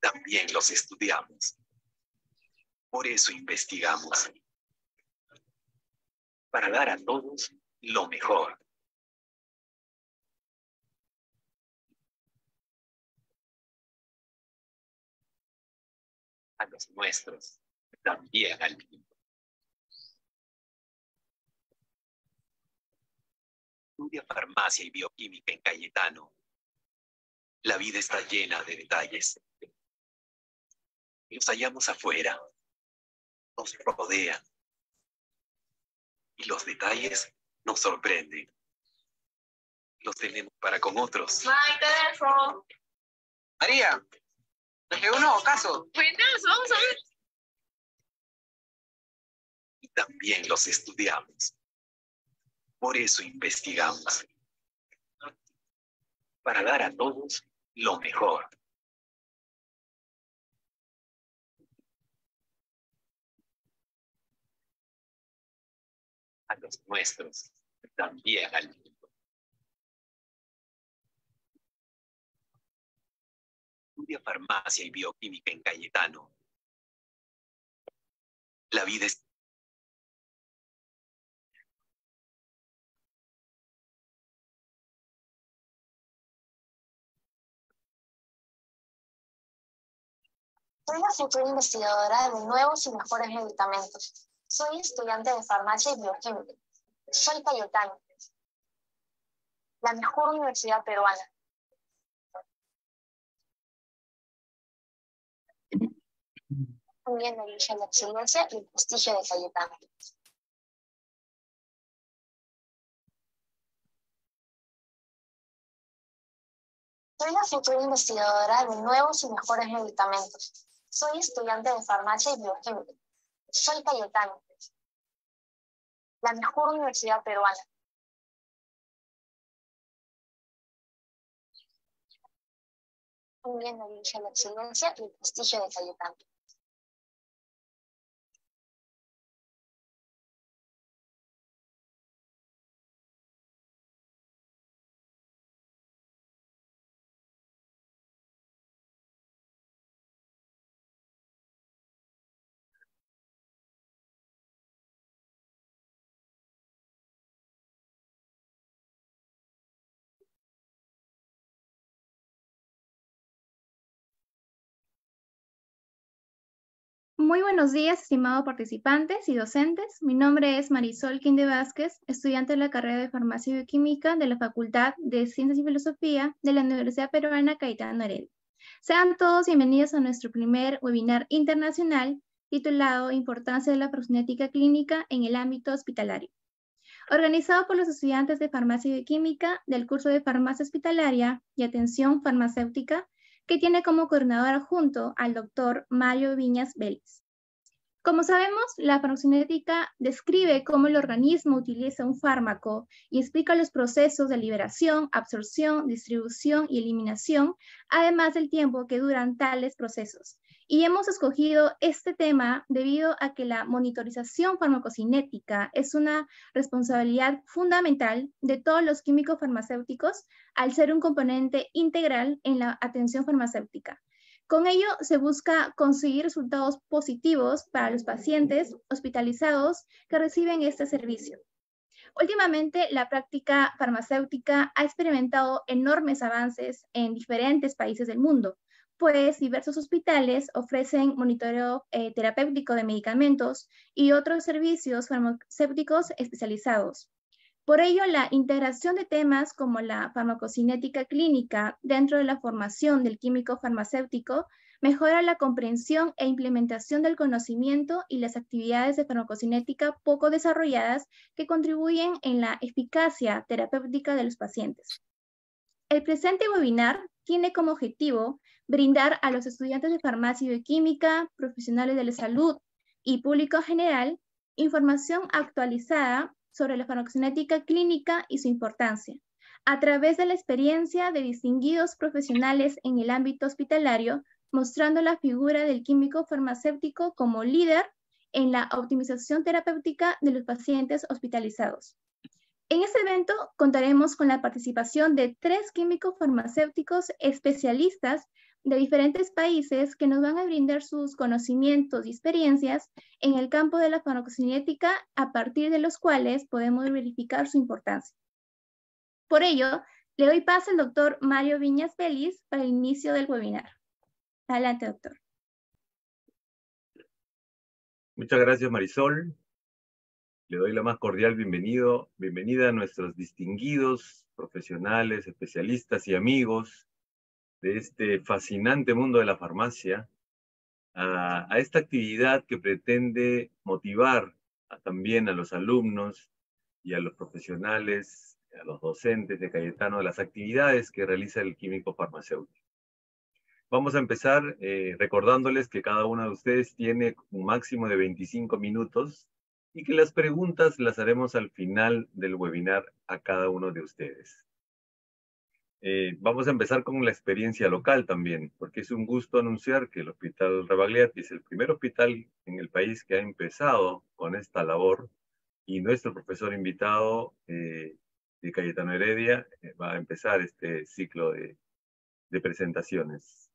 también los estudiamos. Por eso investigamos. Para dar a todos lo mejor. A los nuestros, también al mundo. Estudia farmacia y bioquímica en Cayetano. La vida está llena de detalles. Los hallamos afuera. Nos rodean. Y los detalles nos sorprenden. Los tenemos para con otros. María, ¿nos llegó un nuevo caso? Buenas, vamos a ver. Y también los estudiamos. Por eso investigamos. Para dar a todos lo mejor. A los nuestros, también al mundo. Estudia farmacia y bioquímica en Cayetano. La vida es Soy la futura investigadora de nuevos y mejores medicamentos. Soy estudiante de farmacia y bioquímica. Soy Cayetano, la mejor universidad peruana. También elige la excelencia y el prestigio de Cayetano. Soy la futura investigadora de nuevos y mejores medicamentos. Soy estudiante de farmacia y bioquímica. Soy Cayetano, la mejor universidad peruana. También elige la excelencia y el prestigio de Cayetano. Muy buenos días, estimados participantes y docentes. Mi nombre es Marisol Quinde Vázquez, estudiante de la carrera de Farmacia y Bioquímica de la Facultad de Ciencias y Filosofía de la Universidad Peruana Cayetano Heredia. Sean todos bienvenidos a nuestro primer webinar internacional titulado Importancia de la proxenética clínica en el ámbito hospitalario, organizado por los estudiantes de Farmacia y Bioquímica del curso de Farmacia Hospitalaria y Atención Farmacéutica que tiene como coordinador adjunto al doctor Mario Viñas Vélez. Como sabemos, la farmacocinética describe cómo el organismo utiliza un fármaco y explica los procesos de liberación, absorción, distribución y eliminación, además del tiempo que duran tales procesos. Y hemos escogido este tema debido a que la monitorización farmacocinética es una responsabilidad fundamental de todos los químicos farmacéuticos al ser un componente integral en la atención farmacéutica. Con ello se busca conseguir resultados positivos para los pacientes hospitalizados que reciben este servicio. Últimamente, la práctica farmacéutica ha experimentado enormes avances en diferentes países del mundo pues diversos hospitales ofrecen monitoreo eh, terapéutico de medicamentos y otros servicios farmacéuticos especializados. Por ello, la integración de temas como la farmacocinética clínica dentro de la formación del químico farmacéutico mejora la comprensión e implementación del conocimiento y las actividades de farmacocinética poco desarrolladas que contribuyen en la eficacia terapéutica de los pacientes. El presente webinar tiene como objetivo brindar a los estudiantes de farmacia y bioquímica, profesionales de la salud y público general información actualizada sobre la farmacocinética clínica y su importancia, a través de la experiencia de distinguidos profesionales en el ámbito hospitalario, mostrando la figura del químico farmacéutico como líder en la optimización terapéutica de los pacientes hospitalizados. En este evento contaremos con la participación de tres químicos farmacéuticos especialistas de diferentes países que nos van a brindar sus conocimientos y experiencias en el campo de la farmacocinética a partir de los cuales podemos verificar su importancia. Por ello, le doy paso al doctor Mario Viñas Félix para el inicio del webinar. Adelante, doctor. Muchas gracias, Marisol. Le doy la más cordial bienvenido, bienvenida a nuestros distinguidos profesionales, especialistas y amigos de este fascinante mundo de la farmacia a, esta actividad que pretende motivar también a los alumnos y a los profesionales, a los docentes de Cayetano de las actividades que realiza el químico farmacéutico. Vamos a empezar eh, recordándoles que cada uno de ustedes tiene un máximo de 25 minutos y que las preguntas las haremos al final del webinar a cada uno de ustedes. Eh, vamos a empezar con la experiencia local también, porque es un gusto anunciar que el Hospital Rebagliati es el primer hospital en el país que ha empezado con esta labor y nuestro profesor invitado eh, de Cayetano Heredia eh, va a empezar este ciclo de, de presentaciones.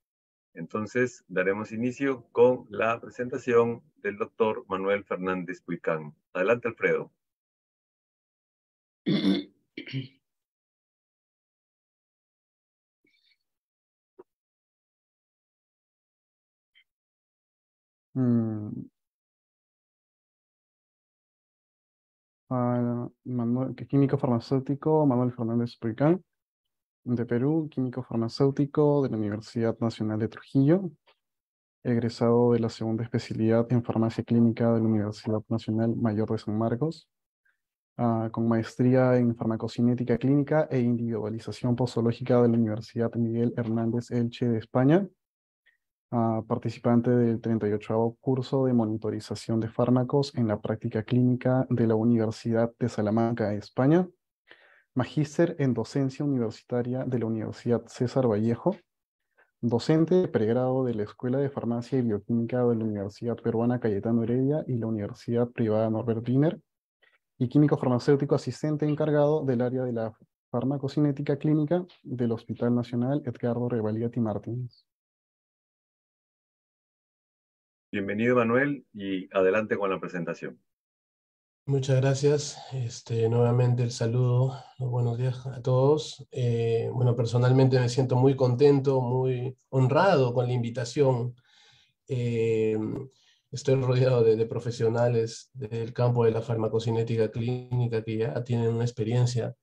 Entonces, daremos inicio con la presentación del doctor Manuel Fernández Puicán. Adelante, Alfredo. Mm. Ah, Manuel, químico farmacéutico Manuel Fernández Puicán, de Perú, químico farmacéutico de la Universidad Nacional de Trujillo, egresado de la segunda especialidad en farmacia clínica de la Universidad Nacional Mayor de San Marcos, ah, con maestría en farmacocinética clínica e individualización posológica de la Universidad Miguel Hernández Elche de España, participante del 38 curso de monitorización de fármacos en la práctica clínica de la Universidad de Salamanca, España, magíster en docencia universitaria de la Universidad César Vallejo, docente de pregrado de la Escuela de Farmacia y Bioquímica de la Universidad Peruana Cayetano Heredia y la Universidad Privada Norbert Wiener, y químico farmacéutico asistente encargado del área de la farmacocinética clínica del Hospital Nacional Edgardo Revaliati Martínez. Bienvenido, Manuel, y adelante con la presentación. Muchas gracias. Este, nuevamente el saludo, buenos días a todos. Eh, bueno, personalmente me siento muy contento, muy honrado con la invitación. Eh, estoy rodeado de, profesionales del campo de la farmacocinética clínica que ya tienen una experiencia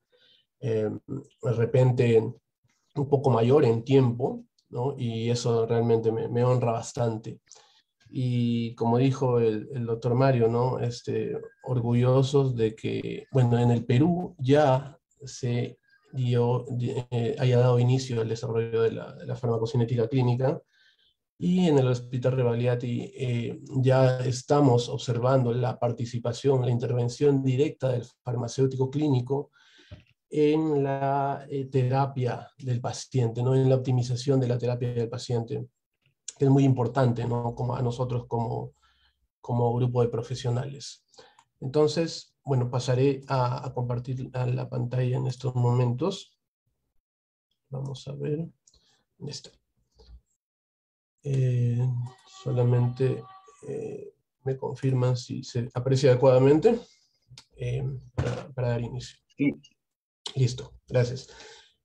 eh, de repente un poco mayor en tiempo, ¿no? y eso realmente me, me honra bastante y como dijo el, el, doctor Mario, ¿no? Este, orgullosos de que, bueno, en el Perú ya se dio, eh, haya dado inicio al desarrollo de la, de la, farmacocinética clínica y en el Hospital Rebagliati eh, ya estamos observando la participación, la intervención directa del farmacéutico clínico en la eh, terapia del paciente, ¿no? en la optimización de la terapia del paciente que es muy importante ¿no? como a nosotros como, como grupo de profesionales. Entonces, bueno, pasaré a, compartir la pantalla en estos momentos. Vamos a ver. Está. Eh, solamente eh, me confirman si se aprecia adecuadamente eh, para, para, dar inicio. Sí. Listo, gracias.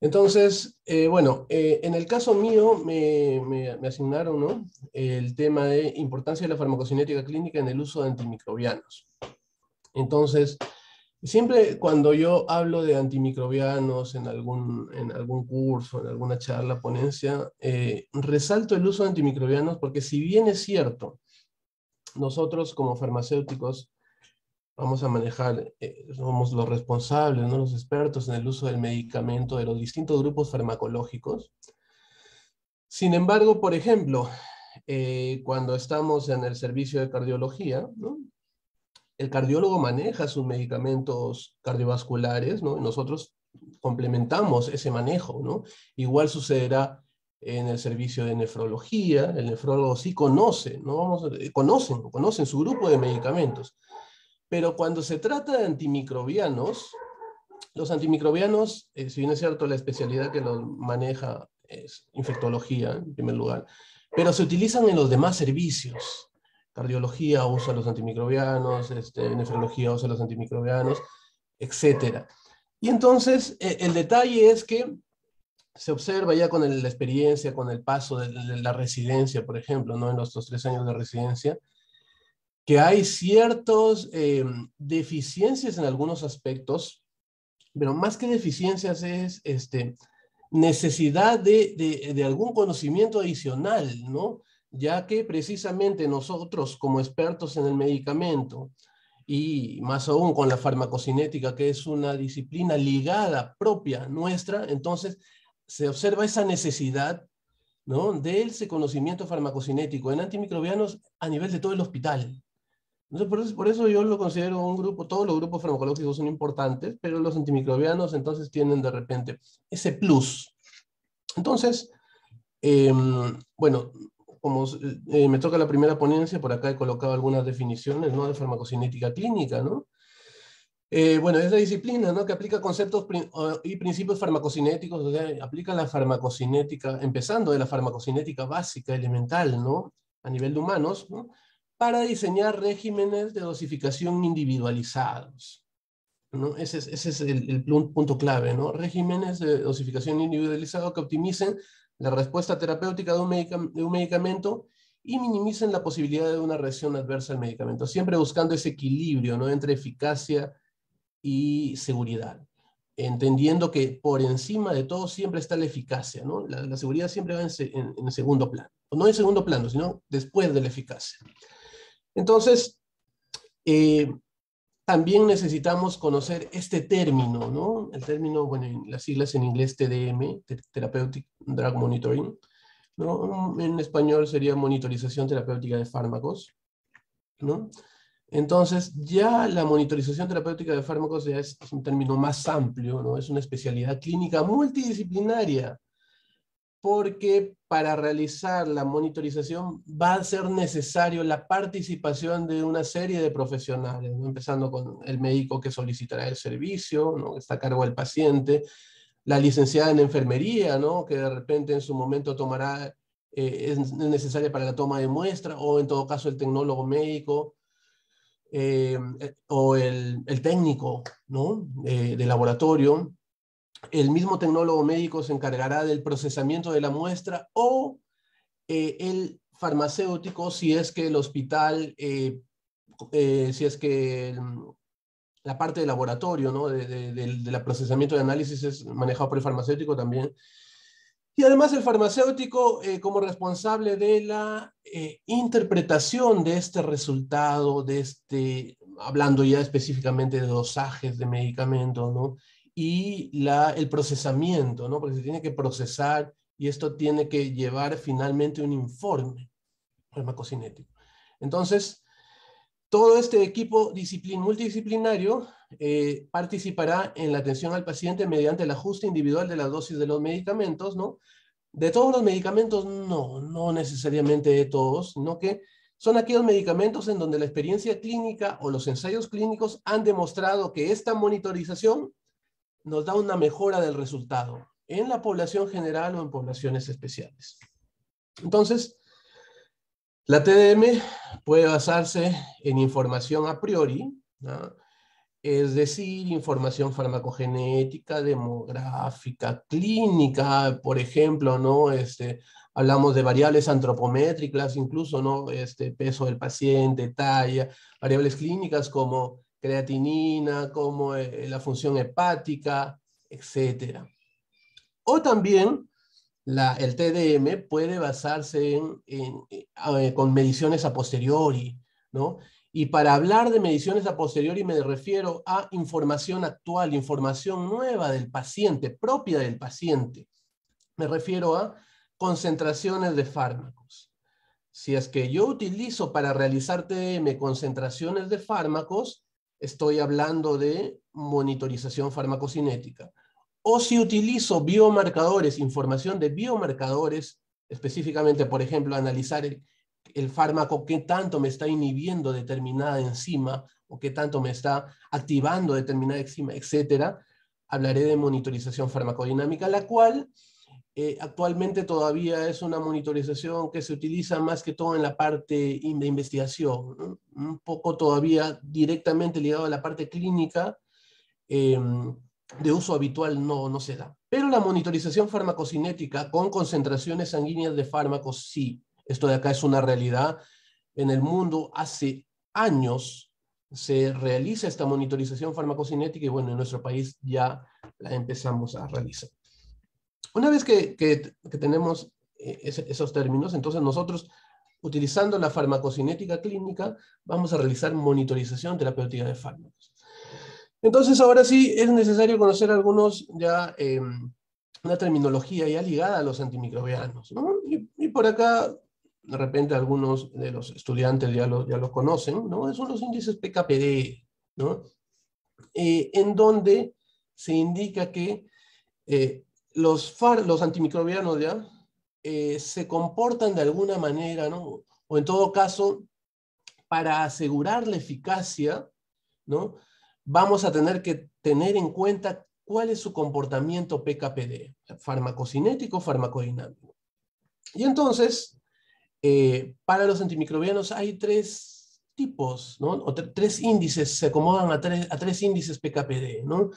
Entonces, eh, bueno, eh, en el caso mío me, asignaron el tema de importancia de la farmacocinética clínica en el uso de antimicrobianos. Entonces, siempre cuando yo hablo de antimicrobianos en algún, en algún curso, en alguna charla, ponencia, eh, resalto el uso de antimicrobianos porque si bien es cierto, nosotros como farmacéuticos vamos a manejar, eh, somos los responsables, ¿no? los expertos en el uso del medicamento de los distintos grupos farmacológicos. Sin embargo, por ejemplo, eh, cuando estamos en el servicio de cardiología, ¿no? el cardiólogo maneja sus medicamentos cardiovasculares, ¿no? nosotros complementamos ese manejo. ¿no? Igual sucederá en el servicio de nefrología, el nefrólogo sí conoce, ¿no? Vamos, conocen, conocen su grupo de medicamentos. Pero cuando se trata de antimicrobianos, los antimicrobianos, eh, si bien es cierto la especialidad que los maneja es infectología en primer lugar, pero se utilizan en los demás servicios. Cardiología usa los antimicrobianos, este, nefrología usa los antimicrobianos, etc. Y entonces eh, el detalle es que se observa ya con la experiencia, con el paso de, la residencia, por ejemplo, ¿no? en los tres años de residencia, que hay ciertas eh, deficiencias en algunos aspectos, pero más que deficiencias es este, necesidad de, de, algún conocimiento adicional, ¿no? Ya que precisamente nosotros como expertos en el medicamento y más aún con la farmacocinética, que es una disciplina ligada propia nuestra, entonces se observa esa necesidad ¿no? de ese conocimiento farmacocinético en antimicrobianos a nivel de todo el hospital. Entonces, por, eso, por eso yo lo considero un grupo, todos los grupos farmacológicos son importantes, pero los antimicrobianos entonces tienen de repente ese plus. Entonces, em, bueno, como eh, me toca la primera ponencia, por acá he colocado algunas definiciones ¿no? de farmacocinética clínica, ¿no? Eh, bueno, es la disciplina ¿no? que aplica conceptos y principios farmacocinéticos, o sea, aplica la farmacocinética, empezando de la farmacocinética básica, elemental, ¿no? a nivel de humanos, ¿no? Para diseñar regímenes de dosificación individualizados. ¿no? Ese es, ese es el, punto clave, ¿no? regímenes de dosificación individualizado que optimicen la respuesta terapéutica de un, de un medicamento y minimicen la posibilidad de una reacción adversa al medicamento, siempre buscando ese equilibrio ¿no? entre eficacia y seguridad, entendiendo que por encima de todo siempre está la eficacia, ¿no? La, seguridad siempre va en, en, segundo plano, no en segundo plano, sino después de la eficacia. Entonces, eh, también necesitamos conocer este término, ¿no? El término, bueno, las siglas en inglés TDM, Therapeutic Drug Monitoring, ¿no? En español sería monitorización terapéutica de fármacos, ¿no? Entonces, ya la monitorización terapéutica de fármacos ya es, un término más amplio, ¿no? Es una especialidad clínica multidisciplinaria, porque para realizar la monitorización va a ser necesario la participación de una serie de profesionales, empezando con el médico que solicitará el servicio, ¿no? está a cargo del paciente, la licenciada en enfermería, ¿no? que de repente en su momento tomará, eh, es necesaria para la toma de muestra, o en todo caso el tecnólogo médico, eh, o el, técnico ¿no? de laboratorio, el mismo tecnólogo médico se encargará del procesamiento de la muestra o eh, el farmacéutico si es que el hospital, eh, si es que la parte del laboratorio, ¿no? de, de, procesamiento de análisis es manejado por el farmacéutico también, y además el farmacéutico eh, como responsable de la eh, interpretación de este resultado, de este, hablando ya específicamente de dosajes de medicamentos, ¿no? Y la, el procesamiento, ¿no? Porque se tiene que procesar y esto tiene que llevar finalmente un informe farmacocinético. Entonces, todo este equipo multidisciplinario eh, participará en la atención al paciente mediante el ajuste individual de la dosis de los medicamentos, ¿no? De todos los medicamentos, no, no necesariamente de todos, sino que son aquellos medicamentos en donde la experiencia clínica o los ensayos clínicos han demostrado que esta monitorización nos da una mejora del resultado en la población general o en poblaciones especiales. Entonces, la TDM puede basarse en información a priori, es decir, información farmacogenética, demográfica, clínica, por ejemplo, ¿no? Este, hablamos de variables antropométricas, incluso, ¿no? Este, peso del paciente, talla, variables clínicas como creatinina, como eh, la función hepática, etc. O también el TDM puede basarse en, eh, con mediciones a posteriori, ¿no? Y para hablar de mediciones a posteriori me refiero a información actual, información nueva del paciente, propia del paciente. Me refiero a concentraciones de fármacos. Si es que yo utilizo para realizar TDM concentraciones de fármacos, estoy hablando de monitorización farmacocinética. O si utilizo biomarcadores, información de biomarcadores, específicamente, por ejemplo, analizar el, fármaco, qué tanto me está inhibiendo determinada enzima o qué tanto me está activando determinada enzima, etcétera, hablaré de monitorización farmacodinámica, la cual eh, actualmente todavía es una monitorización que se utiliza más que todo en la parte de investigación, un poco todavía directamente ligado a la parte clínica, em, de uso habitual no, no se da. Pero la monitorización farmacocinética con concentraciones sanguíneas de fármacos, sí, esto de acá es una realidad. En el mundo hace años se realiza esta monitorización farmacocinética y bueno, en nuestro país ya la empezamos a realizar. Una vez que, tenemos eh, esos términos, entonces nosotros, utilizando la farmacocinética clínica, vamos a realizar monitorización terapéutica de fármacos. Entonces, ahora sí es necesario conocer algunos ya, em, una terminología ya ligada a los antimicrobianos. Y, por acá, de repente, algunos de los estudiantes ya los, ya los conocen, ¿no? Son los índices PKPD, ¿no? Eh, en donde se indica que eh, los, los antimicrobianos ya eh, se comportan de alguna manera, ¿no? O en todo caso, para asegurar la eficacia. Vamos a tener que tener en cuenta cuál es su comportamiento PKPD, farmacocinético, farmacodinámico. Y entonces, eh, para los antimicrobianos hay tres tipos, ¿no? O tres índices, se acomodan a tres, a tres índices PKPD, ¿no?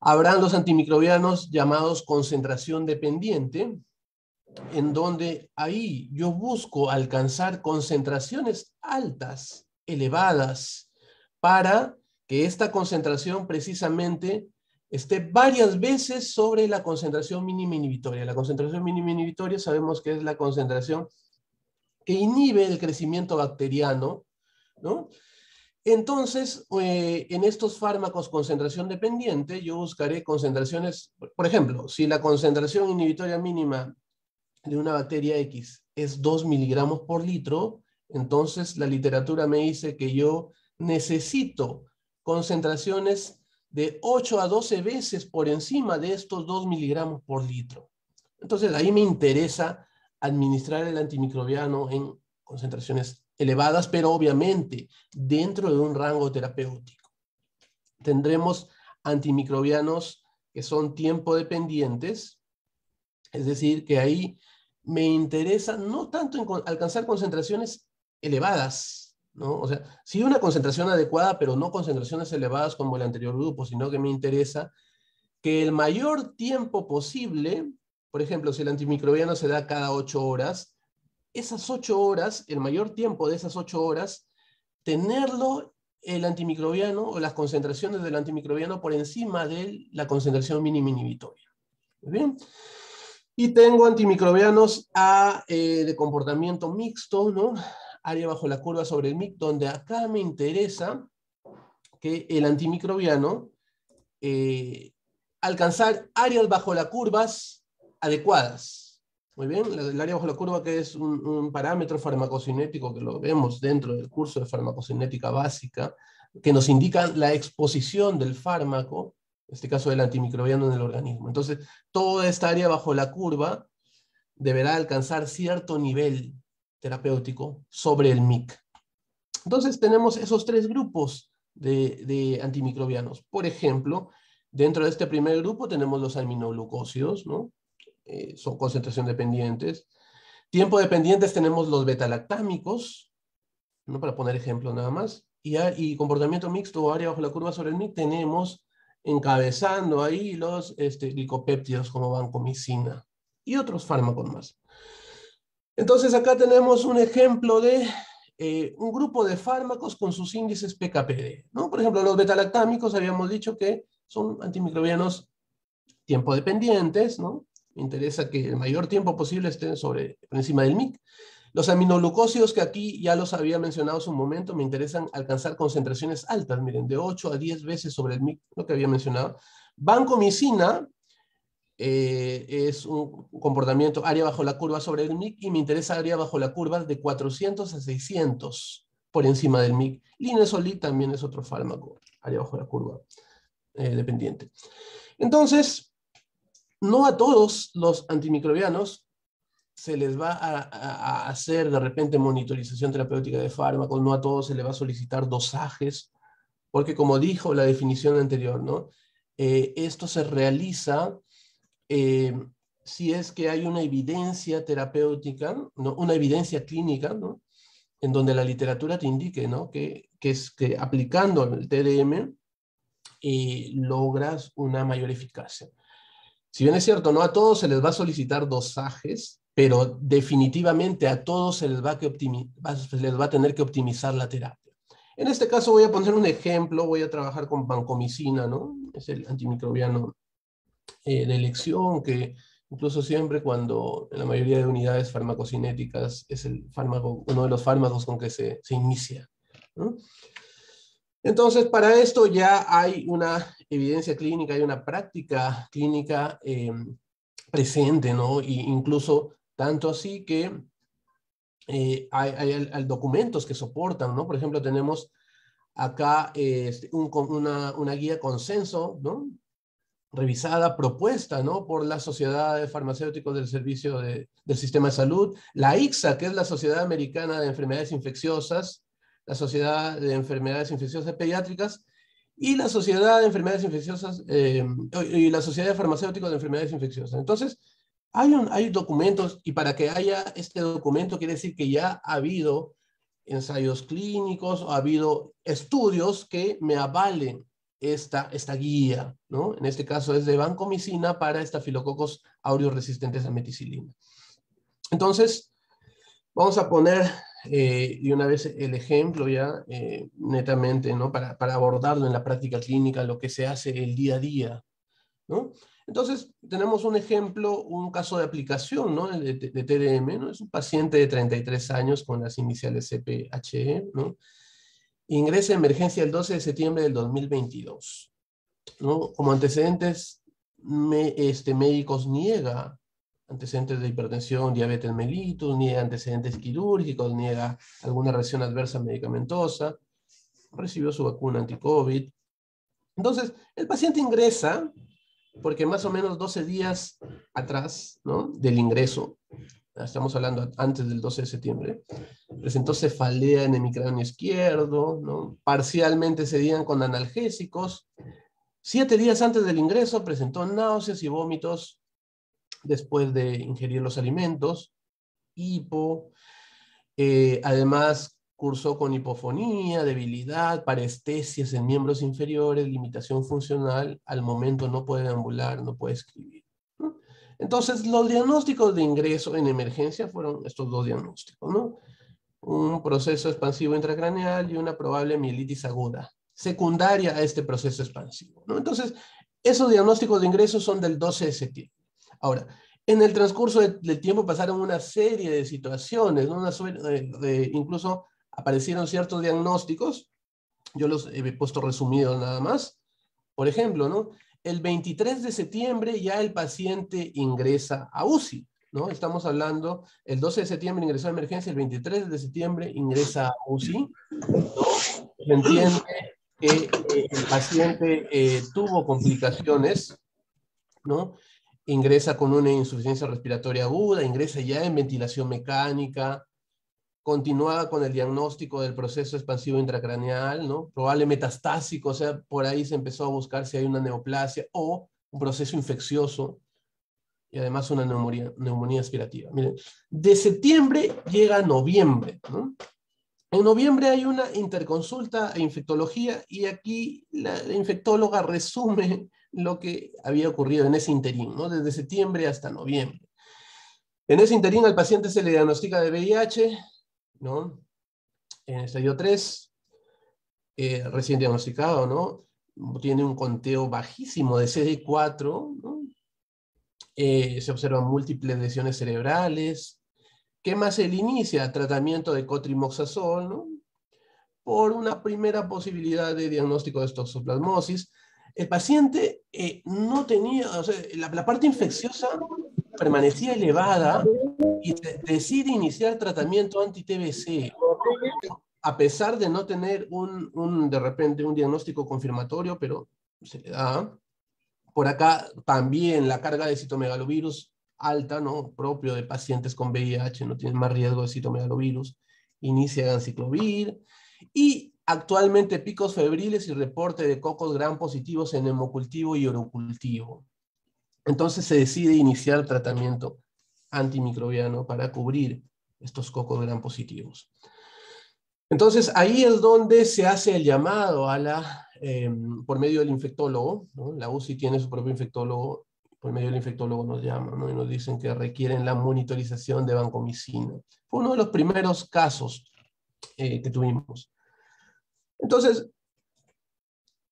Habrán los antimicrobianos llamados concentración dependiente, en donde ahí yo busco alcanzar concentraciones altas, elevadas, para que esta concentración precisamente esté varias veces sobre la concentración mínima inhibitoria. La concentración mínima inhibitoria sabemos que es la concentración que inhibe el crecimiento bacteriano, ¿no? Entonces, eh, en estos fármacos concentración dependiente, yo buscaré concentraciones, por ejemplo, si la concentración inhibitoria mínima de una bacteria X es 2 miligramos por litro, entonces la literatura me dice que yo necesito concentraciones de 8 a 12 veces por encima de estos 2 miligramos por litro. Entonces ahí me interesa administrar el antimicrobiano en concentraciones elevadas, pero obviamente dentro de un rango terapéutico. Tendremos antimicrobianos que son tiempo dependientes, es decir, que ahí me interesa no tanto en alcanzar concentraciones elevadas, ¿no? O sea, sí una concentración adecuada, pero no concentraciones elevadas como el anterior grupo, sino que me interesa que el mayor tiempo posible, por ejemplo, si el antimicrobiano se da cada ocho horas, esas ocho horas, el mayor tiempo de esas ocho horas, tenerlo el antimicrobiano o las concentraciones del antimicrobiano por encima de la concentración mínima inhibitoria. bien? Y tengo antimicrobianos A eh, de comportamiento mixto, ¿no? Área bajo la curva sobre el MIC, donde acá me interesa que el antimicrobiano eh, alcanzar áreas bajo las curvas adecuadas. Muy bien, el área bajo la curva que es un, parámetro farmacocinético que lo vemos dentro del curso de farmacocinética básica, que nos indica la exposición del fármaco, en este caso del antimicrobiano en el organismo. Entonces, toda esta área bajo la curva deberá alcanzar cierto nivel terapéutico sobre el MIC. Entonces, tenemos esos tres grupos de, de antimicrobianos. Por ejemplo, dentro de este primer grupo tenemos los aminoglucósidos, ¿no? Eh, son concentración dependientes. Tiempo dependientes tenemos los betalactámicos, ¿no? para poner ejemplo nada más. Y, y comportamiento mixto o área bajo la curva sobre el MIC tenemos encabezando ahí los este, glicopéptidos como vancomicina y otros fármacos más. Entonces acá tenemos un ejemplo de eh, un grupo de fármacos con sus índices PKPD. ¿no? Por ejemplo, los betalactámicos habíamos dicho que son antimicrobianos tiempo dependientes, ¿no? Me interesa que el mayor tiempo posible estén sobre, por encima del MIC. Los aminoglucósidos que aquí ya los había mencionado hace un momento, me interesan alcanzar concentraciones altas, miren, de 8 a 10 veces sobre el MIC, lo que había mencionado. Vancomicina eh, es un comportamiento área bajo la curva sobre el MIC y me interesa área bajo la curva de 400 a 600 por encima del MIC. Linezolid también es otro fármaco, área bajo la curva eh, dependiente. Entonces, no a todos los antimicrobianos se les va a, hacer de repente monitorización terapéutica de fármacos, no a todos se les va a solicitar dosajes, porque como dijo la definición anterior, ¿no? Eh, esto se realiza eh, si es que hay una evidencia terapéutica, ¿no? una evidencia clínica, ¿no? en donde la literatura te indique ¿no? que, que es que aplicando el TDM eh, logras una mayor eficacia. Si bien es cierto, no a todos se les va a solicitar dosajes, pero definitivamente a todos se les va, a tener que optimizar la terapia. En este caso voy a poner un ejemplo, voy a trabajar con vancomicina, ¿no? Es el antimicrobiano eh, de elección que incluso siempre cuando en la mayoría de unidades farmacocinéticas es el fármaco, uno de los fármacos con que se, se inicia. Entonces, para esto ya hay una evidencia clínica, hay una práctica clínica em, presente, ¿no? Y incluso tanto así que eh, hay, documentos que soportan, ¿no? Por ejemplo, tenemos acá este, una, guía consenso, ¿no? revisada, propuesta ¿no? por la Sociedad de Farmacéuticos del Servicio del Sistema de Salud, la ICSA, que es la Sociedad Americana de Enfermedades Infecciosas, la Sociedad de Enfermedades Infecciosas Pediátricas y la Sociedad de Enfermedades Infecciosas eh, y la Sociedad de Farmacéuticos de Enfermedades Infecciosas. Entonces, hay, un, hay documentos y para que haya este documento quiere decir que ya ha habido ensayos clínicos o ha habido estudios que me avalen esta, esta guía, ¿no? En este caso es de vancomicina para estafilococos aureus resistentes a meticilina. Entonces, vamos a poner eh, y una vez el ejemplo ya eh, netamente, ¿no? Para, para, abordarlo en la práctica clínica, lo que se hace el día a día, ¿no? Entonces, tenemos un ejemplo, un caso de aplicación, ¿no? De, TDM, ¿no? Es un paciente de 33 años con las iniciales CPHE, ¿no? Ingresa a emergencia el 12 de septiembre del 2022. ¿no? Como antecedentes, me, este, médicos niega antecedentes de hipertensión, diabetes mellitus, niega antecedentes quirúrgicos, niega alguna reacción adversa medicamentosa, recibió su vacuna anti-COVID. Entonces, el paciente ingresa porque más o menos 12 días atrás del ingreso estamos hablando antes del 12 de septiembre, presentó cefalea en el izquierdo, ¿no? parcialmente cedían con analgésicos. Siete días antes del ingreso presentó náuseas y vómitos después de ingerir los alimentos, hipo, eh, además cursó con hipofonía, debilidad, parestesias en miembros inferiores, limitación funcional, al momento no puede ambular, no puede escribir. Entonces, los diagnósticos de ingreso en emergencia fueron estos dos diagnósticos. Un proceso expansivo intracraneal y una probable mielitis aguda, secundaria a este proceso expansivo. Entonces, esos diagnósticos de ingreso son del 12 de septiembre. Ahora, en el transcurso del tiempo pasaron una serie de situaciones, una de, incluso aparecieron ciertos diagnósticos, yo los he puesto resumidos nada más. Por ejemplo, ¿no? el 23 de septiembre ya el paciente ingresa a UCI, ¿no? Estamos hablando, el 12 de septiembre ingresó a emergencia, el 23 de septiembre ingresa a UCI. Se entiende que eh, el paciente eh, tuvo complicaciones, ¿no? Ingresa con una insuficiencia respiratoria aguda, ingresa ya en ventilación mecánica, continuaba con el diagnóstico del proceso expansivo intracraneal, ¿no? Probable metastásico, o sea, por ahí se empezó a buscar si hay una neoplasia o un proceso infeccioso y además una neumonía, neumonía aspirativa. Miren, de septiembre llega a noviembre, ¿no? En noviembre hay una interconsulta e infectología y aquí la, infectóloga resume lo que había ocurrido en ese interín, ¿no? Desde septiembre hasta noviembre. En ese interín al paciente se le diagnostica de VIH, ¿no? En estadio 3, eh, recién diagnosticado, ¿no? Tiene un conteo bajísimo de CD4, ¿no? Eh, se observan múltiples lesiones cerebrales. ¿Qué más se le inicia? Tratamiento de cotrimoxazol, ¿no? Por una primera posibilidad de diagnóstico de toxoplasmosis. El paciente eh, no tenía, o sea, la parte infecciosa permanecía elevada y decide iniciar tratamiento anti-TBC, a pesar de no tener un, de repente un diagnóstico confirmatorio, pero se le da. Por acá también la carga de citomegalovirus alta, ¿no? propio de pacientes con VIH, no tienen más riesgo de citomegalovirus, inicia ganciclovir, y actualmente picos febriles y reporte de cocos gran positivos en hemocultivo y orocultivo. entonces se decide iniciar tratamiento antimicrobiano para cubrir estos cocos gran positivos. Entonces ahí es donde se hace el llamado a la, em, por medio del infectólogo, la UCI tiene su propio infectólogo, por medio del infectólogo nos llaman y nos dicen que requieren la monitorización de vancomicina. Fue uno de los primeros casos eh, que tuvimos. Entonces,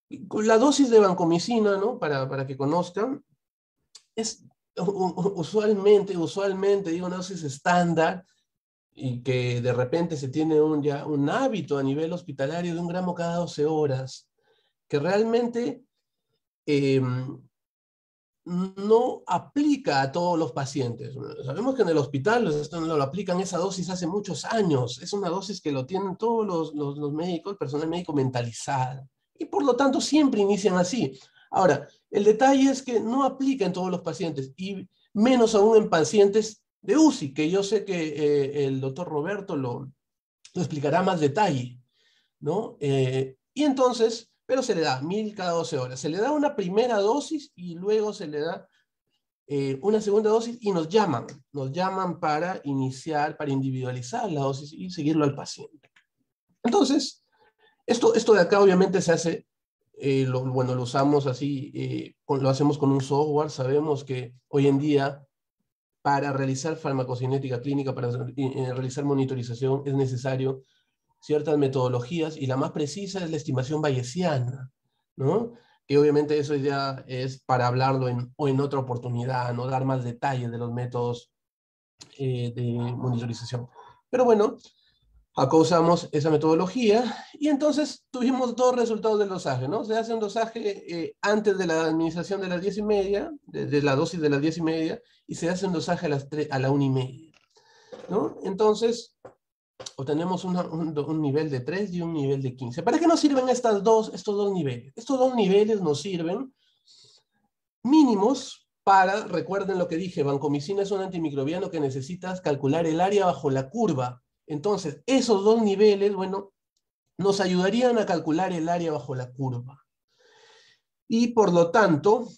la dosis de vancomicina, ¿no? para, para que conozcan, es usualmente, usualmente, digo, una dosis estándar y que de repente se tiene un, ya un hábito a nivel hospitalario de un gramo cada 12 horas, que realmente em, no aplica a todos los pacientes. Sabemos que en el hospital lo, lo aplican esa dosis hace muchos años. Es una dosis que lo tienen todos los, los, médicos, personal médico mentalizada. Y por lo tanto siempre inician así. Ahora, el detalle es que no aplica en todos los pacientes y menos aún en pacientes de UCI, que yo sé que eh, el doctor Roberto lo, lo, explicará más detalle, ¿no? Eh, y entonces, pero se le da mil cada 12 horas. Se le da una primera dosis y luego se le da eh, una segunda dosis y nos llaman, nos llaman para iniciar, para individualizar la dosis y seguirlo al paciente. Entonces, esto, esto de acá obviamente se hace eh, lo, bueno, lo usamos así, eh, lo hacemos con un software, sabemos que hoy en día para realizar farmacocinética clínica, para eh, realizar monitorización, es necesario ciertas metodologías y la más precisa es la estimación bayesiana, ¿no? Que obviamente eso ya es para hablarlo en, o en otra oportunidad, no dar más detalles de los métodos de monitorización. Pero bueno, Acá usamos esa metodología y entonces tuvimos dos resultados del dosaje, ¿no? Se hace un dosaje eh, antes de la administración de las 10 y media, de, la dosis de las 10 y media, y se hace un dosaje a, las a la 1 y media, ¿no? Entonces, obtenemos un, un, nivel de 3 y un nivel de 15. ¿Para qué nos sirven estas dos, estos dos niveles? Estos dos niveles nos sirven mínimos para, recuerden lo que dije, vancomicina es un antimicrobiano que necesitas calcular el área bajo la curva entonces, esos dos niveles, bueno, nos ayudarían a calcular el área bajo la curva. Y por lo tanto,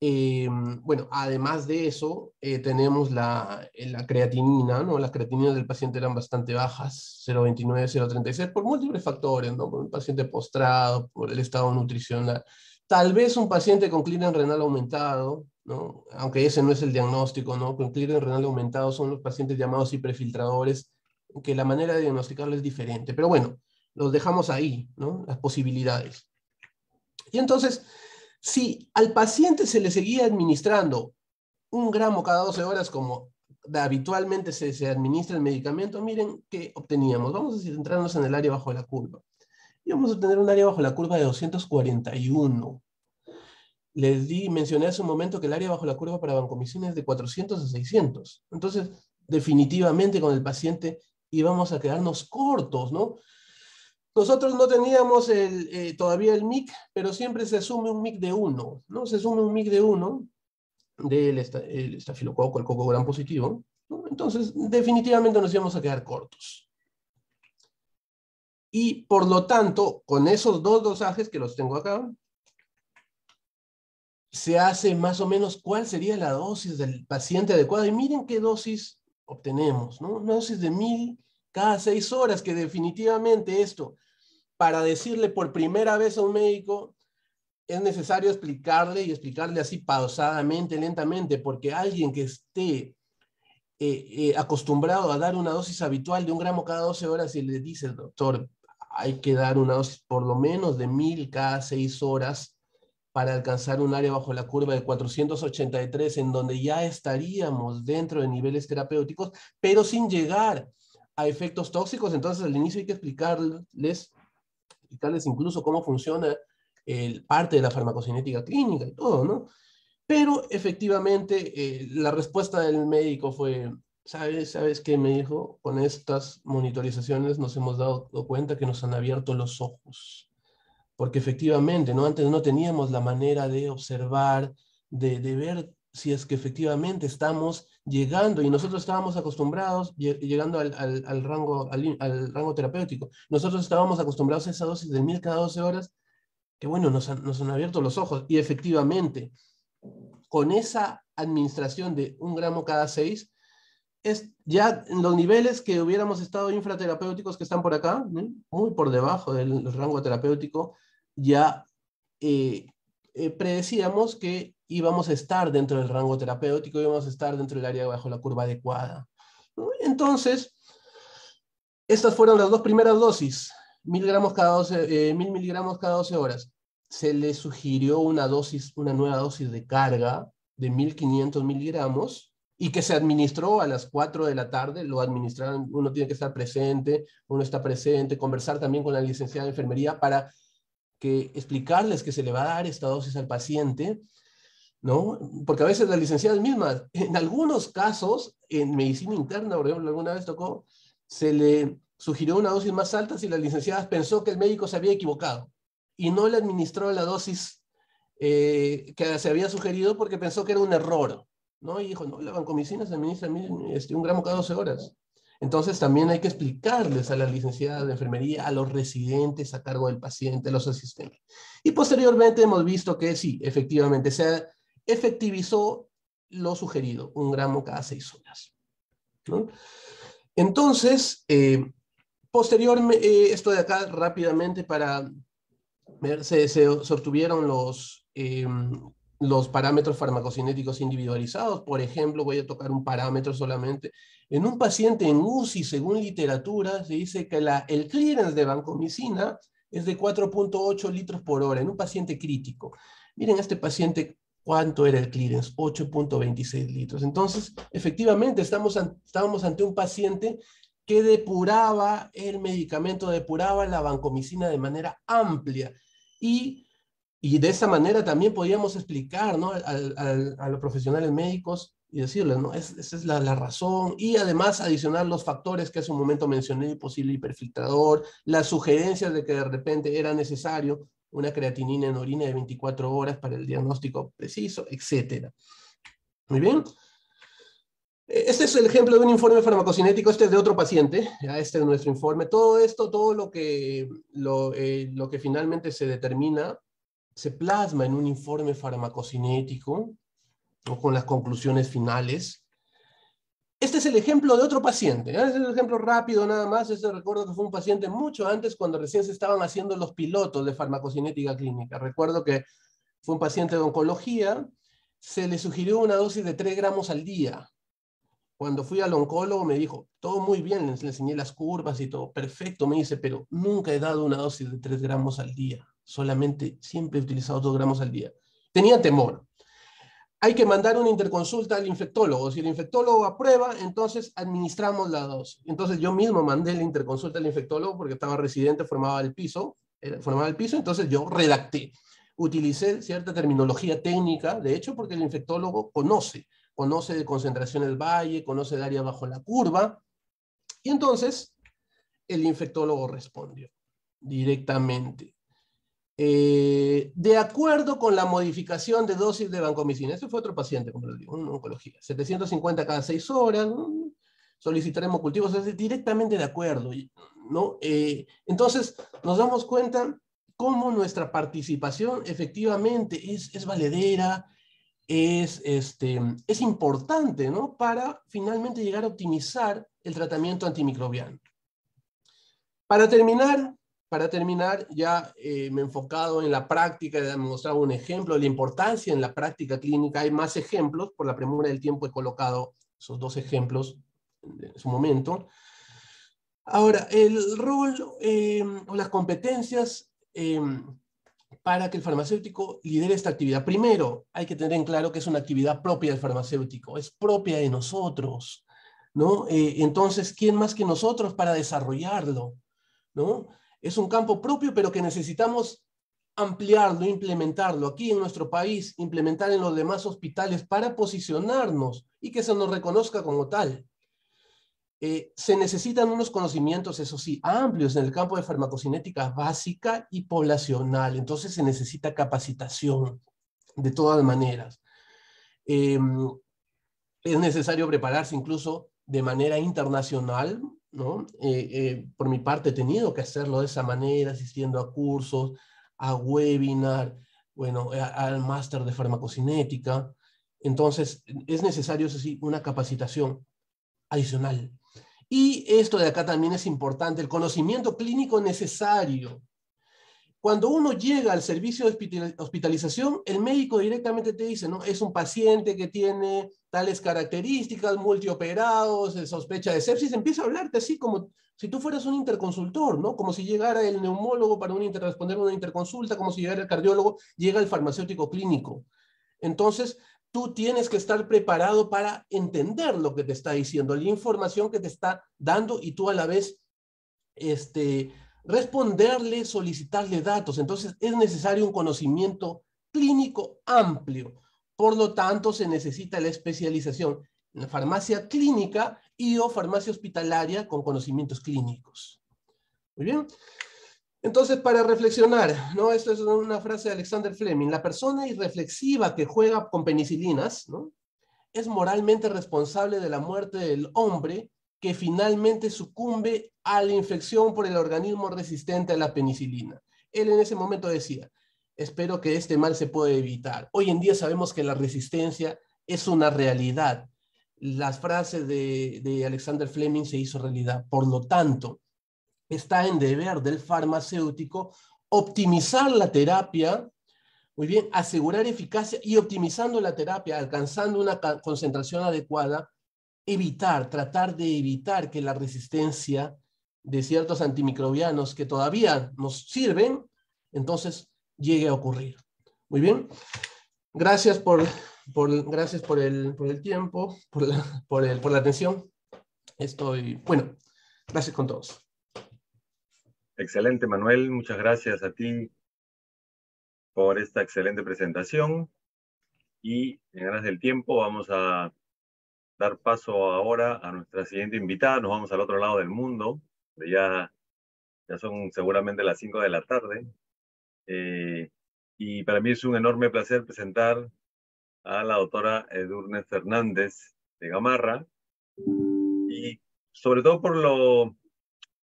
eh, bueno, además de eso, eh, tenemos la, la, creatinina, ¿no? Las creatininas del paciente eran bastante bajas, 0,29, 0,36, por múltiples factores, ¿no? Por un paciente postrado, por el estado nutricional. Tal vez un paciente con clínica renal aumentado, ¿no? aunque ese no es el diagnóstico, ¿no? con clínica renal aumentado son los pacientes llamados hiperfiltradores, que la manera de diagnosticarlo es diferente. Pero bueno, los dejamos ahí, ¿no? las posibilidades. Y entonces, si al paciente se le seguía administrando un gramo cada 12 horas como habitualmente se, se administra el medicamento, miren qué obteníamos. Vamos a centrarnos en el área bajo la curva y vamos a tener un área bajo la curva de 241. Les di, mencioné hace un momento que el área bajo la curva para vancomicina es de 400 a 600. Entonces, definitivamente con el paciente íbamos a quedarnos cortos, ¿no? Nosotros no teníamos el, eh, todavía el MIC, pero siempre se asume un MIC de 1, ¿no? Se asume un MIC de 1 del estafilococo, el coco gran positivo. ¿no? Entonces, definitivamente nos íbamos a quedar cortos. Y por lo tanto, con esos dos dosajes que los tengo acá, se hace más o menos cuál sería la dosis del paciente adecuado. Y miren qué dosis obtenemos, ¿no? Una dosis de mil cada seis horas, que definitivamente esto, para decirle por primera vez a un médico, es necesario explicarle y explicarle así pausadamente, lentamente, porque alguien que esté eh, eh, acostumbrado a dar una dosis habitual de un gramo cada 12 horas y le dice doctor, hay que dar una dosis por lo menos de 1000 cada 6 horas para alcanzar un área bajo la curva de 483, en donde ya estaríamos dentro de niveles terapéuticos, pero sin llegar a efectos tóxicos. Entonces, al inicio hay que explicarles, explicarles incluso cómo funciona el, parte de la farmacocinética clínica y todo, ¿no? Pero efectivamente, eh, la respuesta del médico fue, ¿Sabes, ¿Sabes qué me dijo? Con estas monitorizaciones nos hemos dado cuenta que nos han abierto los ojos. Porque efectivamente, ¿no? antes no teníamos la manera de observar, de, de ver si es que efectivamente estamos llegando, y nosotros estábamos acostumbrados, llegando al, al, al rango, al, al, rango terapéutico, nosotros estábamos acostumbrados a esa dosis de mil cada 12 horas, que bueno, nos han, nos han abierto los ojos, y efectivamente, con esa administración de un gramo cada seis, es ya en los niveles que hubiéramos estado infraterapéuticos que están por acá, muy por debajo del rango terapéutico, ya eh, eh, predecíamos que íbamos a estar dentro del rango terapéutico, íbamos a estar dentro del área bajo la curva adecuada. Entonces, estas fueron las dos primeras dosis, mil, gramos cada 12, eh, mil miligramos cada 12 horas. Se le sugirió una dosis, una nueva dosis de carga de 1500 miligramos y que se administró a las 4 de la tarde, lo administraron, uno tiene que estar presente, uno está presente, conversar también con la licenciada de enfermería para que explicarles que se le va a dar esta dosis al paciente, ¿no? Porque a veces las licenciadas mismas, en algunos casos, en medicina interna, por ejemplo, alguna vez tocó, se le sugirió una dosis más alta si la licenciada pensó que el médico se había equivocado y no le administró la dosis eh, que se había sugerido porque pensó que era un error. ¿no? Y dijo, no, la vancomicina se administra este, un gramo cada 12 horas. Entonces también hay que explicarles a la licenciada de enfermería, a los residentes a cargo del paciente, a los asistentes. Y posteriormente hemos visto que sí, efectivamente, se efectivizó lo sugerido, un gramo cada seis horas. Entonces, eh, posteriormente, eh, esto de acá rápidamente para ver, se, se, obtuvieron los, em, los parámetros farmacocinéticos individualizados. Por ejemplo, voy a tocar un parámetro solamente. En un paciente en UCI, según literatura, se dice que el clearance de vancomicina es de 4.8 litros por hora en un paciente crítico. Miren, este paciente, ¿cuánto era el clearance? 8.26 litros. Entonces, efectivamente, estamos, estábamos ante un paciente que depuraba el medicamento, depuraba la vancomicina de manera amplia. Y y de esa manera también podíamos explicar ¿no? a los profesionales médicos y decirles, ¿no? esa es la, la, razón. Y además adicionar los factores que hace un momento mencioné, posible hiperfiltrador, las sugerencias de que de repente era necesario una creatinina en orina de 24 horas para el diagnóstico preciso, etc. Muy bien. Este es el ejemplo de un informe farmacocinético, este es de otro paciente, este es nuestro informe. Todo esto, todo lo que, eh, lo que finalmente se determina se plasma en un informe farmacocinético o con las conclusiones finales. Este es el ejemplo de otro paciente. Este es el ejemplo rápido nada más. Este recuerdo que fue un paciente mucho antes cuando recién se estaban haciendo los pilotos de farmacocinética clínica. Recuerdo que fue un paciente de oncología. Se le sugirió una dosis de 3 gramos al día. Cuando fui al oncólogo me dijo, todo muy bien, le enseñé las curvas y todo, perfecto, me dice, pero nunca he dado una dosis de 3 gramos al día solamente siempre he utilizado 2 gramos al día. Tenía temor. Hay que mandar una interconsulta al infectólogo. Si el infectólogo aprueba, entonces administramos la dosis. Entonces yo mismo mandé la interconsulta al infectólogo porque estaba residente, formaba el piso, formaba el piso, entonces yo redacté. Utilicé cierta terminología técnica, de hecho, porque el infectólogo conoce, conoce de concentración del valle, conoce de área bajo la curva, y entonces el infectólogo respondió directamente. Eh, de acuerdo con la modificación de dosis de vancomicina, este fue otro paciente, como les digo, una oncología, 750 cada 6 horas, solicitaremos cultivos, es directamente de acuerdo, ¿no? Eh, entonces, nos damos cuenta cómo nuestra participación efectivamente es, es valedera, es, este, es importante, ¿no? Para finalmente llegar a optimizar el tratamiento antimicrobiano. Para terminar, para terminar, ya eh, me he enfocado en la práctica, he mostrado un ejemplo la importancia en la práctica clínica. Hay más ejemplos, por la premura del tiempo he colocado esos dos ejemplos en su momento. Ahora, el rol eh, o las competencias eh, para que el farmacéutico lidere esta actividad. Primero, hay que tener en claro que es una actividad propia del farmacéutico, es propia de nosotros, ¿no? entonces, ¿quién más que nosotros para desarrollarlo? ¿no? Es un campo propio, pero que necesitamos ampliarlo, implementarlo aquí en nuestro país, implementar en los demás hospitales para posicionarnos y que se nos reconozca como tal. Eh, se necesitan unos conocimientos, eso sí, amplios en el campo de farmacocinética básica y poblacional. Entonces se necesita capacitación de todas maneras. Em, es necesario prepararse incluso de manera internacional ¿no? Eh, eh, por mi parte he tenido que hacerlo de esa manera, asistiendo a cursos, a webinar, bueno, al máster de farmacocinética, Entonces, es necesario, eso sí, una capacitación adicional. Y esto de acá también es importante, el conocimiento clínico necesario. Cuando uno llega al servicio de hospitalización, el médico directamente te dice, ¿no? Es un paciente que tiene tales características, multioperados, se sospecha de sepsis, empieza a hablarte así como si tú fueras un interconsultor, ¿no? Como si llegara el neumólogo para un inter responder una interconsulta, como si llegara el cardiólogo, llega el farmacéutico clínico. Entonces, tú tienes que estar preparado para entender lo que te está diciendo, la información que te está dando y tú a la vez este, responderle, solicitarle datos. Entonces es necesario un conocimiento clínico amplio. Por lo tanto, se necesita la especialización en farmacia clínica y o farmacia hospitalaria con conocimientos clínicos. Muy bien. Entonces, para reflexionar, ¿no? Esto es una frase de Alexander Fleming, la persona irreflexiva que juega con penicilinas, ¿no? Es moralmente responsable de la muerte del hombre que finalmente sucumbe a la infección por el organismo resistente a la penicilina. Él en ese momento decía, espero que este mal se pueda evitar. Hoy en día sabemos que la resistencia es una realidad. Las frases de, de Alexander Fleming se hizo realidad. Por lo tanto, está en deber del farmacéutico optimizar la terapia, muy bien, asegurar eficacia y optimizando la terapia, alcanzando una concentración adecuada, evitar, tratar de evitar que la resistencia de ciertos antimicrobianos que todavía nos sirven, entonces llegue a ocurrir. Muy bien. Gracias por, por gracias por el, por el tiempo, por la, por, el, por la atención. Estoy, bueno, gracias con todos. Excelente, Manuel. Muchas gracias a ti por esta excelente presentación. Y en aras del tiempo vamos a dar paso ahora a nuestra siguiente invitada. Nos vamos al otro lado del mundo. Ya, ya son seguramente las 5 de la tarde. Eh, y para mí es un enorme placer presentar a la doctora Edurne Fernández de Gamarra. Y sobre todo por lo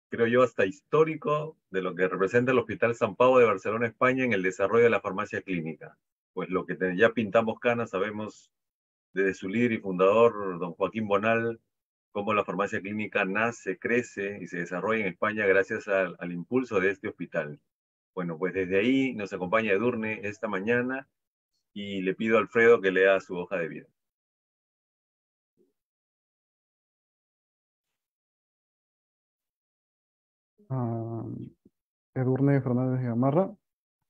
creo yo, hasta histórico de lo que representa el Hospital San Pablo de Barcelona, España, en el desarrollo de la farmacia clínica. Pues lo que ya pintamos canas, sabemos desde su líder y fundador, don Joaquín Bonal, cómo la farmacia clínica nace, crece y se desarrolla en España gracias al, al impulso de este hospital. Bueno, pues desde ahí nos acompaña Edurne esta mañana y le pido a Alfredo que lea su hoja de vida. Edurne Fernández de Gamarra,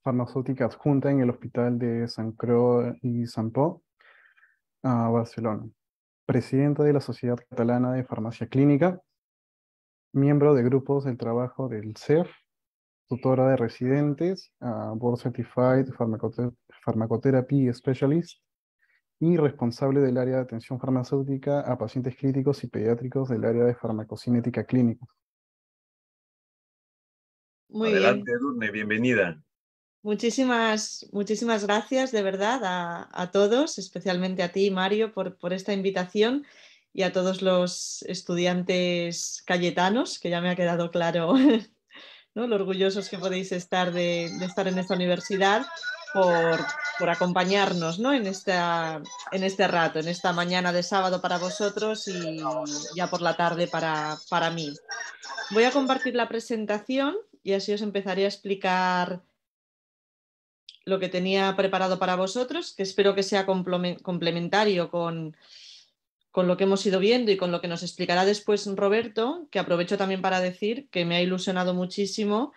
farmacéutica adjunta en el Hospital de San Cro y San Po, Barcelona. Presidenta de la Sociedad Catalana de Farmacia Clínica, miembro de grupos del trabajo del CEF, tutora de residentes, Board Certified Pharmacotherapy Specialist y responsable del área de atención farmacéutica a pacientes críticos y pediátricos del área de farmacocinética clínica. Muy Adelante, bien. bienvenida. Muchísimas, muchísimas gracias de verdad a, todos, especialmente a ti, Mario, por, por, esta invitación y a todos los estudiantes cayetanos, que ya me ha quedado claro lo orgullosos que podéis estar de, estar en esta universidad, por, por acompañarnos ¿no? en, esta, en este rato, en esta mañana de sábado para vosotros y ya por la tarde para, para mí. Voy a compartir la presentación y así os empezaré a explicar lo que tenía preparado para vosotros, que espero que sea complementario con, con lo que hemos ido viendo y con lo que nos explicará después Roberto, que aprovecho también para decir que me ha ilusionado muchísimo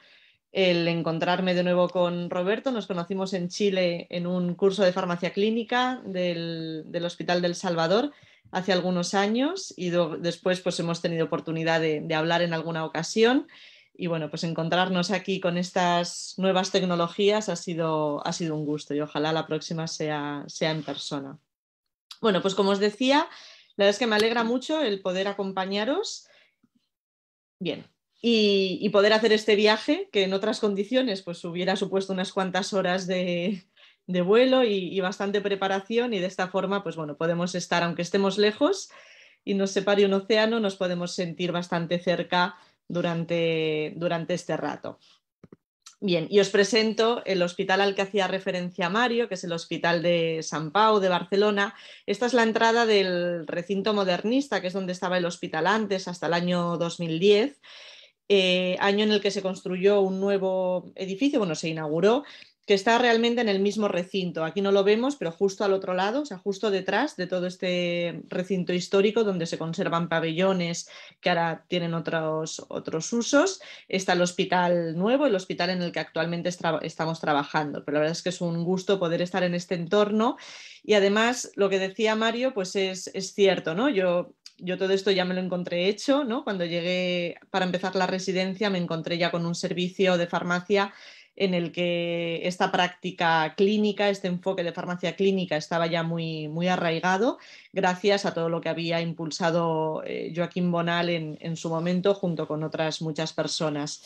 el encontrarme de nuevo con Roberto. Nos conocimos en Chile en un curso de farmacia clínica del, Hospital del Salvador hace algunos años y después pues hemos tenido oportunidad de, de hablar en alguna ocasión y bueno, pues encontrarnos aquí con estas nuevas tecnologías ha sido, ha sido un gusto y ojalá la próxima sea, sea en persona. Bueno, pues como os decía, la verdad es que me alegra mucho el poder acompañaros. Bien, y, poder hacer este viaje que en otras condiciones pues hubiera supuesto unas cuantas horas de, vuelo y, y, bastante preparación y de esta forma pues bueno podemos estar aunque estemos lejos y nos separe un océano nos podemos sentir bastante cerca durante, durante este rato. Bien, y os presento el hospital al que hacía referencia Mario, que es el Hospital de San Pau de Barcelona. Esta es la entrada del recinto modernista, que es donde estaba el hospital antes, hasta el año 2010. Eh, año en el que se construyó un nuevo edificio, bueno, se inauguró, que está realmente en el mismo recinto. Aquí no lo vemos, pero justo al otro lado, o sea, justo detrás de todo este recinto histórico donde se conservan pabellones que ahora tienen otros, otros usos, está el hospital nuevo, el hospital en el que actualmente estamos trabajando. Pero la verdad es que es un gusto poder estar en este entorno y además lo que decía Mario, pues es, es cierto, ¿no? Yo yo todo esto ya me lo encontré hecho, ¿no? Cuando llegué para empezar la residencia me encontré ya con un servicio de farmacia en el que esta práctica clínica, este enfoque de farmacia clínica estaba ya muy, muy arraigado gracias a todo lo que había impulsado eh, Joaquín Bonal en, su momento junto con otras muchas personas.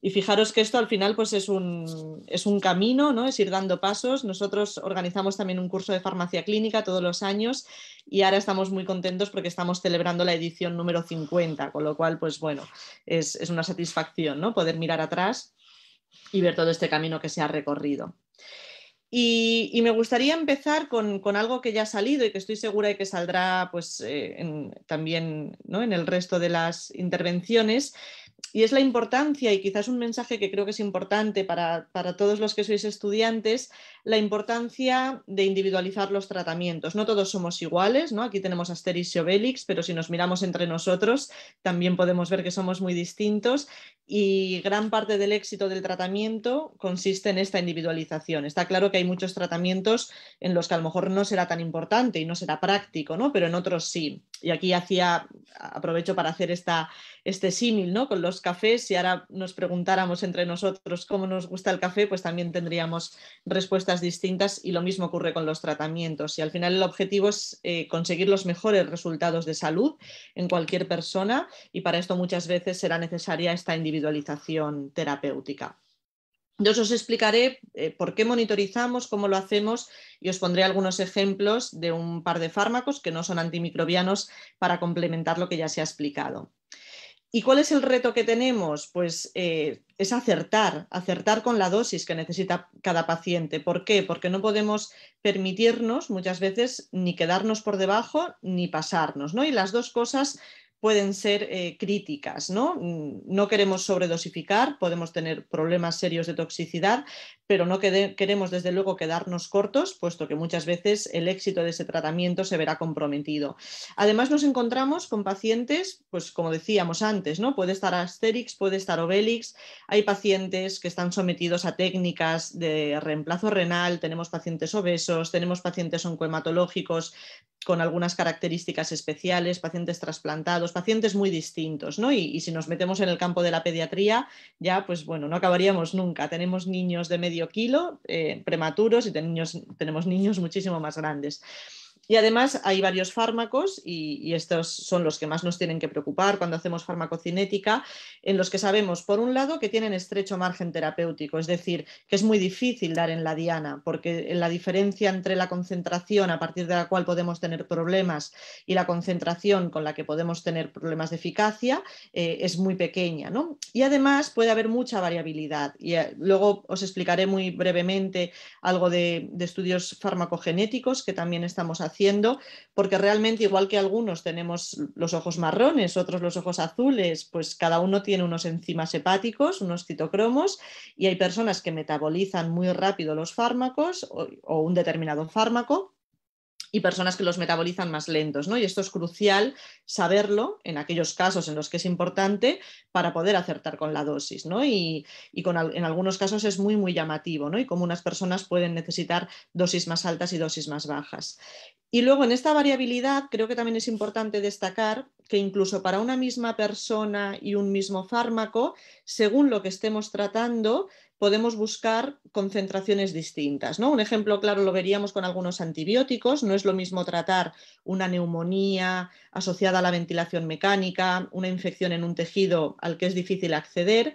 Y fijaros que esto al final pues es un, es un camino, ¿no? es ir dando pasos. Nosotros organizamos también un curso de farmacia clínica todos los años y ahora estamos muy contentos porque estamos celebrando la edición número 50, con lo cual pues bueno, es, es una satisfacción ¿no? poder mirar atrás y ver todo este camino que se ha recorrido. Y, me gustaría empezar con, algo que ya ha salido y que estoy segura de que saldrá pues, eh, también ¿no? en el resto de las intervenciones, y es la importancia, y quizás un mensaje que creo que es importante para, todos los que sois estudiantes, la importancia de individualizar los tratamientos. No todos somos iguales, ¿no? Aquí tenemos Asterix y Obelix, pero si nos miramos entre nosotros, también podemos ver que somos muy distintos y gran parte del éxito del tratamiento consiste en esta individualización. Está claro que hay muchos tratamientos en los que a lo mejor no será tan importante y no será práctico, ¿no? Pero en otros sí. Y aquí hacía, aprovecho para hacer esta, este símil, ¿no? Con los cafés, si ahora nos preguntáramos entre nosotros cómo nos gusta el café, pues también tendríamos respuestas distintas y lo mismo ocurre con los tratamientos. Y al final el objetivo es eh, conseguir los mejores resultados de salud en cualquier persona y para esto muchas veces será necesaria esta individualización terapéutica. Yo os explicaré eh, por qué monitorizamos, cómo lo hacemos y os pondré algunos ejemplos de un par de fármacos que no son antimicrobianos para complementar lo que ya se ha explicado. ¿Y cuál es el reto que tenemos? Pues eh, es acertar, acertar con la dosis que necesita cada paciente. ¿Por qué? Porque no podemos permitirnos muchas veces ni quedarnos por debajo ni pasarnos, ¿no? Y las dos cosas pueden ser eh, críticas. ¿no? Mm, no queremos sobredosificar, podemos tener problemas serios de toxicidad, pero no queremos desde luego quedarnos cortos, puesto que muchas veces el éxito de ese tratamiento se verá comprometido. Además nos encontramos con pacientes, pues como decíamos antes, ¿no? puede estar Asterix, puede estar Obelix, hay pacientes que están sometidos a técnicas de reemplazo renal, tenemos pacientes obesos, tenemos pacientes oncohematológicos con algunas características especiales, pacientes trasplantados, pacientes muy distintos, ¿no? Y, si nos metemos en el campo de la pediatría, ya pues bueno, no acabaríamos nunca. Tenemos niños de medio kilo eh, prematuros y tenemos niños muchísimo más grandes. Y además hay varios fármacos, y, estos son los que más nos tienen que preocupar cuando hacemos farmacocinética, en los que sabemos, por un lado, que tienen estrecho margen terapéutico, es decir, que es muy difícil dar en la diana, porque la diferencia entre la concentración a partir de la cual podemos tener problemas y la concentración con la que podemos tener problemas de eficacia eh, es muy pequeña. ¿no? Y además puede haber mucha variabilidad. Y eh, luego os explicaré muy brevemente algo de, de estudios farmacogenéticos que también estamos haciendo porque realmente igual que algunos tenemos los ojos marrones, otros los ojos azules, pues cada uno tiene unos enzimas hepáticos, unos citocromos, y hay personas que metabolizan muy rápido los fármacos o un determinado fármaco y personas que los metabolizan más lentos. ¿no? Y esto es crucial saberlo en aquellos casos en los que es importante para poder acertar con la dosis. ¿no? Y, con, en algunos casos es muy, muy llamativo ¿no? y como unas personas pueden necesitar dosis más altas y dosis más bajas. Y luego en esta variabilidad creo que también es importante destacar que incluso para una misma persona y un mismo fármaco, según lo que estemos tratando, podemos buscar concentraciones distintas. ¿no? Un ejemplo claro lo veríamos con algunos antibióticos. No es lo mismo tratar una neumonía asociada a la ventilación mecánica, una infección en un tejido al que es difícil acceder,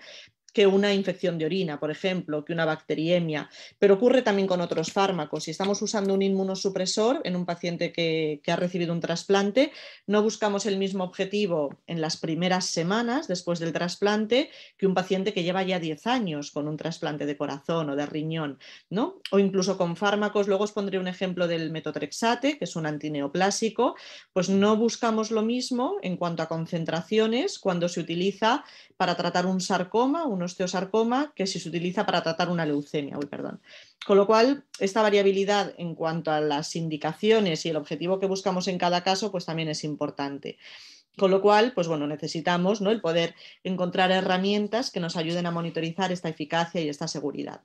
que una infección de orina, por ejemplo, que una bacteriemia, pero ocurre también con otros fármacos. Si estamos usando un inmunosupresor en un paciente que, ha recibido un trasplante, no buscamos el mismo objetivo en las primeras semanas después del trasplante que un paciente que lleva ya 10 años con un trasplante de corazón o de riñón, ¿no? O incluso con fármacos, luego os pondré un ejemplo del metotrexate, que es un antineoplásico, pues no buscamos lo mismo en cuanto a concentraciones cuando se utiliza para tratar un sarcoma, un osteosarcoma, que si se utiliza para tratar una leucemia. perdón. Con lo cual, esta variabilidad en cuanto a las indicaciones y el objetivo que buscamos en cada caso, pues también es importante. Con lo cual, pues bueno, necesitamos ¿no? el poder encontrar herramientas que nos ayuden a monitorizar esta eficacia y esta seguridad.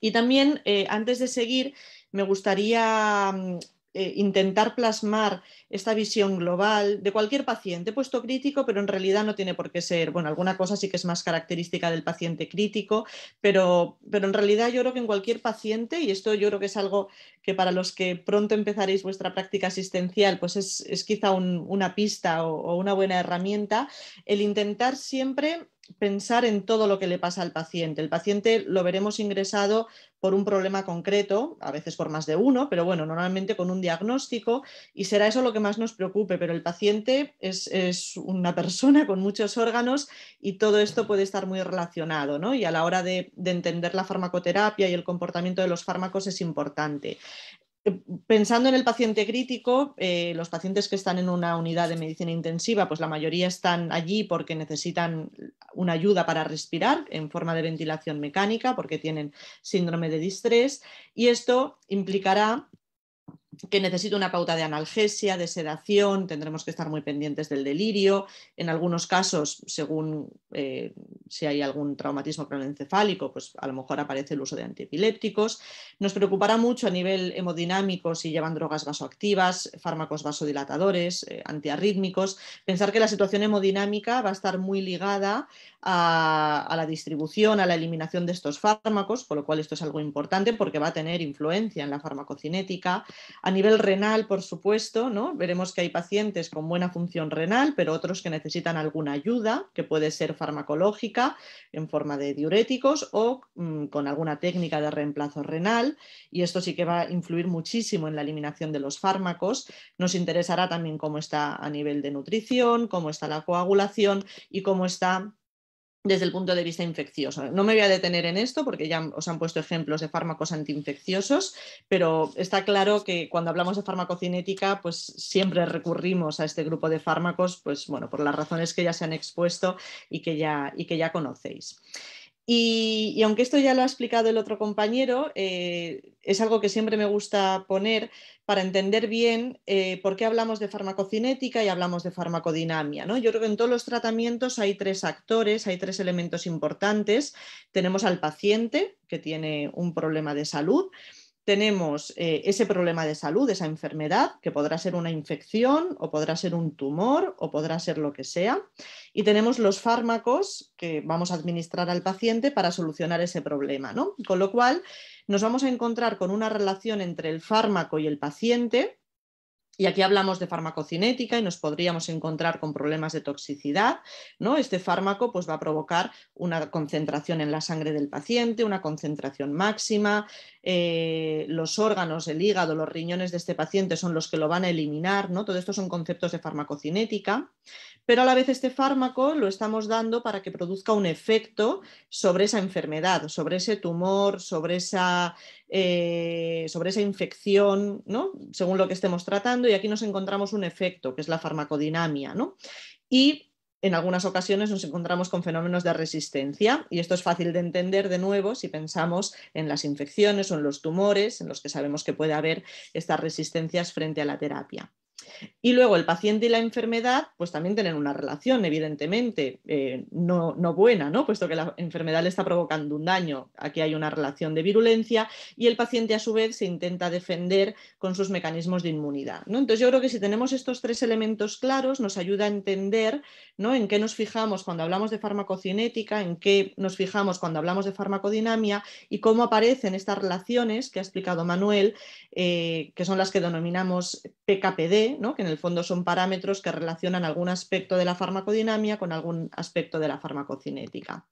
Y también, eh, antes de seguir, me gustaría mm, eh, intentar plasmar esta visión global de cualquier paciente, puesto crítico, pero en realidad no tiene por qué ser, bueno, alguna cosa sí que es más característica del paciente crítico, pero, pero en realidad yo creo que en cualquier paciente, y esto yo creo que es algo que para los que pronto empezaréis vuestra práctica asistencial, pues es, quizá una pista o una buena herramienta, el intentar siempre pensar en todo lo que le pasa al paciente. El paciente lo veremos ingresado por un problema concreto, a veces por más de uno, pero bueno, normalmente con un diagnóstico y será eso lo que más nos preocupe, pero el paciente es, una persona con muchos órganos y todo esto puede estar muy relacionado, ¿no? Y a la hora de, de entender la farmacoterapia y el comportamiento de los fármacos es importante. Eh, pensando en el paciente crítico, eh, los pacientes que están en una unidad de medicina intensiva, pues la mayoría están allí porque necesitan una ayuda para respirar en forma de ventilación mecánica, porque tienen síndrome de distrés, y esto implicará que necesita una pauta de analgesia, de sedación, tendremos que estar muy pendientes del delirio. En algunos casos, según eh, si hay algún traumatismo cronoencefálico, pues a lo mejor aparece el uso de antiepilépticos. Nos preocupará mucho a nivel hemodinámico si llevan drogas vasoactivas, fármacos vasodilatadores, eh, antiarrítmicos. Pensar que la situación hemodinámica va a estar muy ligada a, la distribución, a la eliminación de estos fármacos, por lo cual esto es algo importante porque va a tener influencia en la farmacocinética. Nivel renal, por supuesto, ¿no? veremos que hay pacientes con buena función renal, pero otros que necesitan alguna ayuda, que puede ser farmacológica en forma de diuréticos o mm, con alguna técnica de reemplazo renal. Y esto sí que va a influir muchísimo en la eliminación de los fármacos. Nos interesará también cómo está a nivel de nutrición, cómo está la coagulación y cómo está desde el punto de vista infeccioso. No me voy a detener en esto porque ya os han puesto ejemplos de fármacos antiinfecciosos, pero está claro que cuando hablamos de farmacocinética, pues siempre recurrimos a este grupo de fármacos, pues bueno, por las razones que ya se han expuesto y que ya, y que ya conocéis. Y, aunque esto ya lo ha explicado el otro compañero, eh, es algo que siempre me gusta poner para entender bien eh, por qué hablamos de farmacocinética y hablamos de farmacodinamia. ¿no? Yo creo que en todos los tratamientos hay tres actores, hay tres elementos importantes. Tenemos al paciente que tiene un problema de salud, tenemos eh, ese problema de salud, esa enfermedad, que podrá ser una infección o podrá ser un tumor o podrá ser lo que sea. Y tenemos los fármacos que vamos a administrar al paciente para solucionar ese problema. ¿no? Con lo cual, nos vamos a encontrar con una relación entre el fármaco y el paciente y aquí hablamos de farmacocinética y nos podríamos encontrar con problemas de toxicidad. ¿no? Este fármaco pues, va a provocar una concentración en la sangre del paciente, una concentración máxima. Eh, los órganos, el hígado, los riñones de este paciente son los que lo van a eliminar. ¿no? Todo esto son conceptos de farmacocinética. Pero a la vez este fármaco lo estamos dando para que produzca un efecto sobre esa enfermedad, sobre ese tumor, sobre esa eh, sobre esa infección, ¿no? según lo que estemos tratando, y aquí nos encontramos un efecto, que es la farmacodinamia. ¿no? Y en algunas ocasiones nos encontramos con fenómenos de resistencia, y esto es fácil de entender de nuevo si pensamos en las infecciones o en los tumores, en los que sabemos que puede haber estas resistencias frente a la terapia. Y luego el paciente y la enfermedad, pues también tienen una relación, evidentemente, eh, no, buena, ¿no? puesto que la enfermedad le está provocando un daño. Aquí hay una relación de virulencia y el paciente a su vez se intenta defender con sus mecanismos de inmunidad. ¿no? Entonces yo creo que si tenemos estos tres elementos claros nos ayuda a entender ¿no? en qué nos fijamos cuando hablamos de farmacocinética, en qué nos fijamos cuando hablamos de farmacodinamia y cómo aparecen estas relaciones que ha explicado Manuel, eh, que son las que denominamos PKPD, que en el fondo son parámetros que relacionan algún aspecto de la farmacodinamia con algún aspecto de la farmacocinética.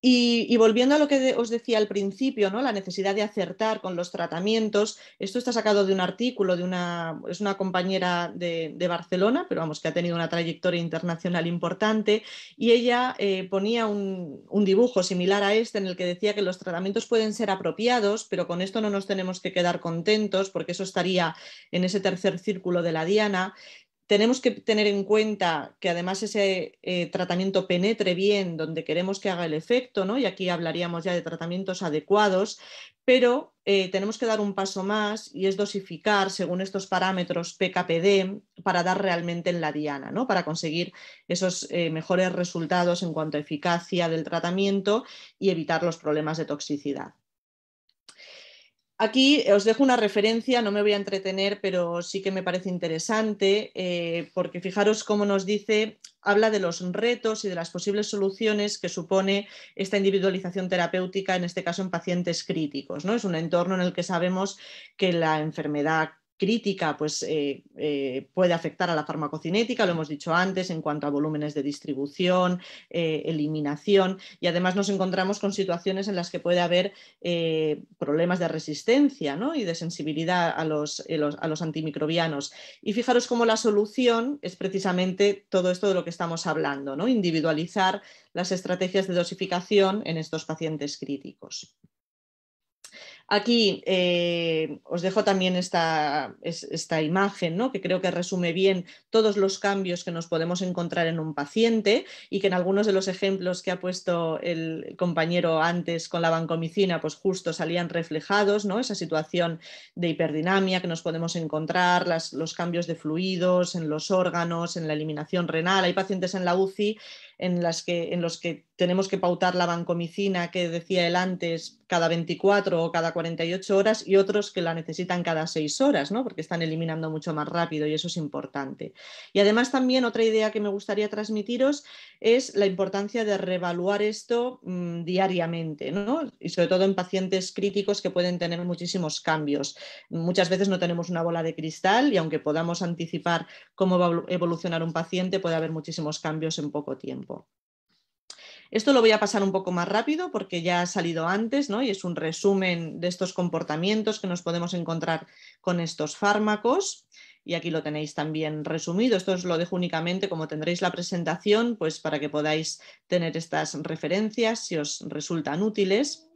Y, volviendo a lo que os decía al principio, ¿no? la necesidad de acertar con los tratamientos, esto está sacado de un artículo de una, es una compañera de, Barcelona, pero vamos, que ha tenido una trayectoria internacional importante, y ella eh, ponía un, un, dibujo similar a este en el que decía que los tratamientos pueden ser apropiados, pero con esto no nos tenemos que quedar contentos, porque eso estaría en ese tercer círculo de la diana, tenemos que tener en cuenta que además ese eh, tratamiento penetre bien donde queremos que haga el efecto, ¿no? y aquí hablaríamos ya de tratamientos adecuados, pero eh, tenemos que dar un paso más y es dosificar según estos parámetros PKPD para dar realmente en la diana, ¿no? para conseguir esos eh, mejores resultados en cuanto a eficacia del tratamiento y evitar los problemas de toxicidad. Aquí os dejo una referencia, no me voy a entretener, pero sí que me parece interesante, eh, porque fijaros cómo nos dice, habla de los retos y de las posibles soluciones que supone esta individualización terapéutica, en este caso en pacientes críticos. ¿no? Es un entorno en el que sabemos que la enfermedad crítica pues, eh, eh, puede afectar a la farmacocinética, lo hemos dicho antes, en cuanto a volúmenes de distribución, eh, eliminación, y además nos encontramos con situaciones en las que puede haber problemas de resistencia y de sensibilidad a los, a los, antimicrobianos. Y fijaros cómo la solución es precisamente todo esto de lo que estamos hablando, ¿no? individualizar las estrategias de dosificación en estos pacientes críticos. Aquí eh, os dejo también esta, esta imagen, ¿no? que creo que resume bien todos los cambios que nos podemos encontrar en un paciente y que en algunos de los ejemplos que ha puesto el compañero antes con la vancomicina, pues justo salían reflejados, ¿no? esa situación de hiperdinamia que nos podemos encontrar, los cambios de fluidos en los órganos, en la eliminación renal. Hay pacientes en la UCI en, las que, los que tenemos que pautar la vancomicina que decía él antes cada 24 o cada 48 horas y otros que la necesitan cada 6 horas, ¿no? porque están eliminando mucho más rápido y eso es importante. Y además también otra idea que me gustaría transmitiros es la importancia de reevaluar esto mm, diariamente ¿no? y sobre todo en pacientes críticos que pueden tener muchísimos cambios. Muchas veces no tenemos una bola de cristal y aunque podamos anticipar cómo va a evolucionar un paciente puede haber muchísimos cambios en poco tiempo. Esto lo voy a pasar un poco más rápido porque ya ha salido antes ¿no? y es un resumen de estos comportamientos que nos podemos encontrar con estos fármacos. Y aquí lo tenéis también resumido. Esto os lo dejo únicamente como tendréis la presentación, pues para que podáis tener estas referencias si os resultan útiles.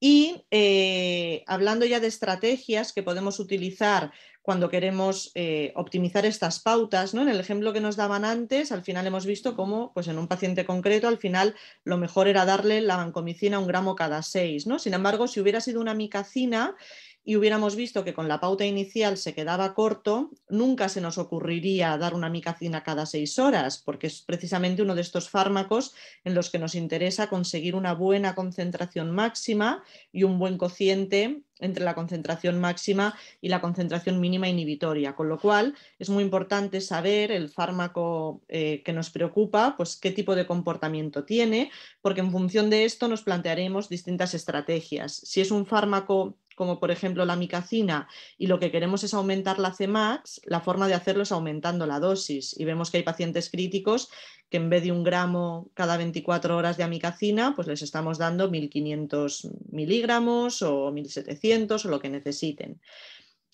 Y eh, hablando ya de estrategias que podemos utilizar cuando queremos eh, optimizar estas pautas. ¿no? En el ejemplo que nos daban antes, al final hemos visto cómo pues en un paciente concreto, al final lo mejor era darle la vancomicina un gramo cada seis. ¿no? Sin embargo, si hubiera sido una micacina y hubiéramos visto que con la pauta inicial se quedaba corto, nunca se nos ocurriría dar una micacina cada seis horas, porque es precisamente uno de estos fármacos en los que nos interesa conseguir una buena concentración máxima y un buen cociente entre la concentración máxima y la concentración mínima inhibitoria, con lo cual es muy importante saber el fármaco eh, que nos preocupa, pues qué tipo de comportamiento tiene, porque en función de esto nos plantearemos distintas estrategias. Si es un fármaco como por ejemplo la micacina, y lo que queremos es aumentar la Cmax, la forma de hacerlo es aumentando la dosis. Y vemos que hay pacientes críticos que en vez de un gramo cada 24 horas de amicacina, pues les estamos dando 1500 miligramos o 1700 o lo que necesiten.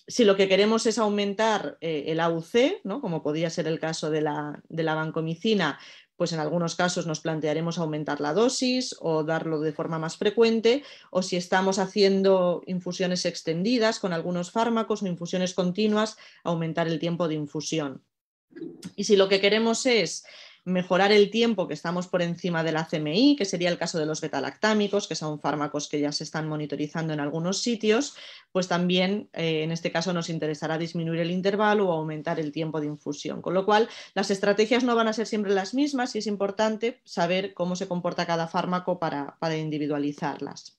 Si lo que queremos es aumentar eh, el AUC, ¿no? como podría ser el caso de la, de la vancomicina, pues en algunos casos nos plantearemos aumentar la dosis o darlo de forma más frecuente, o si estamos haciendo infusiones extendidas con algunos fármacos o infusiones continuas, aumentar el tiempo de infusión. Y si lo que queremos es mejorar el tiempo que estamos por encima de la CMI, que sería el caso de los betalactámicos, que son fármacos que ya se están monitorizando en algunos sitios, pues también eh, en este caso nos interesará disminuir el intervalo o aumentar el tiempo de infusión. Con lo cual, las estrategias no van a ser siempre las mismas y es importante saber cómo se comporta cada fármaco para, individualizarlas.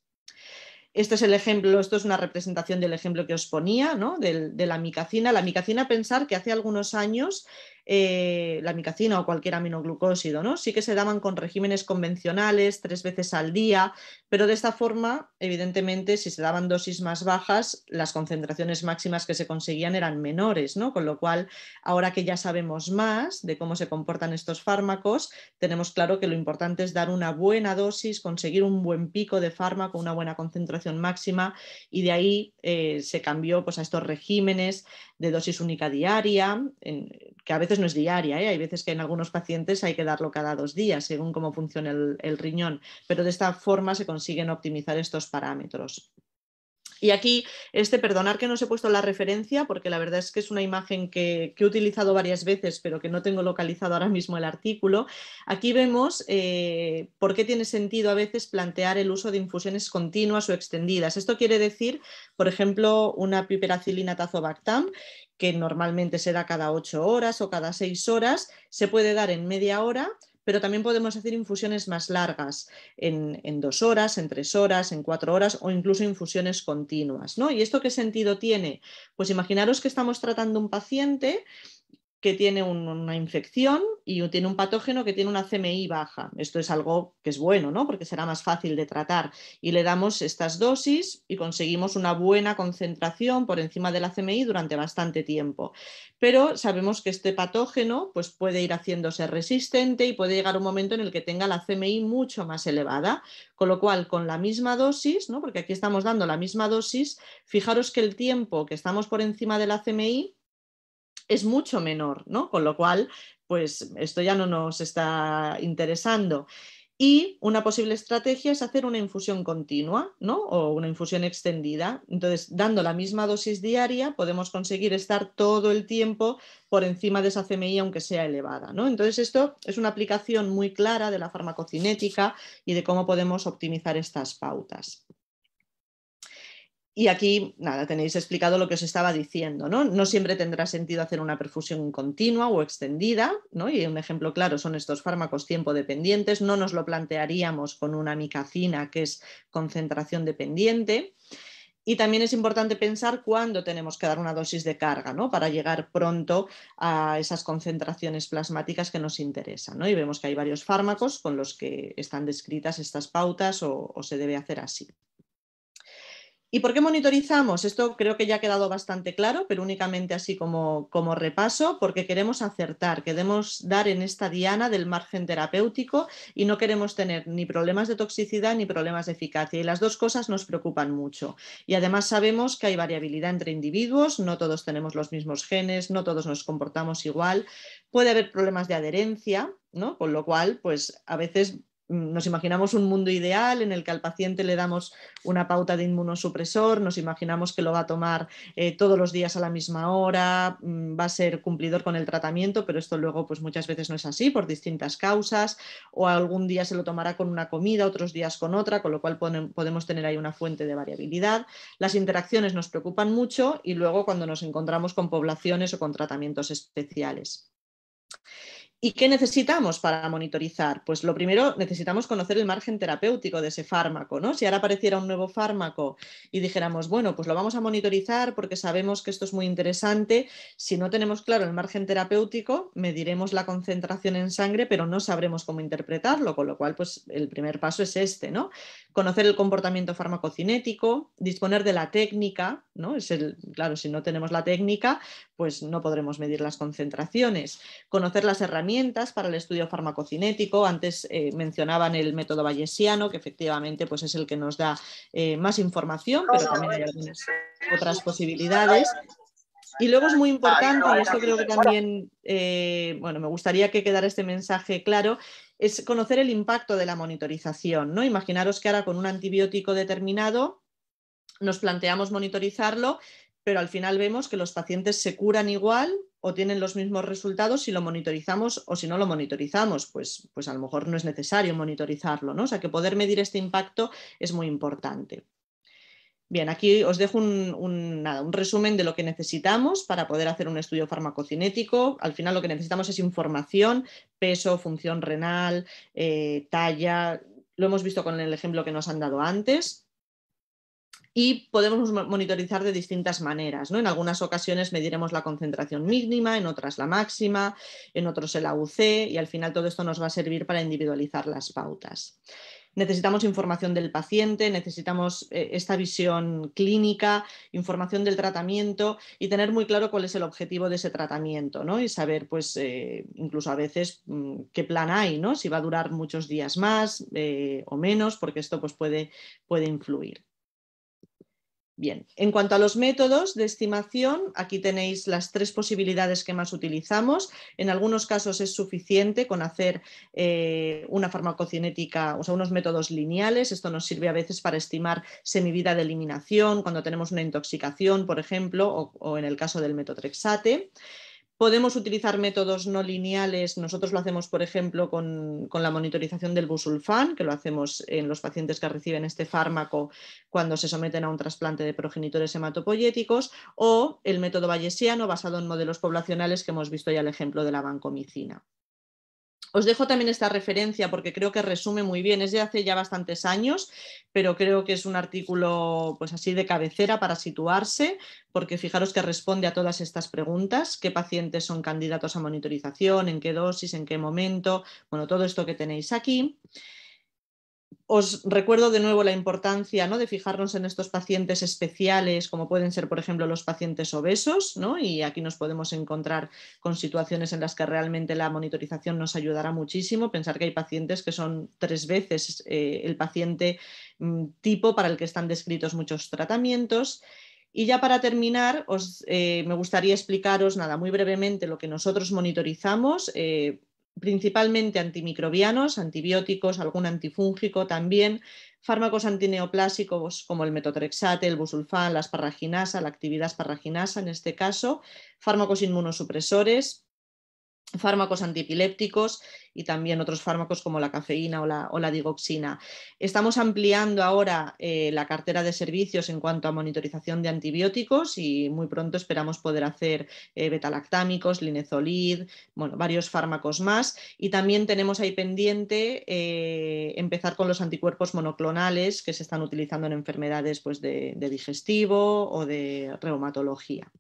Este es el ejemplo, esto es una representación del ejemplo que os ponía, ¿no? de la micacina. La micacina, pensar que hace algunos años eh, la micacina o cualquier aminoglucósido, ¿no? Sí que se daban con regímenes convencionales, tres veces al día, pero de esta forma, evidentemente, si se daban dosis más bajas, las concentraciones máximas que se conseguían eran menores, ¿no? Con lo cual, ahora que ya sabemos más de cómo se comportan estos fármacos, tenemos claro que lo importante es dar una buena dosis, conseguir un buen pico de fármaco, una buena concentración máxima, y de ahí eh, se cambió pues, a estos regímenes de dosis única diaria, que a veces no es diaria, ¿eh? hay veces que en algunos pacientes hay que darlo cada dos días según cómo funciona el, riñón, pero de esta forma se consiguen optimizar estos parámetros. Y aquí, este, perdonar que no os he puesto la referencia, porque la verdad es que es una imagen que, he utilizado varias veces, pero que no tengo localizado ahora mismo el artículo. Aquí vemos eh, por qué tiene sentido a veces plantear el uso de infusiones continuas o extendidas. Esto quiere decir, por ejemplo, una piperacilina tazobactam, que normalmente se da cada ocho horas o cada seis horas, se puede dar en media hora pero también podemos hacer infusiones más largas, en, dos horas, en tres horas, en cuatro horas o incluso infusiones continuas. ¿no? ¿Y esto qué sentido tiene? Pues imaginaros que estamos tratando un paciente que tiene una infección y tiene un patógeno que tiene una CMI baja. Esto es algo que es bueno, ¿no? Porque será más fácil de tratar. Y le damos estas dosis y conseguimos una buena concentración por encima de la CMI durante bastante tiempo. Pero sabemos que este patógeno pues, puede ir haciéndose resistente y puede llegar un momento en el que tenga la CMI mucho más elevada. Con lo cual, con la misma dosis, ¿no? porque aquí estamos dando la misma dosis, fijaros que el tiempo que estamos por encima de la CMI es mucho menor, ¿no? Con lo cual, pues esto ya no nos está interesando. Y una posible estrategia es hacer una infusión continua, ¿no? O una infusión extendida. Entonces, dando la misma dosis diaria, podemos conseguir estar todo el tiempo por encima de esa CMI, aunque sea elevada, ¿no? Entonces, esto es una aplicación muy clara de la farmacocinética y de cómo podemos optimizar estas pautas. Y aquí, nada, tenéis explicado lo que os estaba diciendo, ¿no? No siempre tendrá sentido hacer una perfusión continua o extendida, ¿no? Y un ejemplo claro son estos fármacos tiempo dependientes. No nos lo plantearíamos con una micacina, que es concentración dependiente. Y también es importante pensar cuándo tenemos que dar una dosis de carga, ¿no? Para llegar pronto a esas concentraciones plasmáticas que nos interesan, ¿no? Y vemos que hay varios fármacos con los que están descritas estas pautas o se debe hacer así. ¿Y por qué monitorizamos? Esto creo que ya ha quedado bastante claro, pero únicamente así como, como, repaso, porque queremos acertar, queremos dar en esta diana del margen terapéutico y no queremos tener ni problemas de toxicidad ni problemas de eficacia. Y las dos cosas nos preocupan mucho. Y además sabemos que hay variabilidad entre individuos, no todos tenemos los mismos genes, no todos nos comportamos igual, puede haber problemas de adherencia, ¿no? Con lo cual, pues a veces nos imaginamos un mundo ideal en el que al paciente le damos una pauta de inmunosupresor, nos imaginamos que lo va a tomar eh, todos los días a la misma hora, mm, va a ser cumplidor con el tratamiento, pero esto luego pues muchas veces no es así por distintas causas, o algún día se lo tomará con una comida, otros días con otra, con lo cual podemos tener ahí una fuente de variabilidad. Las interacciones nos preocupan mucho y luego cuando nos encontramos con poblaciones o con tratamientos especiales. ¿Y qué necesitamos para monitorizar? Pues lo primero, necesitamos conocer el margen terapéutico de ese fármaco, ¿no? Si ahora apareciera un nuevo fármaco y dijéramos, bueno, pues lo vamos a monitorizar porque sabemos que esto es muy interesante, si no tenemos claro el margen terapéutico, mediremos la concentración en sangre, pero no sabremos cómo interpretarlo, con lo cual, pues el primer paso es este, ¿no? Conocer el comportamiento farmacocinético, disponer de la técnica, ¿no? Es el, claro, si no tenemos la técnica, pues no podremos medir las concentraciones. Conocer las herramientas para el estudio farmacocinético. Antes eh, mencionaban el método bayesiano, que efectivamente pues, es el que nos da eh, más información, pero también hay algunas otras posibilidades. Y luego es muy importante, y esto creo que también, eh, bueno, me gustaría que quedara este mensaje claro, es conocer el impacto de la monitorización. ¿no? Imaginaros que ahora con un antibiótico determinado nos planteamos monitorizarlo, pero al final vemos que los pacientes se curan igual o tienen los mismos resultados si lo monitorizamos o si no lo monitorizamos, pues, pues a lo mejor no es necesario monitorizarlo, ¿no? O sea que poder medir este impacto es muy importante. Bien, aquí os dejo un, resumen de lo que necesitamos para poder hacer un estudio farmacocinético. Al final lo que necesitamos es información, peso, función renal, eh, talla. Lo hemos visto con el ejemplo que nos han dado antes. Y podemos monitorizar de distintas maneras. ¿no? En algunas ocasiones mediremos la concentración mínima, en otras la máxima, en otros el AUC y al final todo esto nos va a servir para individualizar las pautas. Necesitamos información del paciente, necesitamos eh, esta visión clínica, información del tratamiento y tener muy claro cuál es el objetivo de ese tratamiento ¿no? y saber, pues, eh, incluso a veces mm, qué plan hay, ¿no? si va a durar muchos días más eh, o menos, porque esto pues, puede, puede influir. Bien, en cuanto a los métodos de estimación, aquí tenéis las tres posibilidades que más utilizamos. En algunos casos es suficiente con hacer eh, una farmacocinética, o sea, unos métodos lineales. Esto nos sirve a veces para estimar semivida de eliminación cuando tenemos una intoxicación, por ejemplo, o, o en el caso del metotrexate. Podemos utilizar métodos no lineales. Nosotros lo hacemos, por ejemplo, con, la monitorización del busulfán, que lo hacemos en los pacientes que reciben este fármaco cuando se someten a un trasplante de progenitores hematopoyéticos, o el método bayesiano basado en modelos poblacionales que hemos visto ya el ejemplo de la vancomicina. Os dejo también esta referencia porque creo que resume muy bien, es de hace ya bastantes años, pero creo que es un artículo pues así de cabecera para situarse, porque fijaros que responde a todas estas preguntas, qué pacientes son candidatos a monitorización, en qué dosis, en qué momento, bueno, todo esto que tenéis aquí. Os recuerdo de nuevo la importancia ¿no? de fijarnos en estos pacientes especiales, como pueden ser, por ejemplo, los pacientes obesos, y aquí nos podemos encontrar con situaciones en las que realmente la monitorización nos ayudará muchísimo. Pensar que hay pacientes que son tres veces eh, el paciente mm, tipo para el que están descritos muchos tratamientos. Y ya para terminar, eh, me gustaría explicaros nada muy brevemente lo que nosotros monitorizamos. Eh, principalmente antimicrobianos, antibióticos, algún antifúngico también, fármacos antineoplásicos como el metotrexate, el busulfán, la asparraginasa, la actividad asparraginasa en este caso, fármacos inmunosupresores, fármacos antipilépticos y también otros fármacos como la cafeína o la, digoxina. Estamos ampliando ahora eh, la cartera de servicios en cuanto a monitorización de antibióticos y muy pronto esperamos poder hacer eh, betalactámicos, linezolid, bueno, varios fármacos más. Y también tenemos ahí pendiente eh, empezar con los anticuerpos monoclonales que se están utilizando en enfermedades pues, de digestivo o de reumatología.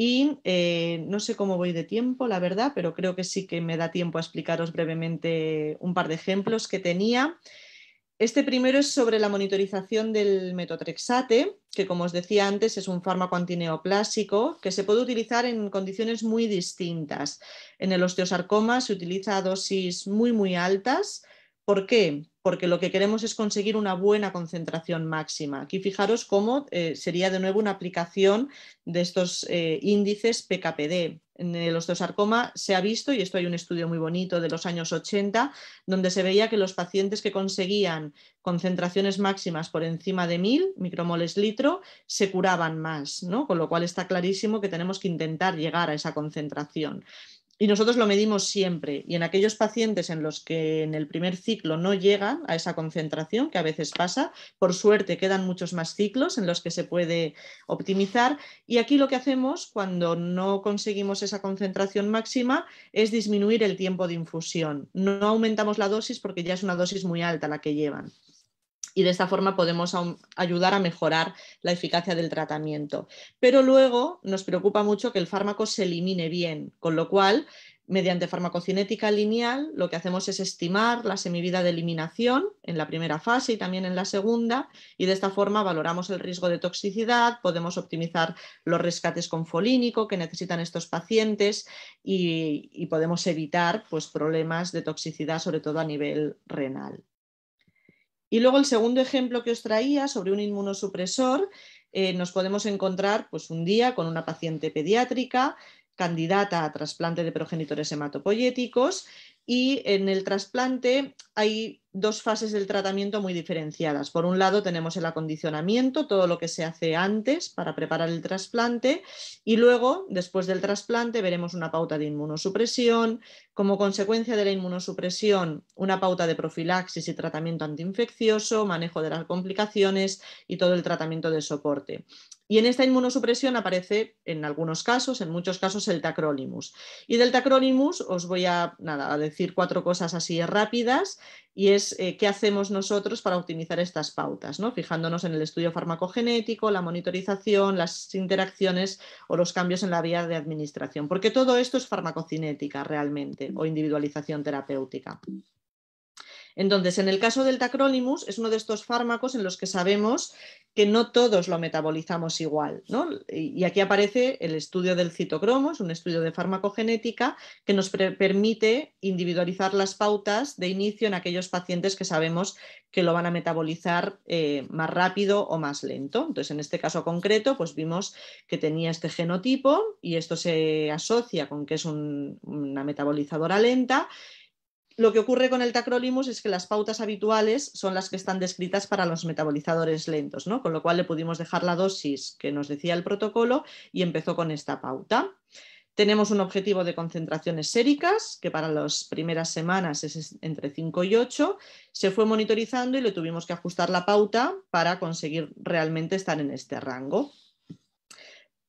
Y eh, no sé cómo voy de tiempo, la verdad, pero creo que sí que me da tiempo a explicaros brevemente un par de ejemplos que tenía. Este primero es sobre la monitorización del metotrexate, que como os decía antes es un fármaco antineoplásico que se puede utilizar en condiciones muy distintas. En el osteosarcoma se utiliza dosis muy muy altas. ¿Por qué? porque lo que queremos es conseguir una buena concentración máxima. Aquí fijaros cómo eh, sería de nuevo una aplicación de estos eh, índices PKPD. En el osteosarcoma se ha visto, y esto hay un estudio muy bonito de los años 80, donde se veía que los pacientes que conseguían concentraciones máximas por encima de 1000 micromoles litro se curaban más, ¿no? con lo cual está clarísimo que tenemos que intentar llegar a esa concentración. Y nosotros lo medimos siempre. Y en aquellos pacientes en los que en el primer ciclo no llegan a esa concentración, que a veces pasa, por suerte quedan muchos más ciclos en los que se puede optimizar. Y aquí lo que hacemos cuando no conseguimos esa concentración máxima es disminuir el tiempo de infusión. No aumentamos la dosis porque ya es una dosis muy alta la que llevan y de esta forma podemos ayudar a mejorar la eficacia del tratamiento. Pero luego nos preocupa mucho que el fármaco se elimine bien, con lo cual Mediante farmacocinética lineal lo que hacemos es estimar la semivida de eliminación en la primera fase y también en la segunda y de esta forma valoramos el riesgo de toxicidad, podemos optimizar los rescates con folínico que necesitan estos pacientes y, podemos evitar pues, problemas de toxicidad sobre todo a nivel renal. Y luego el segundo ejemplo que os traía sobre un inmunosupresor, eh, nos podemos encontrar pues, un día con una paciente pediátrica candidata a trasplante de progenitores hematopoyéticos y en el trasplante hay dos fases del tratamiento muy diferenciadas. Por un lado tenemos el acondicionamiento, todo lo que se hace antes para preparar el trasplante y luego, después del trasplante, veremos una pauta de inmunosupresión, como consecuencia de la inmunosupresión, una pauta de profilaxis y tratamiento antiinfeccioso, manejo de las complicaciones y todo el tratamiento de soporte. Y en esta inmunosupresión aparece en algunos casos, en muchos casos, el tacrolimus. Y del tacrolimus os voy a, nada, a decir cuatro cosas así rápidas y es eh, qué hacemos nosotros para optimizar estas pautas, ¿no? fijándonos en el estudio farmacogenético, la monitorización, las interacciones o los cambios en la vía de administración, porque todo esto es farmacocinética realmente o individualización terapéutica. Entonces, en el caso del tacrolimus, es uno de estos fármacos en los que sabemos que no todos lo metabolizamos igual. Y aquí aparece el estudio del citocromo, es un estudio de farmacogenética que nos permite individualizar las pautas de inicio en aquellos pacientes que sabemos que lo van a metabolizar eh, más rápido o más lento. Entonces, en este caso concreto, pues vimos que tenía este genotipo y esto se asocia con que es una metabolizadora lenta lo que ocurre con el tacrolimus es que las pautas habituales son las que están descritas para los metabolizadores lentos, ¿no? con lo cual le pudimos dejar la dosis que nos decía el protocolo y empezó con esta pauta. Tenemos un objetivo de concentraciones séricas, que para las primeras semanas es entre 5 y 8. Se fue monitorizando y le tuvimos que ajustar la pauta para conseguir realmente estar en este rango.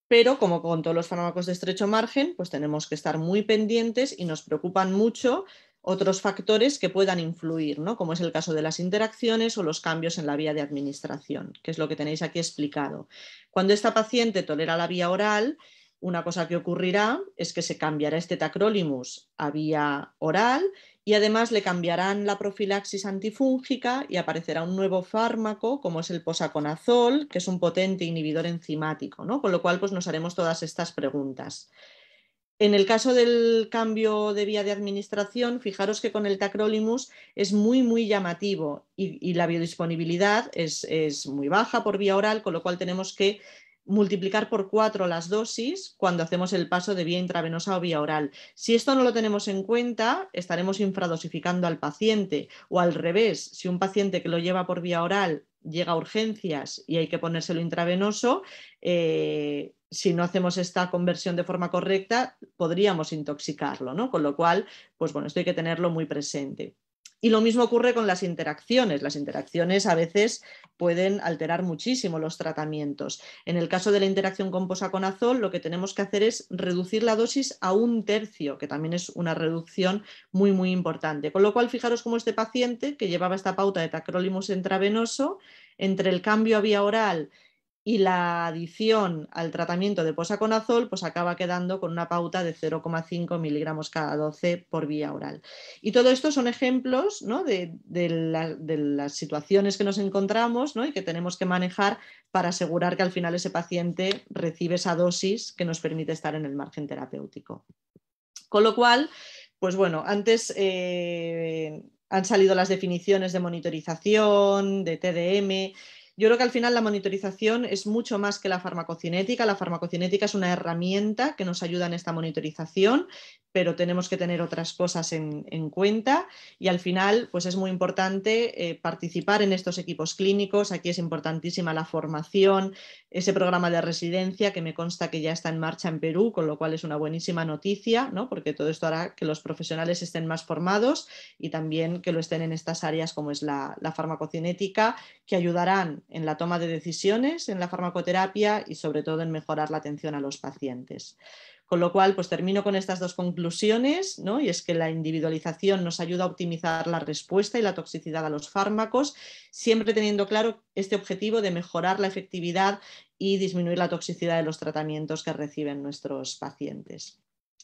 Pero como con todos los fármacos de estrecho margen, pues tenemos que estar muy pendientes y nos preocupan mucho otros factores que puedan influir, ¿no? como es el caso de las interacciones o los cambios en la vía de administración, que es lo que tenéis aquí explicado. Cuando esta paciente tolera la vía oral, una cosa que ocurrirá es que se cambiará este tacrolimus a vía oral y además le cambiarán la profilaxis antifúngica y aparecerá un nuevo fármaco como es el posaconazol, que es un potente inhibidor enzimático, ¿no? con lo cual pues, nos haremos todas estas preguntas. En el caso del cambio de vía de administración, fijaros que con el tacrolimus es muy, muy llamativo y, la biodisponibilidad es, es, muy baja por vía oral, con lo cual tenemos que multiplicar por cuatro las dosis cuando hacemos el paso de vía intravenosa o vía oral. Si esto no lo tenemos en cuenta, estaremos infradosificando al paciente o al revés, si un paciente que lo lleva por vía oral llega a urgencias y hay que ponérselo intravenoso, eh, si no hacemos esta conversión de forma correcta, podríamos intoxicarlo, ¿no? Con lo cual, pues bueno, esto hay que tenerlo muy presente. Y lo mismo ocurre con las interacciones. Las interacciones a veces pueden alterar muchísimo los tratamientos. En el caso de la interacción con posaconazol, lo que tenemos que hacer es reducir la dosis a un tercio, que también es una reducción muy, muy importante. Con lo cual, fijaros cómo este paciente que llevaba esta pauta de tacrolimus intravenoso, entre el cambio a vía oral y la adición al tratamiento de posaconazol pues acaba quedando con una pauta de 0,5 miligramos cada 12 por vía oral. Y todo esto son ejemplos de, las situaciones que nos encontramos y que tenemos que manejar para asegurar que al final ese paciente recibe esa dosis que nos permite estar en el margen terapéutico. Con lo cual, pues bueno, antes eh, han salido las definiciones de monitorización, de TDM, yo creo que al final la monitorización es mucho más que la farmacocinética. La farmacocinética es una herramienta que nos ayuda en esta monitorización, pero tenemos que tener otras cosas en, cuenta y al final pues es muy importante eh, participar en estos equipos clínicos. Aquí es importantísima la formación, ese programa de residencia que me consta que ya está en marcha en Perú, con lo cual es una buenísima noticia, ¿no? porque todo esto hará que los profesionales estén más formados y también que lo estén en estas áreas como es la, la farmacocinética, que ayudarán en la toma de decisiones, en la farmacoterapia y sobre todo en mejorar la atención a los pacientes. Con lo cual, pues termino con estas dos conclusiones, ¿no? y es que la individualización nos ayuda a optimizar la respuesta y la toxicidad a los fármacos, siempre teniendo claro este objetivo de mejorar la efectividad y disminuir la toxicidad de los tratamientos que reciben nuestros pacientes.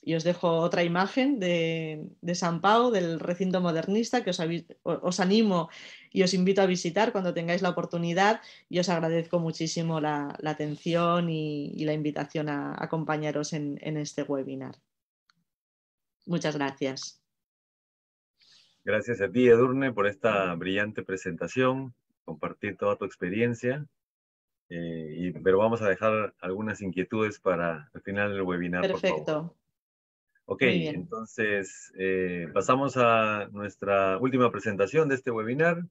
Y os dejo otra imagen de, San Pau, del recinto modernista, que os, animo y os invito a visitar cuando tengáis la oportunidad. Y os agradezco muchísimo la, atención y, la invitación a, acompañaros en, en este webinar. Muchas gracias. Gracias a ti, Edurne, por esta brillante presentación, compartir toda tu experiencia. Eh, pero vamos a dejar algunas inquietudes para el final del webinar. Perfecto. Ok, entonces eh, pasamos a nuestra última presentación de este webinar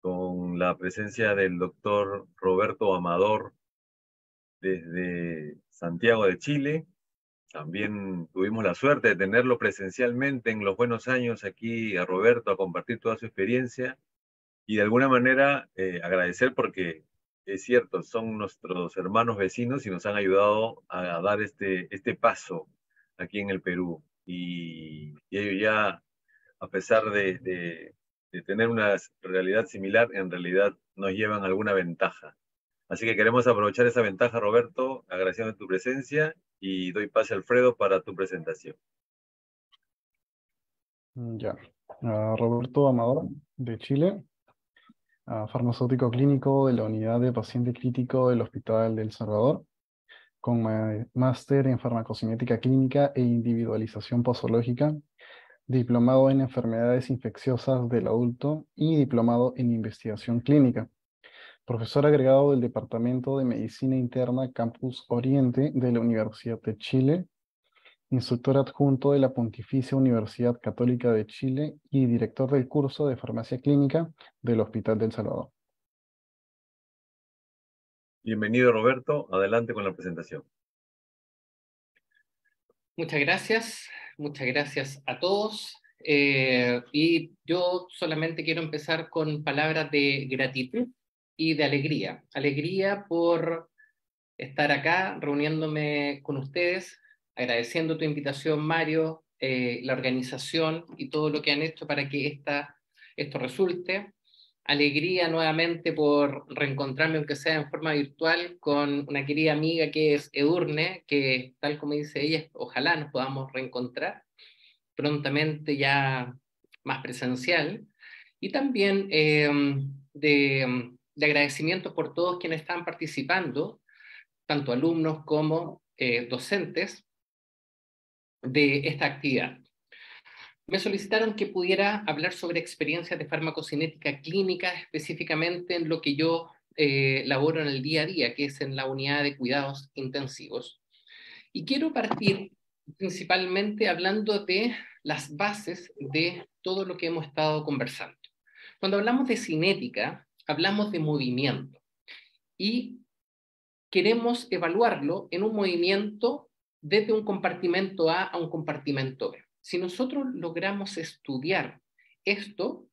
con la presencia del doctor Roberto Amador desde Santiago de Chile. También tuvimos la suerte de tenerlo presencialmente en los buenos años aquí a Roberto a compartir toda su experiencia y de alguna manera eh, agradecer porque es cierto, son nuestros hermanos vecinos y nos han ayudado a, dar este, este paso aquí en el Perú. Y, ellos ya, a pesar de, tener una realidad similar, en realidad nos llevan alguna ventaja. Así que queremos aprovechar esa ventaja, Roberto, agradeciendo tu presencia y doy pase a Alfredo para tu presentación. Ya. Roberto Amador, de Chile, farmacéutico clínico de la unidad de paciente crítico del Hospital del Salvador, con máster en farmacocinética clínica e individualización posológica, diplomado en enfermedades infecciosas del adulto y diplomado en investigación clínica. Profesor agregado del Departamento de Medicina Interna Campus Oriente de la Universidad de Chile, instructor adjunto de la Pontificia Universidad Católica de Chile y director del curso de farmacia clínica del Hospital del Salvador. Bienvenido Roberto, adelante con la presentación. Muchas gracias, muchas gracias a todos. Eh, y yo solamente quiero empezar con palabras de gratitud y de alegría. Alegría por estar acá reuniéndome con ustedes, agradeciendo tu invitación, Mario, eh, la organización y todo lo que han hecho para que esta, esto resulte. Alegría nuevamente por reencontrarme, aunque sea en forma virtual, con una querida amiga que es Edurne, que tal como dice ella, ojalá nos podamos reencontrar prontamente ya más presencial. Y también eh, de, de agradecimiento por todos quienes están participando, tanto alumnos como eh, docentes, de esta actividad. Me solicitaron que pudiera hablar sobre experiencias de farmacocinética clínica, específicamente en lo que yo eh, laboro en el día a día, que es en la unidad de cuidados intensivos. Y quiero partir principalmente hablando de las bases de todo lo que hemos estado conversando. Cuando hablamos de cinética, hablamos de movimiento y queremos evaluarlo en un movimiento desde un compartimento A a un compartimento B. Si nosotros logramos estudiar esto,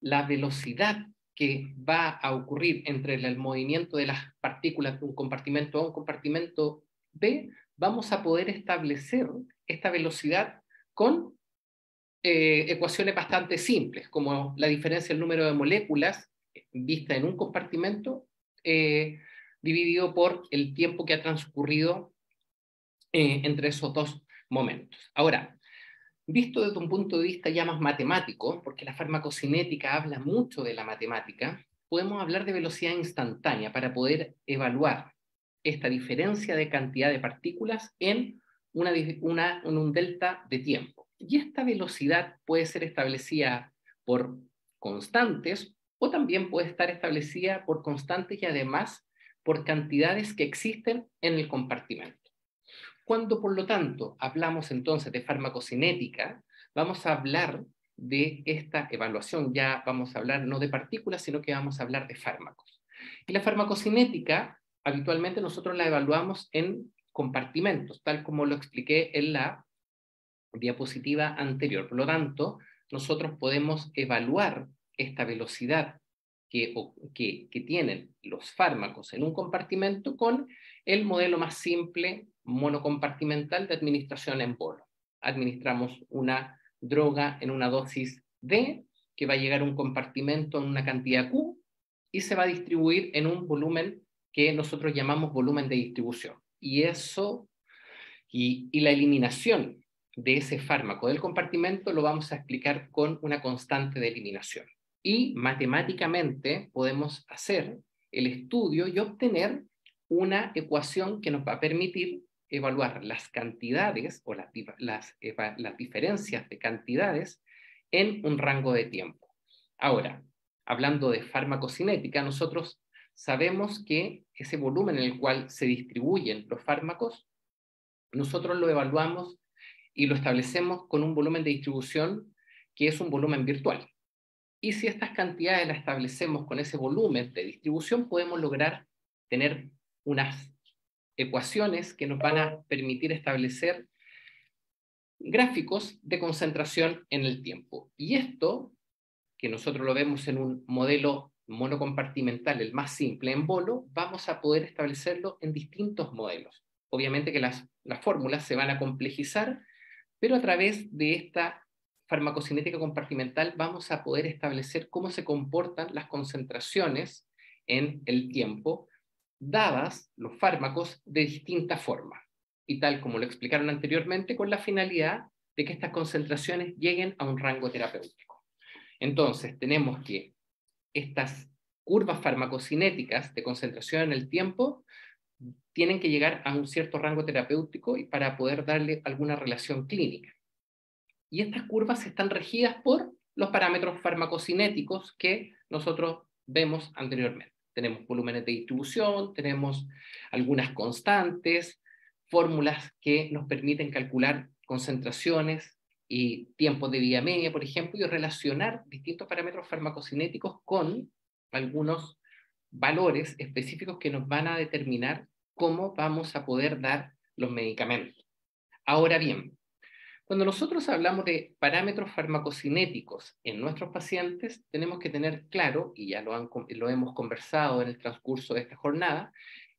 la velocidad que va a ocurrir entre el movimiento de las partículas de un compartimento A a un compartimento B, vamos a poder establecer esta velocidad con eh, ecuaciones bastante simples, como la diferencia del número de moléculas vista en un compartimento eh, dividido por el tiempo que ha transcurrido eh, entre esos dos momentos. Ahora, visto desde un punto de vista ya más matemático, porque la farmacocinética habla mucho de la matemática, podemos hablar de velocidad instantánea para poder evaluar esta diferencia de cantidad de partículas en, una, en un delta de tiempo. Y esta velocidad puede ser establecida por constantes o también puede estar establecida por constantes y además por cantidades que existen en el compartimento. Cuando, por lo tanto, hablamos entonces de farmacocinética, vamos a hablar de esta evaluación, ya vamos a hablar no de partículas, sino que vamos a hablar de fármacos. Y la farmacocinética, habitualmente nosotros la evaluamos en compartimentos, tal como lo expliqué en la diapositiva anterior. Por lo tanto, nosotros podemos evaluar esta velocidad que, que, tienen los fármacos en un compartimento con el modelo más simple monocompartimental de administración en bolo. Administramos una droga en una dosis D que va a llegar a un compartimento en una cantidad Q y se va a distribuir en un volumen que nosotros llamamos volumen de distribución. Y eso, y, y la eliminación de ese fármaco del compartimento lo vamos a explicar con una constante de eliminación y matemáticamente podemos hacer el estudio y obtener una ecuación que nos va a permitir evaluar las cantidades o las, las, las diferencias de cantidades en un rango de tiempo. Ahora, hablando de farmacocinética, nosotros sabemos que ese volumen en el cual se distribuyen los fármacos, nosotros lo evaluamos y lo establecemos con un volumen de distribución que es un volumen virtual. Y si estas cantidades las establecemos con ese volumen de distribución, podemos lograr tener unas ecuaciones que nos van a permitir establecer gráficos de concentración en el tiempo. Y esto, que nosotros lo vemos en un modelo monocompartimental, el más simple en bolo, vamos a poder establecerlo en distintos modelos. Obviamente que las, las fórmulas se van a complejizar, pero a través de esta farmacocinética compartimental vamos a poder establecer cómo se comportan las concentraciones en el tiempo, dadas los fármacos de distinta forma. Y tal como lo explicaron anteriormente, con la finalidad de que estas concentraciones lleguen a un rango terapéutico. Entonces, tenemos que estas curvas farmacocinéticas de concentración en el tiempo tienen que llegar a un cierto rango terapéutico y para poder darle alguna relación clínica. Y estas curvas están regidas por los parámetros farmacocinéticos que nosotros vemos anteriormente. Tenemos volúmenes de distribución, tenemos algunas constantes, fórmulas que nos permiten calcular concentraciones y tiempos de vida media, por ejemplo, y relacionar distintos parámetros farmacocinéticos con algunos valores específicos que nos van a determinar cómo vamos a poder dar los medicamentos. Ahora bien, cuando nosotros hablamos de parámetros farmacocinéticos en nuestros pacientes, tenemos que tener claro, y ya lo, hemos conversado en el transcurso de esta jornada,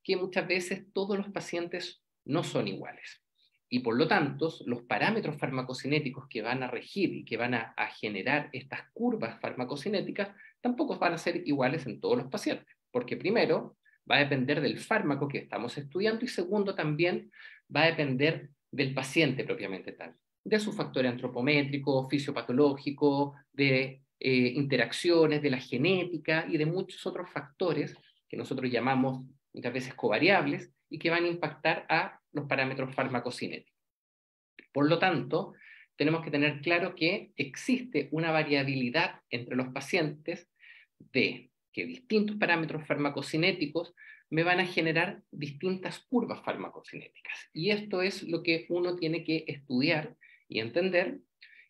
que muchas veces todos los pacientes no son iguales. Y por lo tanto, los parámetros farmacocinéticos que van a regir y que van a, generar estas curvas farmacocinéticas tampoco van a ser iguales en todos los pacientes, porque primero va a depender del fármaco que estamos estudiando y segundo también va a depender del paciente propiamente tal de su factor antropométrico, fisiopatológico, de eh, interacciones, de la genética y de muchos otros factores que nosotros llamamos muchas veces covariables y que van a impactar a los parámetros farmacocinéticos. Por lo tanto, tenemos que tener claro que existe una variabilidad entre los pacientes de que distintos parámetros farmacocinéticos me van a generar distintas curvas farmacocinéticas. Y esto es lo que uno tiene que estudiar y entender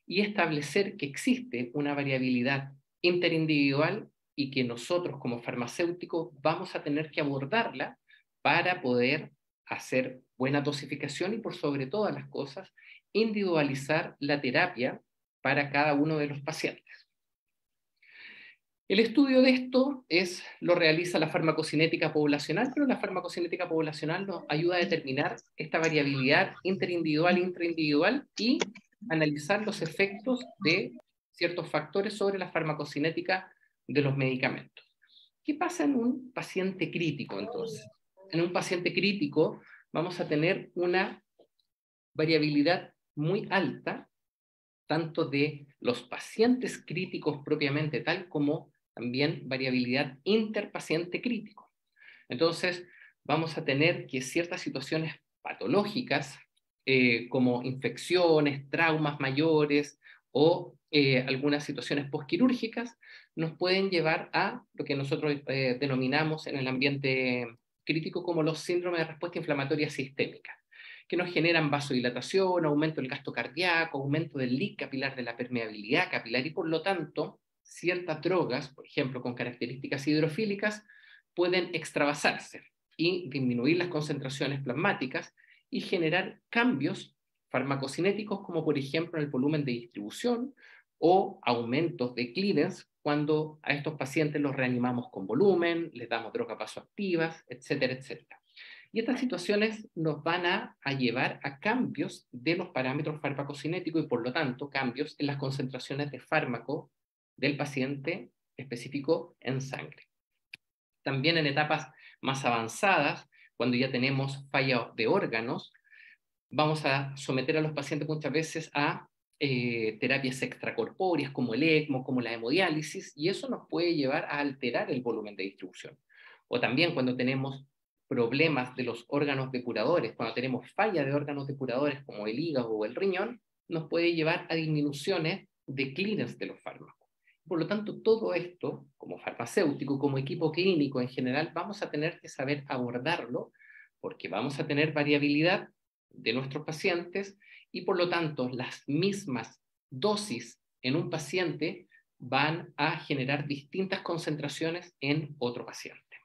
y establecer que existe una variabilidad interindividual y que nosotros como farmacéuticos vamos a tener que abordarla para poder hacer buena dosificación y por sobre todas las cosas, individualizar la terapia para cada uno de los pacientes. El estudio de esto es, lo realiza la farmacocinética poblacional, pero la farmacocinética poblacional nos ayuda a determinar esta variabilidad interindividual intraindividual y analizar los efectos de ciertos factores sobre la farmacocinética de los medicamentos. ¿Qué pasa en un paciente crítico entonces? En un paciente crítico vamos a tener una variabilidad muy alta, tanto de los pacientes críticos propiamente tal como también variabilidad interpaciente crítico. Entonces, vamos a tener que ciertas situaciones patológicas, eh, como infecciones, traumas mayores o eh, algunas situaciones postquirúrgicas, nos pueden llevar a lo que nosotros eh, denominamos en el ambiente crítico como los síndromes de respuesta inflamatoria sistémica, que nos generan vasodilatación, aumento del gasto cardíaco, aumento del leak capilar, de la permeabilidad capilar y por lo tanto ciertas drogas, por ejemplo, con características hidrofílicas, pueden extravasarse y disminuir las concentraciones plasmáticas y generar cambios farmacocinéticos, como por ejemplo el volumen de distribución o aumentos de clearance cuando a estos pacientes los reanimamos con volumen, les damos drogas vasoactivas, etcétera, etcétera. Y estas situaciones nos van a, llevar a cambios de los parámetros farmacocinéticos y por lo tanto cambios en las concentraciones de fármaco del paciente específico en sangre. También en etapas más avanzadas, cuando ya tenemos falla de órganos, vamos a someter a los pacientes muchas veces a eh, terapias extracorpóreas como el ECMO, como la hemodiálisis, y eso nos puede llevar a alterar el volumen de distribución. O también cuando tenemos problemas de los órganos depuradores, cuando tenemos falla de órganos depuradores como el hígado o el riñón, nos puede llevar a disminuciones de clearance de los fármacos. Por lo tanto, todo esto, como farmacéutico, como equipo clínico en general, vamos a tener que saber abordarlo porque vamos a tener variabilidad de nuestros pacientes y por lo tanto las mismas dosis en un paciente van a generar distintas concentraciones en otro paciente.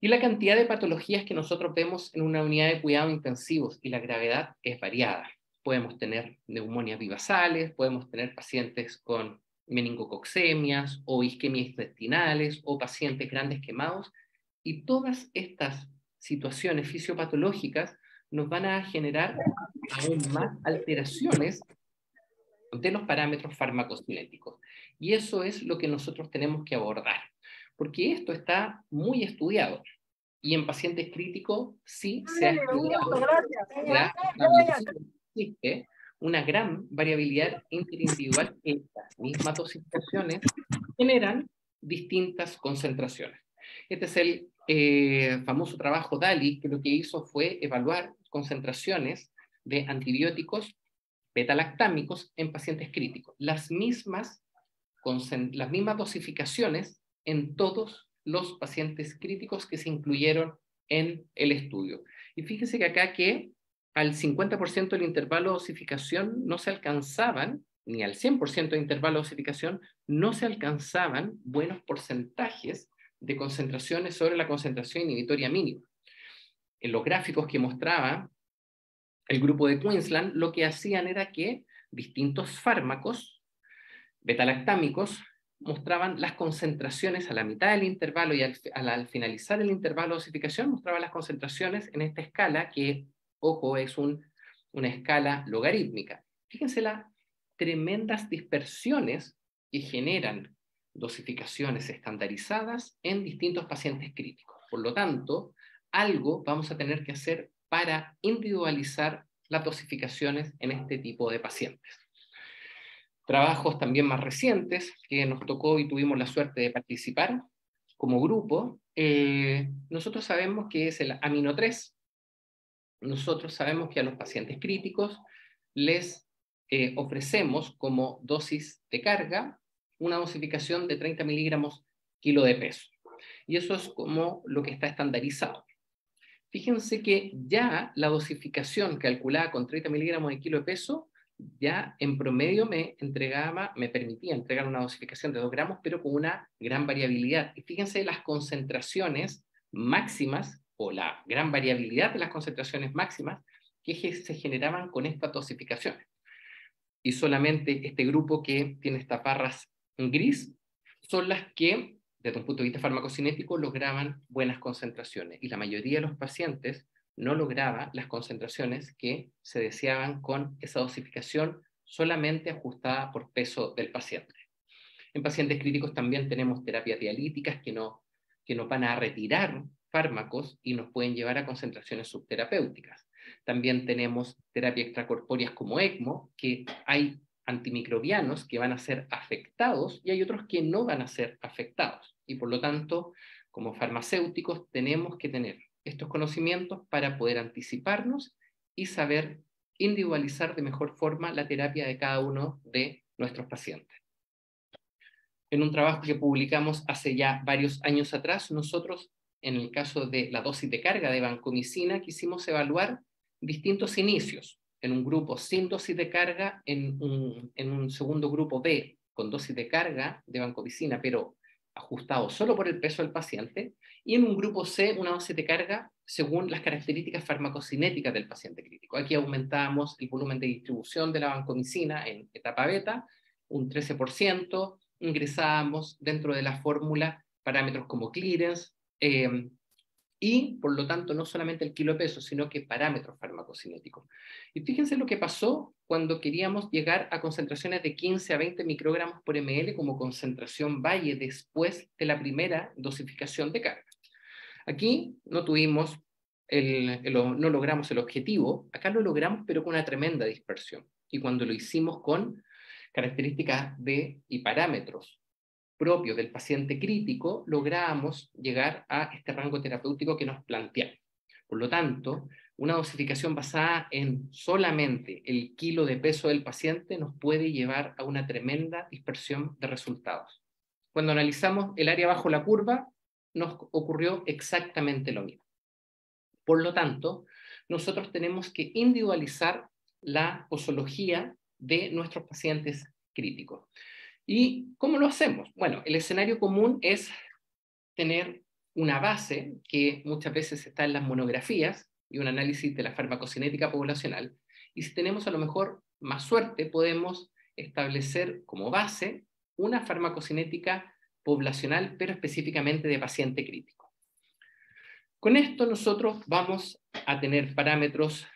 Y la cantidad de patologías que nosotros vemos en una unidad de cuidado intensivos y la gravedad es variada. Podemos tener neumonias vivasales, podemos tener pacientes con meningococcemias o isquemias intestinales o pacientes grandes quemados. Y todas estas situaciones fisiopatológicas nos van a generar aún más alteraciones de los parámetros farmacocinéticos. Y eso es lo que nosotros tenemos que abordar, porque esto está muy estudiado. Y en pacientes críticos sí se ha estudiado. existe una gran variabilidad interindividual en las mismas dosificaciones generan distintas concentraciones. Este es el eh, famoso trabajo DALI, que lo que hizo fue evaluar concentraciones de antibióticos betalactámicos en pacientes críticos. Las mismas, las mismas dosificaciones en todos los pacientes críticos que se incluyeron en el estudio. Y fíjense que acá que al 50% del intervalo de dosificación no se alcanzaban, ni al 100% de intervalo de dosificación, no se alcanzaban buenos porcentajes de concentraciones sobre la concentración inhibitoria mínima. En los gráficos que mostraba el grupo de Queensland, lo que hacían era que distintos fármacos betalactámicos mostraban las concentraciones a la mitad del intervalo y al, finalizar el intervalo de dosificación mostraban las concentraciones en esta escala que, ojo, es una escala logarítmica. Fíjense las tremendas dispersiones que generan dosificaciones estandarizadas en distintos pacientes críticos. Por lo tanto, algo vamos a tener que hacer para individualizar las dosificaciones en este tipo de pacientes. Trabajos también más recientes que nos tocó y tuvimos la suerte de participar como grupo, eh, nosotros sabemos que es el amino 3. Nosotros sabemos que a los pacientes críticos les eh, ofrecemos como dosis de carga una dosificación de 30 miligramos kilo de peso. Y eso es como lo que está estandarizado. Fíjense que ya la dosificación calculada con 30 miligramos de kilo de peso, ya en promedio me entregaba, me permitía entregar una dosificación de 2 gramos, pero con una gran variabilidad. Y fíjense las concentraciones máximas o la gran variabilidad de las concentraciones máximas que se generaban con estas dosificaciones. Y solamente este grupo que tiene estas barras en gris son las que, desde un punto de vista farmacocinético, lograban buenas concentraciones. Y la mayoría de los pacientes no lograba las concentraciones que se deseaban con esa dosificación solamente ajustada por peso del paciente. En pacientes críticos también tenemos terapias dialíticas que, no, que nos van a retirar fármacos y nos pueden llevar a concentraciones subterapéuticas. También tenemos terapias extracorpóreas como ECMO, que hay antimicrobianos que van a ser afectados y hay otros que no van a ser afectados. Y por lo tanto, como farmacéuticos tenemos que tener estos conocimientos para poder anticiparnos y saber individualizar de mejor forma la terapia de cada uno de nuestros pacientes. En un trabajo que publicamos hace ya varios años atrás, nosotros, en el caso de la dosis de carga de vancomicina, quisimos evaluar distintos inicios en un grupo sin dosis de carga, en un, segundo grupo B con dosis de carga de vancomicina, pero ajustado solo por el peso del paciente, y en un grupo C una dosis de carga según las características farmacocinéticas del paciente crítico. Aquí aumentamos el volumen de distribución de la vancomicina en etapa beta, un 13%, ingresábamos dentro de la fórmula parámetros como clearance, eh, y por lo tanto no solamente el kilo de peso, sino que parámetros farmacocinéticos. Y fíjense lo que pasó cuando queríamos llegar a concentraciones de 15 a 20 microgramos por ml como concentración valle después de la primera dosificación de carga. Aquí no tuvimos, no logramos el objetivo, acá lo logramos pero con una tremenda dispersión. Y cuando lo hicimos con características de y parámetros propio del paciente crítico, logramos llegar a este rango terapéutico que nos planteamos. Por lo tanto, una dosificación basada en solamente el kilo de peso del paciente nos puede llevar a una tremenda dispersión de resultados. Cuando analizamos el área bajo la curva, nos ocurrió exactamente lo mismo. Por lo tanto, nosotros tenemos que individualizar la posología de nuestros pacientes críticos. ¿Y cómo lo hacemos? Bueno, el escenario común es tener una base que muchas veces está en las monografías y un análisis de la farmacocinética poblacional. Y si tenemos a lo mejor más suerte, podemos establecer como base una farmacocinética poblacional, pero específicamente de paciente crítico. Con esto nosotros vamos a tener parámetros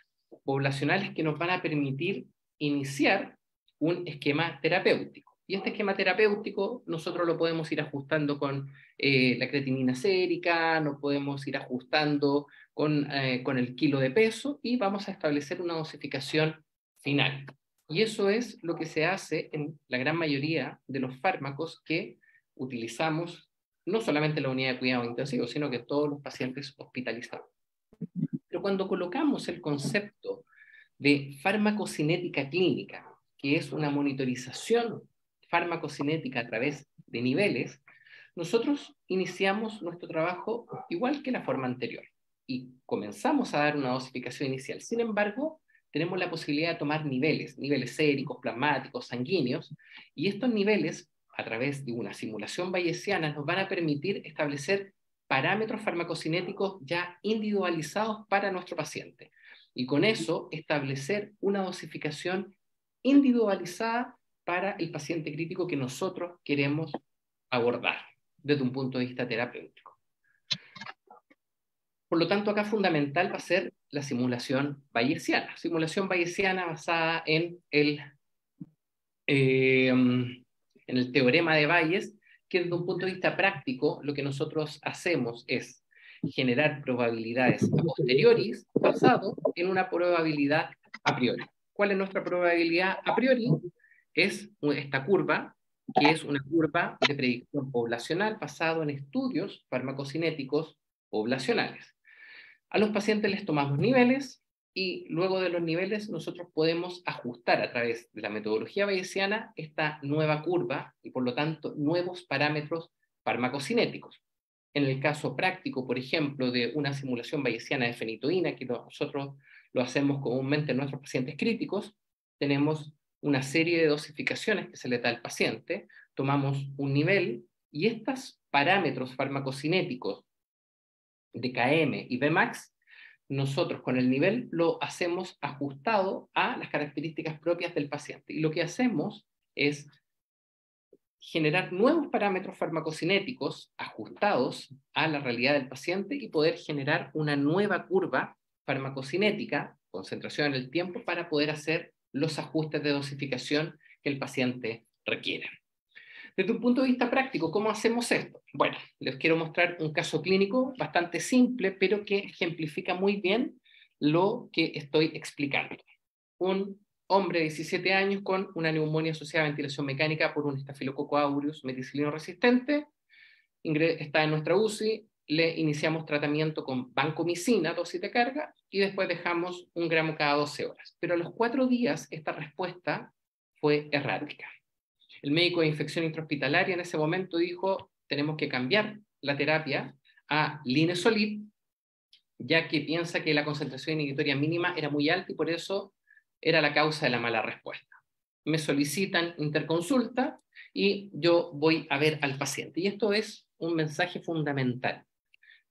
poblacionales que nos van a permitir iniciar un esquema terapéutico. Y este esquema terapéutico nosotros lo podemos ir ajustando con eh, la creatinina sérica, no podemos ir ajustando con, eh, con el kilo de peso y vamos a establecer una dosificación final. Y eso es lo que se hace en la gran mayoría de los fármacos que utilizamos, no solamente en la unidad de cuidado intensivo, sino que todos los pacientes hospitalizados. Pero cuando colocamos el concepto de farmacocinética clínica, que es una monitorización farmacocinética a través de niveles, nosotros iniciamos nuestro trabajo igual que la forma anterior y comenzamos a dar una dosificación inicial. Sin embargo, tenemos la posibilidad de tomar niveles, niveles séricos, plasmáticos, sanguíneos, y estos niveles, a través de una simulación bayesiana, nos van a permitir establecer parámetros farmacocinéticos ya individualizados para nuestro paciente. Y con eso establecer una dosificación individualizada para el paciente crítico que nosotros queremos abordar desde un punto de vista terapéutico. Por lo tanto, acá fundamental va a ser la simulación bayesiana. Simulación bayesiana basada en el, eh, en el teorema de Bayes, que desde un punto de vista práctico lo que nosotros hacemos es generar probabilidades a posteriori basado en una probabilidad a priori. ¿Cuál es nuestra probabilidad a priori? Es esta curva, que es una curva de predicción poblacional basado en estudios farmacocinéticos poblacionales. A los pacientes les tomamos niveles y luego de los niveles nosotros podemos ajustar a través de la metodología bayesiana esta nueva curva y por lo tanto nuevos parámetros farmacocinéticos. En el caso práctico, por ejemplo, de una simulación bayesiana de fenitoína, que nosotros lo hacemos comúnmente en nuestros pacientes críticos, tenemos una serie de dosificaciones que se le da al paciente, tomamos un nivel y estos parámetros farmacocinéticos de KM y Bmax, nosotros con el nivel lo hacemos ajustado a las características propias del paciente. Y lo que hacemos es generar nuevos parámetros farmacocinéticos ajustados a la realidad del paciente y poder generar una nueva curva farmacocinética, concentración en el tiempo, para poder hacer los ajustes de dosificación que el paciente requiere. Desde un punto de vista práctico, ¿cómo hacemos esto? Bueno, les quiero mostrar un caso clínico bastante simple, pero que ejemplifica muy bien lo que estoy explicando. Un hombre de 17 años con una neumonía asociada a ventilación mecánica por un estafilococo aureus meticilino resistente, está en nuestra UCI, le iniciamos tratamiento con vancomicina, dosis de carga, y después dejamos un gramo cada 12 horas. Pero a los cuatro días esta respuesta fue errática. El médico de infección intrahospitalaria en ese momento dijo, tenemos que cambiar la terapia a linesolid, ya que piensa que la concentración inhibitoria mínima era muy alta y por eso era la causa de la mala respuesta. Me solicitan interconsulta y yo voy a ver al paciente. Y esto es un mensaje fundamental,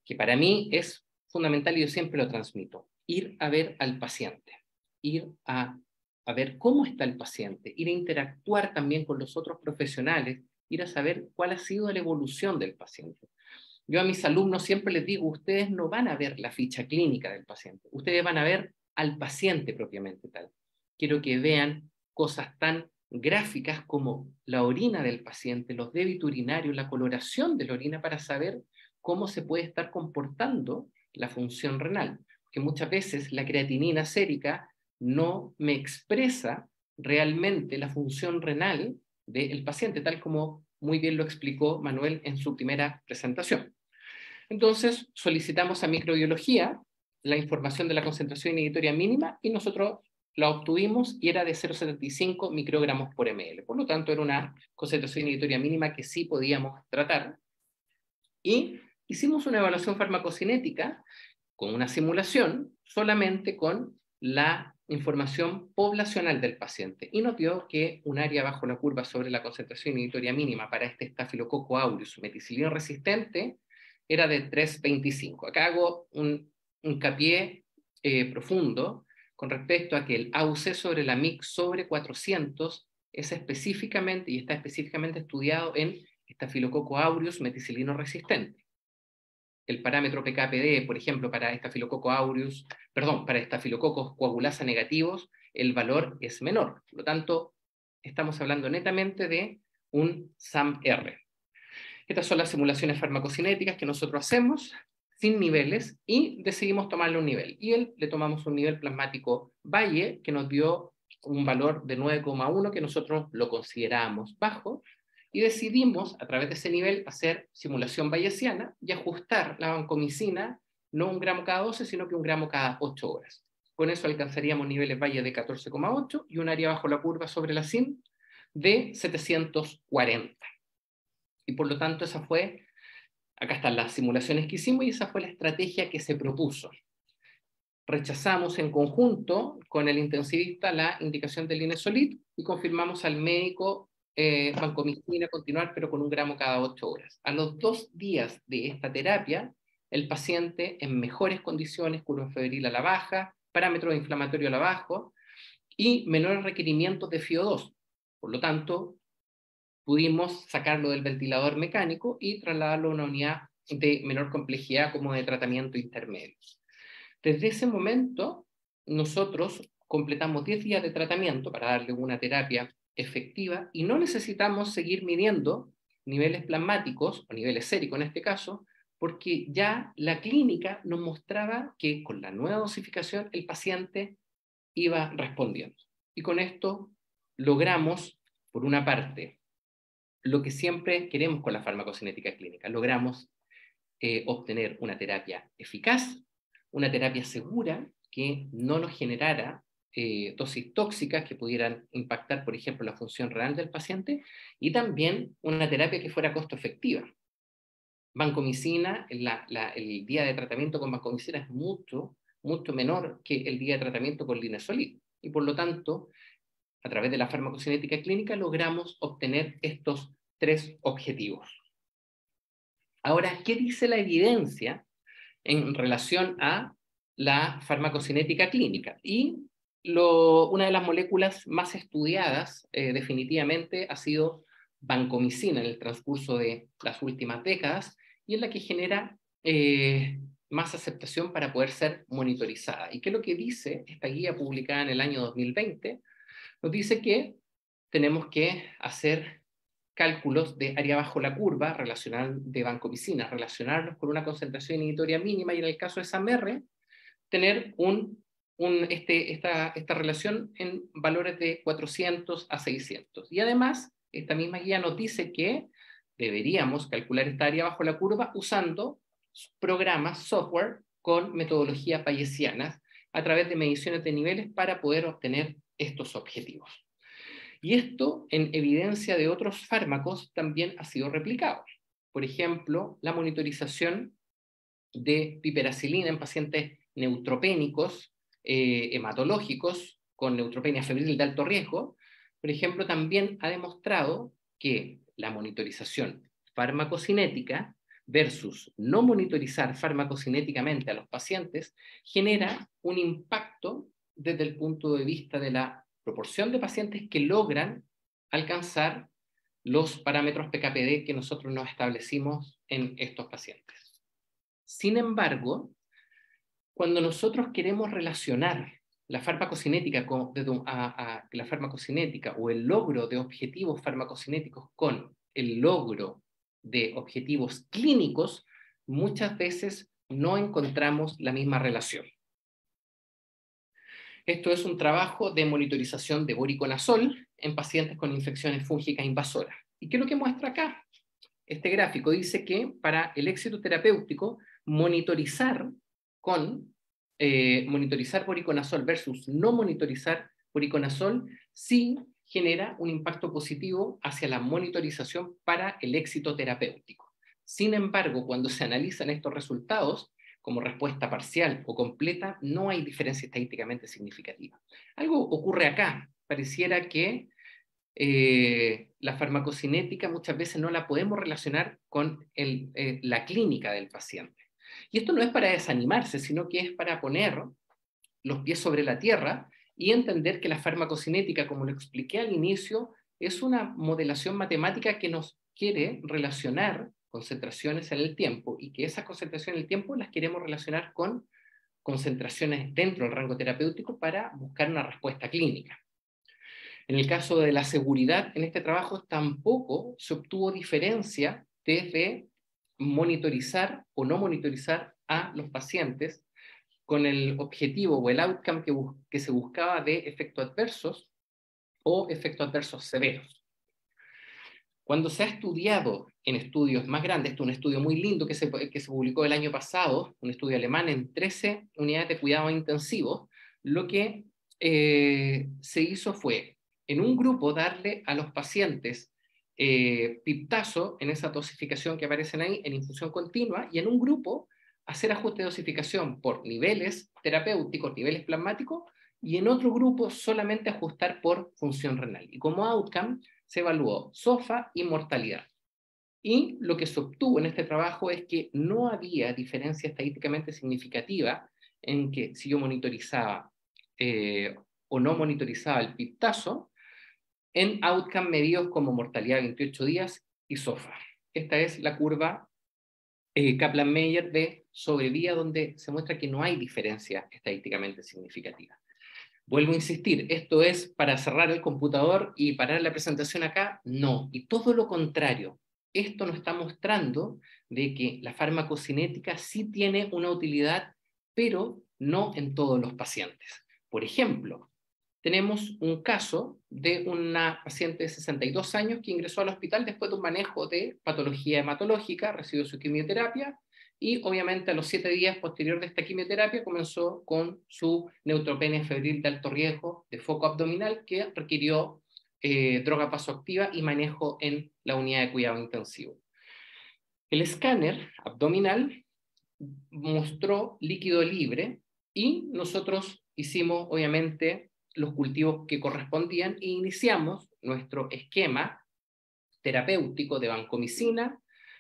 que para mí es fundamental y yo siempre lo transmito. Ir a ver al paciente, ir a, a ver cómo está el paciente, ir a interactuar también con los otros profesionales, ir a saber cuál ha sido la evolución del paciente. Yo a mis alumnos siempre les digo, ustedes no van a ver la ficha clínica del paciente, ustedes van a ver al paciente propiamente tal quiero que vean cosas tan gráficas como la orina del paciente, los débitos urinarios, la coloración de la orina para saber cómo se puede estar comportando la función renal. Que muchas veces la creatinina sérica no me expresa realmente la función renal del paciente, tal como muy bien lo explicó Manuel en su primera presentación. Entonces, solicitamos a microbiología la información de la concentración inhibitoria mínima y nosotros la obtuvimos y era de 0,75 microgramos por ml. Por lo tanto, era una concentración inhibitoria mínima que sí podíamos tratar. Y hicimos una evaluación farmacocinética con una simulación solamente con la información poblacional del paciente y nos dio que un área bajo la curva sobre la concentración inhibitoria mínima para este estafilococo aureus meticilino resistente era de 3,25. Acá hago un hincapié eh, profundo con respecto a que el AUC sobre la MIC sobre 400 es específicamente y está específicamente estudiado en Staphylococcus aureus meticilino resistente. El parámetro PKPD, por ejemplo, para Staphylococcus aureus, perdón, para Staphylococcus coagulasa negativos, el valor es menor. Por lo tanto, estamos hablando netamente de un SAM-R. Estas son las simulaciones farmacocinéticas que nosotros hacemos sin niveles y decidimos tomarle un nivel. Y él le tomamos un nivel plasmático Valle que nos dio un valor de 9,1 que nosotros lo consideramos bajo y decidimos a través de ese nivel hacer simulación bayesiana y ajustar la vancomicina no un gramo cada 12, sino que un gramo cada 8 horas. Con eso alcanzaríamos niveles Valle de 14,8 y un área bajo la curva sobre la SIN de 740. Y por lo tanto esa fue, acá están las simulaciones que hicimos y esa fue la estrategia que se propuso. Rechazamos en conjunto con el intensivista la indicación del Inesolid y confirmamos al médico eh, vancomicina continuar, pero con un gramo cada ocho horas. A los dos días de esta terapia, el paciente en mejores condiciones, curva febril a la baja, parámetro inflamatorio a la baja y menores requerimientos de FIO2. Por lo tanto, pudimos sacarlo del ventilador mecánico y trasladarlo a una unidad de menor complejidad como de tratamiento intermedio. Desde ese momento, nosotros completamos 10 días de tratamiento para darle una terapia efectiva y no necesitamos seguir midiendo niveles plasmáticos o niveles séricos en este caso, porque ya la clínica nos mostraba que con la nueva dosificación el paciente iba respondiendo. Y con esto logramos, por una parte, lo que siempre queremos con la farmacocinética clínica, logramos eh, obtener una terapia eficaz, una terapia segura que no nos generara eh, dosis tóxicas que pudieran impactar, por ejemplo, la función renal del paciente, y también una terapia que fuera costo efectiva. Vancomicina, el día de tratamiento con vancomicina es mucho, mucho menor que el día de tratamiento con linesolid, y por lo tanto, a través de la farmacocinética clínica logramos obtener estos tres objetivos. Ahora, ¿qué dice la evidencia en relación a la farmacocinética clínica? Y una de las moléculas más estudiadas eh, definitivamente ha sido vancomicina en el transcurso de las últimas décadas y es la que genera eh, más aceptación para poder ser monitorizada. ¿Y qué es lo que dice esta guía publicada en el año 2020? Nos dice que tenemos que hacer cálculos de área bajo la curva relacional de vancomicina, relacionarlos con una concentración inhibitoria mínima y en el caso de SAMR, tener un este, esta, esta relación en valores de 400 a 600. Y además, esta misma guía nos dice que deberíamos calcular esta área bajo la curva usando programas, software con metodologías bayesianas a través de mediciones de niveles para poder obtener estos objetivos. Y esto, en evidencia de otros fármacos, también ha sido replicado. Por ejemplo, la monitorización de piperacilina en pacientes neutropénicos eh, hematológicos con neutropenia febril de alto riesgo, por ejemplo, también ha demostrado que la monitorización farmacocinética versus no monitorizar farmacocinéticamente a los pacientes genera un impacto desde el punto de vista de la proporción de pacientes que logran alcanzar los parámetros PKPD que nosotros nos establecimos en estos pacientes. Sin embargo, cuando nosotros queremos relacionar la farmacocinética, con, la farmacocinética o el logro de objetivos farmacocinéticos con el logro de objetivos clínicos, muchas veces no encontramos la misma relación. Esto es un trabajo de monitorización de boriconazol en pacientes con infecciones fúngicas invasoras. ¿Y qué es lo que muestra acá? Este gráfico dice que para el éxito terapéutico, monitorizar con eh, monitorizar poriconazol versus no monitorizar poriconazol sí genera un impacto positivo hacia la monitorización para el éxito terapéutico. Sin embargo, cuando se analizan estos resultados, como respuesta parcial o completa, no hay diferencia estadísticamente significativa. Algo ocurre acá. Pareciera que eh, la farmacocinética muchas veces no la podemos relacionar con eh, la clínica del paciente. Y esto no es para desanimarse, sino que es para poner los pies sobre la tierra y entender que la farmacocinética, como lo expliqué al inicio, es una modelación matemática que nos quiere relacionar concentraciones en el tiempo y que esas concentraciones en el tiempo las queremos relacionar con concentraciones dentro del rango terapéutico para buscar una respuesta clínica. En el caso de la seguridad, en este trabajo tampoco se obtuvo diferencia desde monitorizar o no monitorizar a los pacientes con el objetivo o el outcome que, se buscaba de efectos adversos o efectos adversos severos. Cuando se ha estudiado en estudios más grandes, esto es un estudio muy lindo que se, que se publicó el año pasado, un estudio alemán en 13 unidades de cuidado intensivo, lo que eh, se hizo fue, en un grupo, darle a los pacientes eh, piptazo en esa dosificación que aparecen ahí en infusión continua, y en un grupo hacer ajuste de dosificación por niveles terapéuticos, niveles plasmáticos, y en otro grupo solamente ajustar por función renal. Y como outcome se evaluó SOFA y mortalidad. Y lo que se obtuvo en este trabajo es que no había diferencia estadísticamente significativa en que si yo monitorizaba eh, o no monitorizaba el piptazo en outcome medidos como mortalidad de 28 días y SOFA. Esta es la curva eh, Kaplan-Meier de sobrevía donde se muestra que no hay diferencia estadísticamente significativa. Vuelvo a insistir, ¿esto es para cerrar el computador y parar la presentación acá? No, y todo lo contrario. Esto nos está mostrando de que la farmacocinética sí tiene una utilidad, pero no en todos los pacientes. Por ejemplo, tenemos un caso de una paciente de 62 años que ingresó al hospital después de un manejo de patología hematológica, recibió su quimioterapia y obviamente a los siete días posterior de esta quimioterapia comenzó con su neutropenia febril de alto riesgo de foco abdominal que requirió eh, droga vasoactiva y manejo en la unidad de cuidado intensivo. El escáner abdominal mostró líquido libre y nosotros hicimos obviamente los cultivos que correspondían e iniciamos nuestro esquema terapéutico de vancomicina,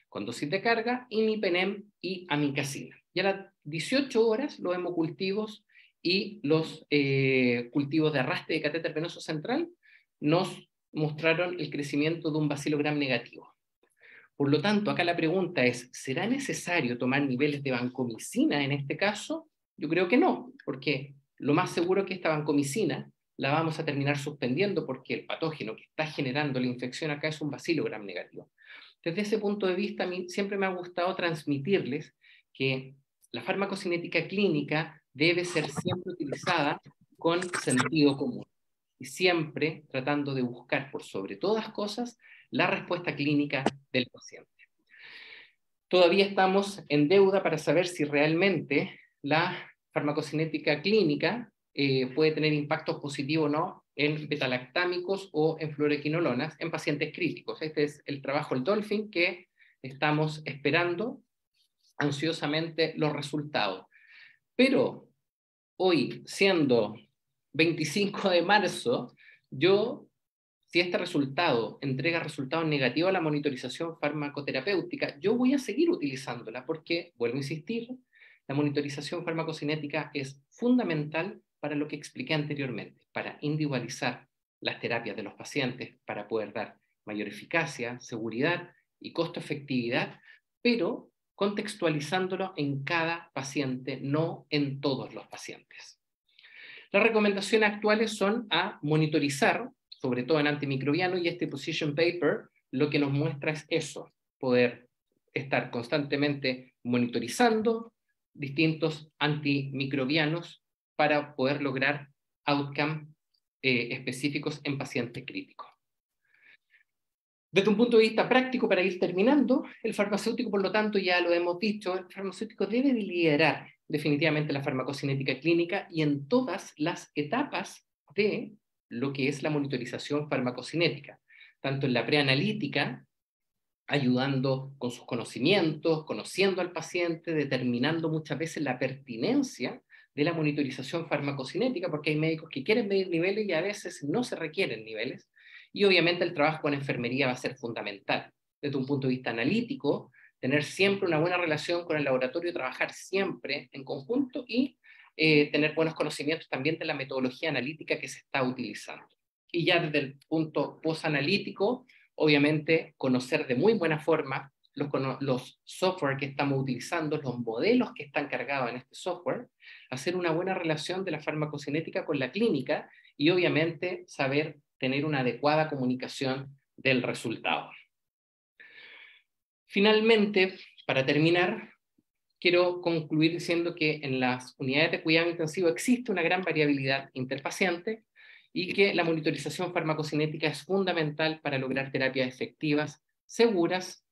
con dosis de carga, imipenem y amicacina. Y a las 18 horas los hemocultivos y los eh, cultivos de arrastre de catéter venoso central nos mostraron el crecimiento de un bacilogram negativo. Por lo tanto, acá la pregunta es, ¿será necesario tomar niveles de vancomicina en este caso? Yo creo que no, porque lo más seguro que esta vancomicina la vamos a terminar suspendiendo porque el patógeno que está generando la infección acá es un bacilogram negativo. Desde ese punto de vista, siempre me ha gustado transmitirles que la farmacocinética clínica debe ser siempre utilizada con sentido común y siempre tratando de buscar por sobre todas cosas la respuesta clínica del paciente. Todavía estamos en deuda para saber si realmente la farmacocinética clínica eh, puede tener impactos positivos o no en betalactámicos o en fluoroquinolonas en pacientes críticos. Este es el trabajo del Dolphin que estamos esperando ansiosamente los resultados. Pero hoy, siendo 25 de marzo, yo, si este resultado entrega resultados negativos a la monitorización farmacoterapéutica, yo voy a seguir utilizándola porque, vuelvo a insistir, la monitorización farmacocinética es fundamental para lo que expliqué anteriormente, para individualizar las terapias de los pacientes, para poder dar mayor eficacia, seguridad y costo-efectividad, pero contextualizándolo en cada paciente, no en todos los pacientes. Las recomendaciones actuales son a monitorizar, sobre todo en antimicrobiano, y este position paper lo que nos muestra es eso, poder estar constantemente monitorizando distintos antimicrobianos para poder lograr outcomes eh, específicos en pacientes críticos. Desde un punto de vista práctico, para ir terminando, el farmacéutico, por lo tanto, ya lo hemos dicho, el farmacéutico debe liderar definitivamente la farmacocinética clínica y en todas las etapas de lo que es la monitorización farmacocinética, tanto en la preanalítica, ayudando con sus conocimientos, conociendo al paciente, determinando muchas veces la pertinencia de la monitorización farmacocinética, porque hay médicos que quieren medir niveles y a veces no se requieren niveles. Y obviamente el trabajo con enfermería va a ser fundamental. Desde un punto de vista analítico, tener siempre una buena relación con el laboratorio, trabajar siempre en conjunto y eh, tener buenos conocimientos también de la metodología analítica que se está utilizando. Y ya desde el punto posanalítico, obviamente conocer de muy buena forma los, software que estamos utilizando, los modelos que están cargados en este software, hacer una buena relación de la farmacocinética con la clínica y obviamente saber tener una adecuada comunicación del resultado. Finalmente, para terminar, quiero concluir diciendo que en las unidades de cuidado intensivo existe una gran variabilidad interpaciente y que la monitorización farmacocinética es fundamental para lograr terapias efectivas, seguras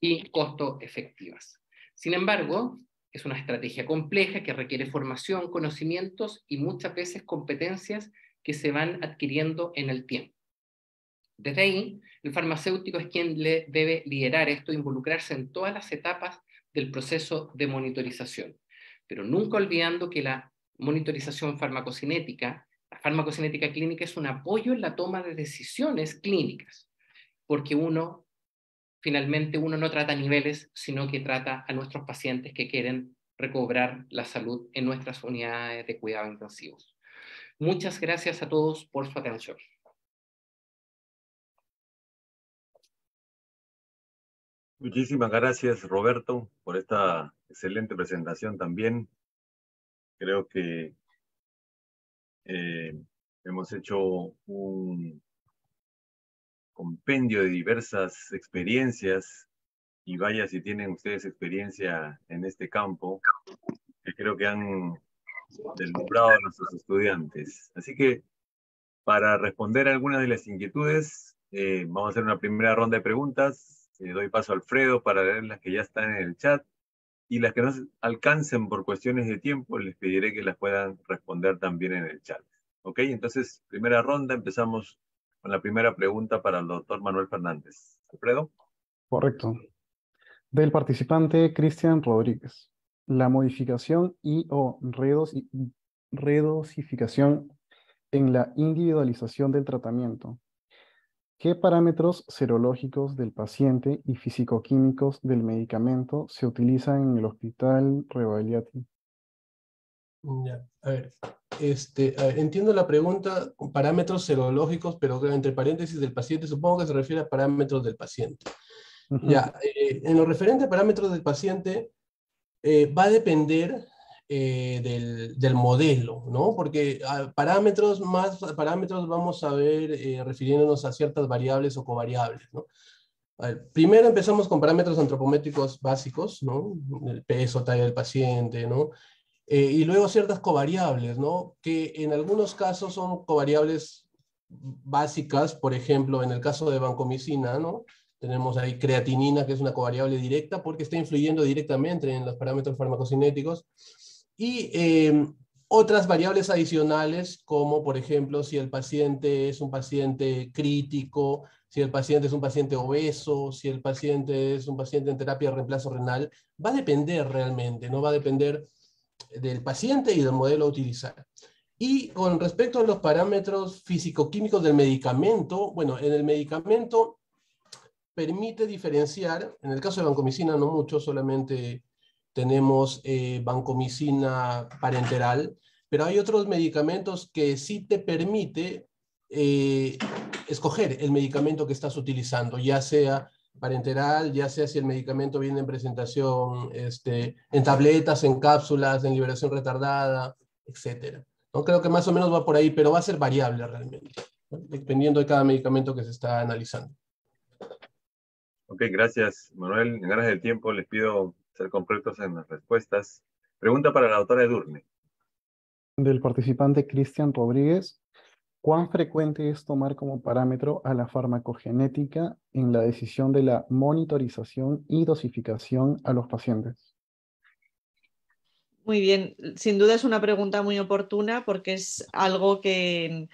y costo efectivas. Sin embargo, es una estrategia compleja que requiere formación, conocimientos y muchas veces competencias que se van adquiriendo en el tiempo. Desde ahí, el farmacéutico es quien le debe liderar esto, involucrarse en todas las etapas del proceso de monitorización, pero nunca olvidando que la monitorización farmacocinética, la farmacocinética clínica es un apoyo en la toma de decisiones clínicas, porque uno, finalmente, uno no trata niveles, sino que trata a nuestros pacientes que quieren recobrar la salud en nuestras unidades de cuidado intensivos. Muchas gracias a todos por su atención. Muchísimas gracias, Roberto, por esta excelente presentación también. Creo que eh, hemos hecho un compendio de diversas experiencias y vaya si tienen ustedes experiencia en este campo, que creo que han deslumbrado a nuestros estudiantes. Así que para responder algunas de las inquietudes, eh, vamos a hacer una primera ronda de preguntas le doy paso a Alfredo para leer las que ya están en el chat y las que no alcancen por cuestiones de tiempo, les pediré que las puedan responder también en el chat. ¿Ok? Entonces, primera ronda, empezamos con la primera pregunta para el doctor Manuel Fernández. Alfredo. Correcto. Del participante Cristian Rodríguez. La modificación y o redosificación en la individualización del tratamiento ¿Qué parámetros serológicos del paciente y fisicoquímicos del medicamento se utilizan en el hospital Rebagliati? Ya, a ver, este, entiendo la pregunta, parámetros serológicos, pero entre paréntesis del paciente, supongo que se refiere a parámetros del paciente. Ya, eh, en lo referente a parámetros del paciente, eh, va a depender eh, del, modelo, ¿no? Porque a parámetros más parámetros vamos a ver eh, refiriéndonos a ciertas variables o covariables, ¿no? primero empezamos con parámetros antropométricos básicos, ¿no? El peso, talla del paciente, ¿no? Eh, y luego ciertas covariables, ¿no? Que en algunos casos son covariables básicas, por ejemplo, en el caso de vancomicina, ¿no? Tenemos ahí creatinina, que es una covariable directa porque está influyendo directamente en los parámetros farmacocinéticos y em, otras variables adicionales, como por ejemplo si el paciente es un paciente crítico, si el paciente es un paciente obeso, si el paciente es un paciente en terapia de reemplazo renal, va a depender realmente, no va a depender del paciente y del modelo a utilizar. Y con respecto a los parámetros físico-químicos del medicamento, bueno, en el medicamento permite diferenciar, en el caso de vancomicina no mucho, solamente tenemos eh, vancomicina parenteral, pero hay otros medicamentos que sí te permite eh, escoger el medicamento que estás utilizando, ya sea parenteral, ya sea si el medicamento viene en presentación este, en tabletas, en cápsulas, en liberación retardada, etc. ¿no? Creo que más o menos va por ahí, pero va a ser variable realmente, dependiendo de cada medicamento que se está analizando. Ok, gracias, Manuel. En ganas del tiempo les pido ser completos en las respuestas. Pregunta para la autora Edurne. Del participante Cristian Rodríguez. ¿Cuán frecuente es tomar como parámetro a la farmacogenética en la decisión de la monitorización y dosificación a los pacientes? Muy bien, sin duda es una pregunta muy oportuna porque es algo que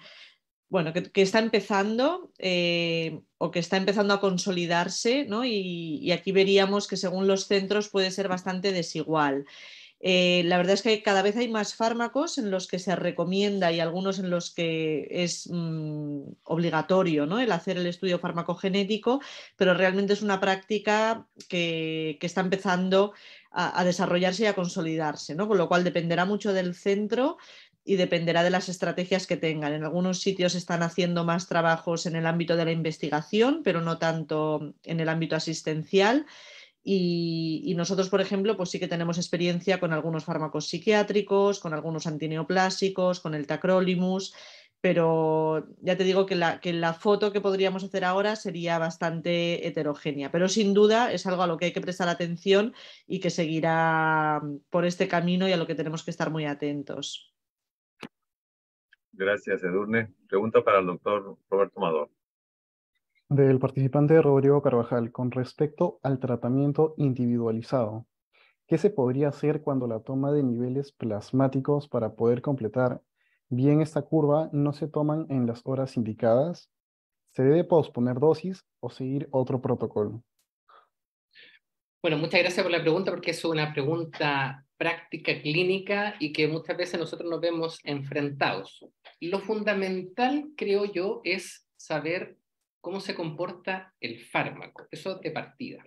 bueno, que, está empezando eh, o que está empezando a consolidarse, ¿no? y, aquí veríamos que según los centros puede ser bastante desigual. Eh, la verdad es que cada vez hay más fármacos en los que se recomienda y algunos en los que es mm, obligatorio ¿no? el hacer el estudio farmacogenético, pero realmente es una práctica que, está empezando a, desarrollarse y a consolidarse, ¿no? con lo cual dependerá mucho del centro y dependerá de las estrategias que tengan. En algunos sitios están haciendo más trabajos en el ámbito de la investigación, pero no tanto en el ámbito asistencial. Y, nosotros, por ejemplo, pues sí que tenemos experiencia con algunos fármacos psiquiátricos, con algunos antineoplásicos, con el tacrolimus, pero ya te digo que la, que la foto que podríamos hacer ahora sería bastante heterogénea, pero sin duda es algo a lo que hay que prestar atención y que seguirá por este camino y a lo que tenemos que estar muy atentos. Gracias, Edurne. Pregunta para el doctor Roberto Amador. Del participante Rodrigo Carvajal, con respecto al tratamiento individualizado, ¿qué se podría hacer cuando la toma de niveles plasmáticos para poder completar bien esta curva no se toman en las horas indicadas? ¿Se debe posponer dosis o seguir otro protocolo? Bueno, muchas gracias por la pregunta porque es una pregunta práctica clínica y que muchas veces nosotros nos vemos enfrentados. Lo fundamental, creo yo, es saber cómo se comporta el fármaco. Eso de partida.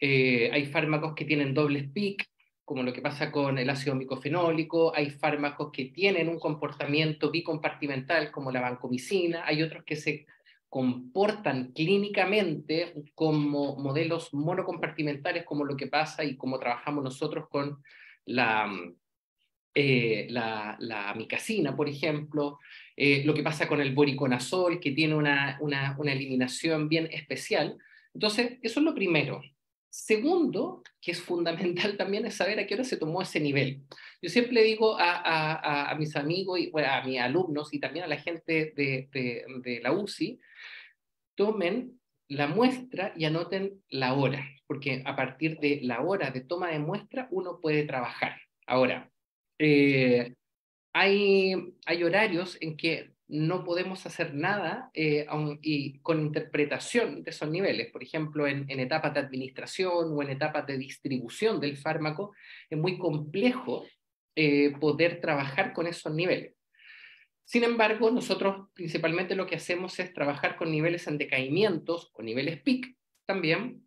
Eh, hay fármacos que tienen dobles pic, como lo que pasa con el ácido micofenólico, hay fármacos que tienen un comportamiento bicompartimental como la vancomicina, hay otros que se comportan clínicamente como modelos monocompartimentales, como lo que pasa y como trabajamos nosotros con la, eh, la, la, amicacina, por ejemplo, eh, lo que pasa con el boriconazol, que tiene una, una, una eliminación bien especial. Entonces, eso es lo primero. Segundo, que es fundamental también, es saber a qué hora se tomó ese nivel. Yo siempre digo a, a, mis amigos y a mis alumnos y también a la gente de, de, de, la UCI, tomen la muestra y anoten la hora, porque a partir de la hora de toma de muestra uno puede trabajar. Ahora, eh, hay, horarios en que no podemos hacer nada eh, y con interpretación de esos niveles. Por ejemplo, en, etapas de administración o en etapas de distribución del fármaco, es muy complejo eh, poder trabajar con esos niveles. Sin embargo, nosotros principalmente lo que hacemos es trabajar con niveles en decaimientos o niveles PIC también,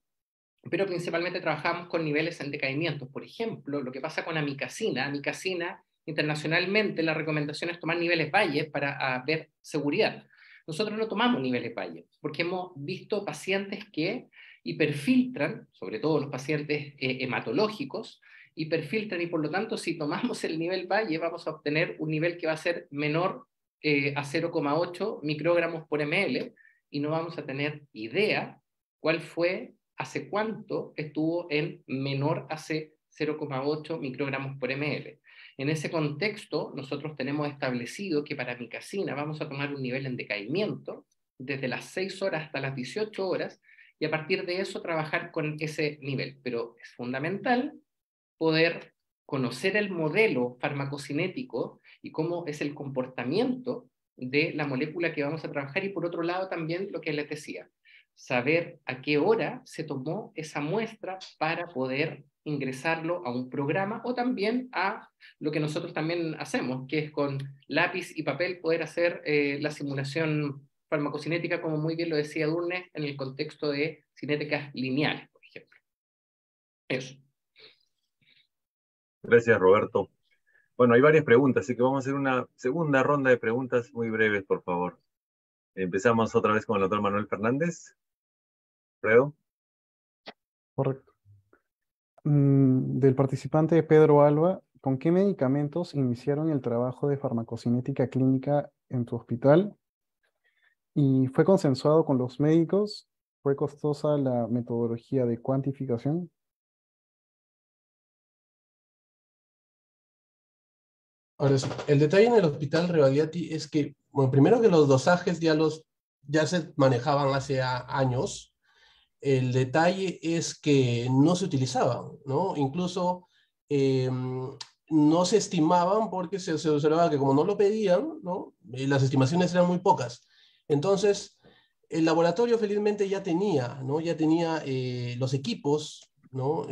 pero principalmente trabajamos con niveles en decaimientos. Por ejemplo, lo que pasa con amicacina. Amicacina internacionalmente la recomendación es tomar niveles Valle para ver seguridad. Nosotros no tomamos niveles Valle porque hemos visto pacientes que hiperfiltran, sobre todo los pacientes eh, hematológicos, hiperfiltran y por lo tanto si tomamos el nivel Valle vamos a obtener un nivel que va a ser menor eh, a 0,8 microgramos por ml y no vamos a tener idea cuál fue, hace cuánto estuvo en menor a 0,8 microgramos por ml. En ese contexto, nosotros tenemos establecido que para micacina vamos a tomar un nivel en decaimiento desde las 6 horas hasta las 18 horas y a partir de eso trabajar con ese nivel. Pero es fundamental poder conocer el modelo farmacocinético y cómo es el comportamiento de la molécula que vamos a trabajar y por otro lado también lo que les decía, saber a qué hora se tomó esa muestra para poder ingresarlo a un programa o también a lo que nosotros también hacemos, que es con lápiz y papel poder hacer eh, la simulación farmacocinética, como muy bien lo decía Durne, en el contexto de cinéticas lineales, por ejemplo. Eso. Gracias, Roberto. Bueno, hay varias preguntas, así que vamos a hacer una segunda ronda de preguntas muy breves, por favor. Empezamos otra vez con el doctor Manuel Fernández. ¿Fredo? Correcto. Mm, del participante Pedro Alba, ¿con qué medicamentos iniciaron el trabajo de farmacocinética clínica en tu hospital? ¿Y fue consensuado con los médicos? ¿Fue costosa la metodología de cuantificación? Ahora, el detalle en el hospital Revaliati es que, bueno, primero que los dosajes ya, los, ya se manejaban hace años, el detalle es que no se utilizaban, ¿no? Incluso eh, no se estimaban porque se, observaba que como no lo pedían, ¿no? Eh, las estimaciones eran muy pocas. Entonces, el laboratorio felizmente ya tenía, ¿no? Ya tenía eh, los equipos, ¿no?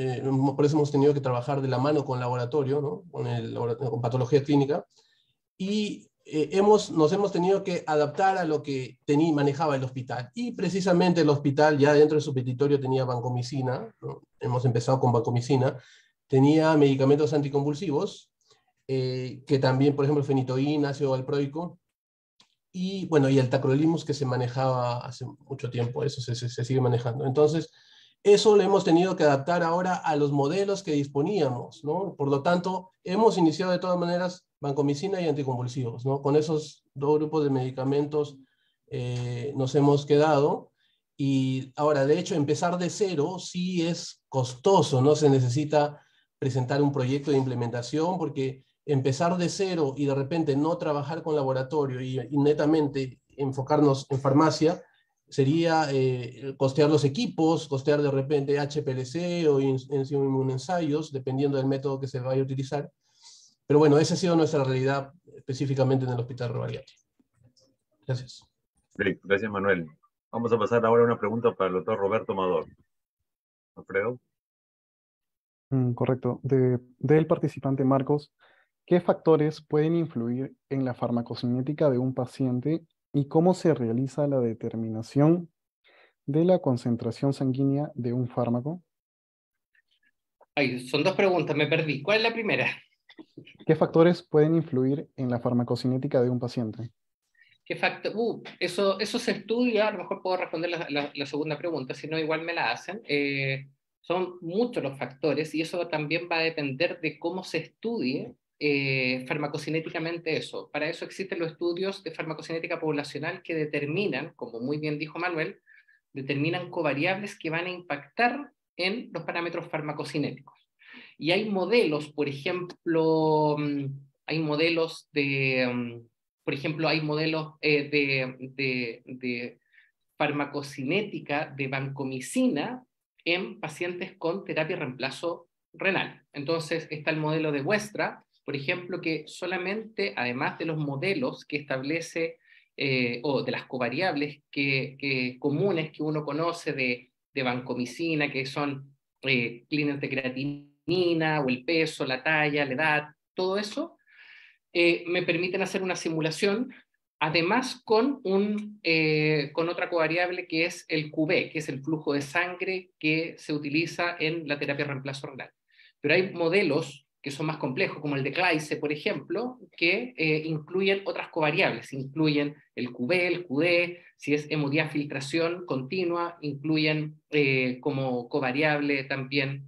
por eso hemos tenido que trabajar de la mano con el laboratorio, ¿no? Con, con patología clínica. Y eh, hemos, nos hemos tenido que adaptar a lo que tenía, manejaba el hospital. Y precisamente el hospital ya dentro de su petitorio tenía vancomicina, hemos empezado con vancomicina, tenía medicamentos anticonvulsivos, eh, que también, por ejemplo, fenitoína, ácido valproico, y bueno, y el tacrolimus que se manejaba hace mucho tiempo, eso se, se sigue manejando. Entonces, eso lo hemos tenido que adaptar ahora a los modelos que disponíamos, ¿no? Por lo tanto, hemos iniciado de todas maneras vancomicina y anticonvulsivos, ¿no? Con esos dos grupos de medicamentos eh, nos hemos quedado. Y ahora, de hecho, empezar de cero sí es costoso, ¿no? Se necesita presentar un proyecto de implementación porque empezar de cero y de repente no trabajar con laboratorio y, netamente enfocarnos en farmacia sería eh, costear los equipos, costear de repente HPLC o ensayos, dependiendo del método que se vaya a utilizar. Pero bueno, esa ha sido nuestra realidad específicamente en el Hospital Rovaliati. Gracias. Gracias, Manuel. Vamos a pasar ahora a una pregunta para el doctor Roberto Amador. Alfredo. Mm, correcto. De, del participante Marcos, ¿qué factores pueden influir en la farmacocinética de un paciente y cómo se realiza la determinación de la concentración sanguínea de un fármaco? Ay, son dos preguntas, me perdí. ¿Cuál es la primera? ¿Qué factores pueden influir en la farmacocinética de un paciente? ¿Qué factor? Uh, eso, eso se estudia, a lo mejor puedo responder la, segunda pregunta, si no igual me la hacen. Eh, son muchos los factores y eso también va a depender de cómo se estudie eh, farmacocinéticamente eso. Para eso existen los estudios de farmacocinética poblacional que determinan, como muy bien dijo Manuel, determinan covariables que van a impactar en los parámetros farmacocinéticos. Y hay modelos, por ejemplo, mm, hay modelos de, mm, por ejemplo, hay modelos eh, de, de, farmacocinética de vancomicina en pacientes con terapia reemplazo renal. Entonces está el modelo de Westra, por ejemplo, que solamente, además de los modelos que establece eh, o de las covariables que, comunes que uno conoce de, de que son eh, clínicas de creatinina o el peso, la talla, la edad, todo eso, eh, me permiten hacer una simulación Además, con, un, eh, con otra covariable que es el QB, que es el flujo de sangre que se utiliza en la terapia de reemplazo renal. Pero hay modelos que son más complejos, como el de Kleise, por ejemplo, que eh, incluyen otras covariables, incluyen el QB, el QD, si es hemodiafiltración continua, incluyen eh, como covariable también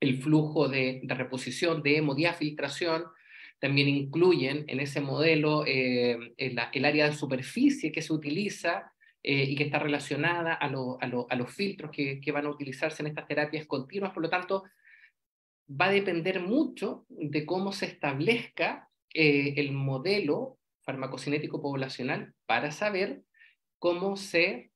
el flujo de, reposición de hemodiafiltración, también incluyen en ese modelo eh, el, área de superficie que se utiliza eh, y que está relacionada a, los filtros que, van a utilizarse en estas terapias continuas. Por lo tanto, va a depender mucho de cómo se establezca eh, el modelo farmacocinético poblacional para saber cómo, se,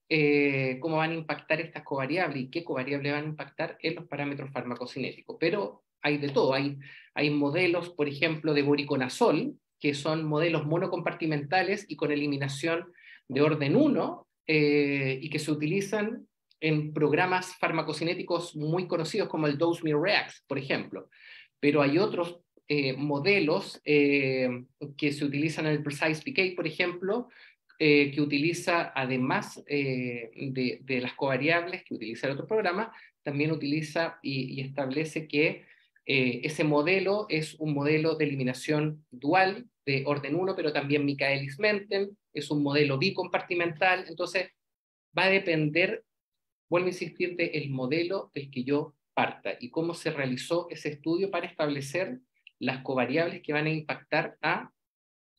cómo van a impactar estas covariables y qué covariables van a impactar en los parámetros farmacocinéticos. Pero hay de todo. Hay, hay modelos, por ejemplo, de boriconazol, que son modelos monocompartimentales y con eliminación de orden 1, eh, y que se utilizan en programas farmacocinéticos muy conocidos como el Dose Reacts, por ejemplo. Pero hay otros eh, modelos eh, que se utilizan en el Precise PK, por ejemplo, que utiliza, además de, de, las covariables que utiliza el otro programa, también utiliza y establece que eh, ese modelo es un modelo de eliminación dual de orden 1, pero también Michaelis-Menten, es un modelo bicompartimental, entonces va a depender, vuelvo a insistir, del modelo del que yo parta y cómo se realizó ese estudio para establecer las covariables que van a impactar a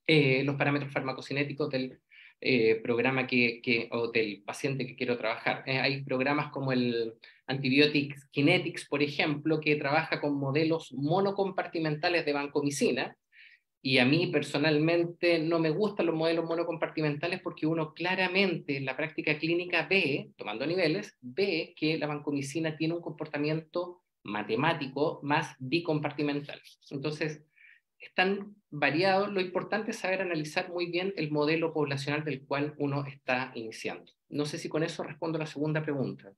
eh, los parámetros farmacocinéticos del eh, programa que, o del paciente que quiero trabajar. hay programas como el Antibiotics Kinetics, por ejemplo, que trabaja con modelos monocompartimentales de vancomicina, y a mí personalmente no me gustan los modelos monocompartimentales porque uno claramente en la práctica clínica ve, tomando niveles, ve que la vancomicina tiene un comportamiento matemático más bicompartimental. Entonces, están variados. Lo importante es saber analizar muy bien el modelo poblacional del cual uno está iniciando. No sé si con eso respondo a la segunda pregunta.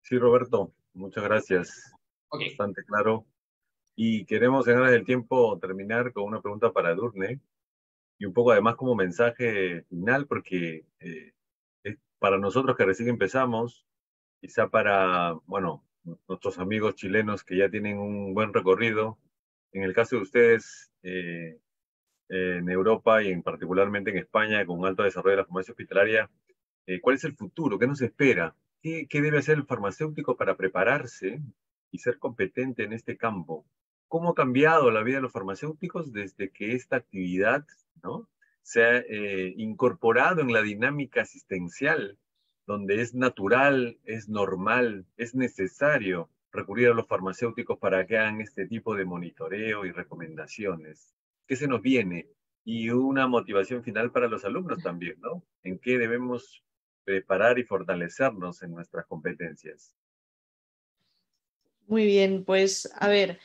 Sí, Roberto, muchas gracias. Bastante claro. Y queremos en del tiempo terminar con una pregunta para Durne y un poco además como mensaje final, porque eh, para nosotros que recién empezamos, quizá para, bueno, nuestros amigos chilenos que ya tienen un buen recorrido, en el caso de ustedes eh, en Europa y en particularmente en España, con un alto desarrollo de la farmacia hospitalaria, eh, ¿cuál es el futuro? ¿Qué nos espera? ¿Qué, debe hacer el farmacéutico para prepararse y ser competente en este campo? Cómo ha cambiado la vida de los farmacéuticos desde que esta actividad ¿no? se ha eh, incorporado en la dinámica asistencial, donde es natural, es normal, es necesario recurrir a los farmacéuticos para que hagan este tipo de monitoreo y recomendaciones. ¿Qué se nos viene? Y una motivación final para los alumnos también, ¿no? En qué debemos preparar y fortalecernos en nuestras competencias. Muy bien, pues a ver,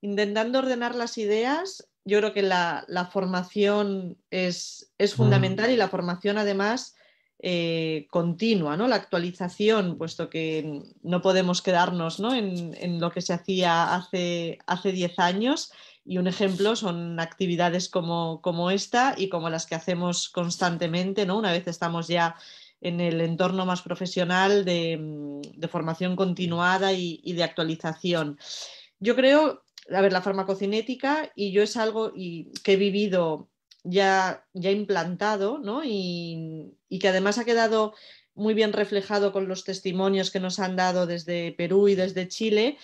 intentando ordenar las ideas, yo creo que la, formación es, es, mm. fundamental y la formación además eh, continua, ¿no? La actualización, puesto que no podemos quedarnos En, lo que se hacía hace, hace 10 años. Y un ejemplo son actividades como, como, esta y como las que hacemos constantemente, ¿no? Una vez estamos ya en el entorno más profesional de, formación continuada y, y, de actualización. Yo creo a ver, la farmacocinética y yo es algo y, que he vivido ya, ya implantado ¿no? y, que además ha quedado muy bien reflejado con los testimonios que nos han dado desde Perú y desde Chile.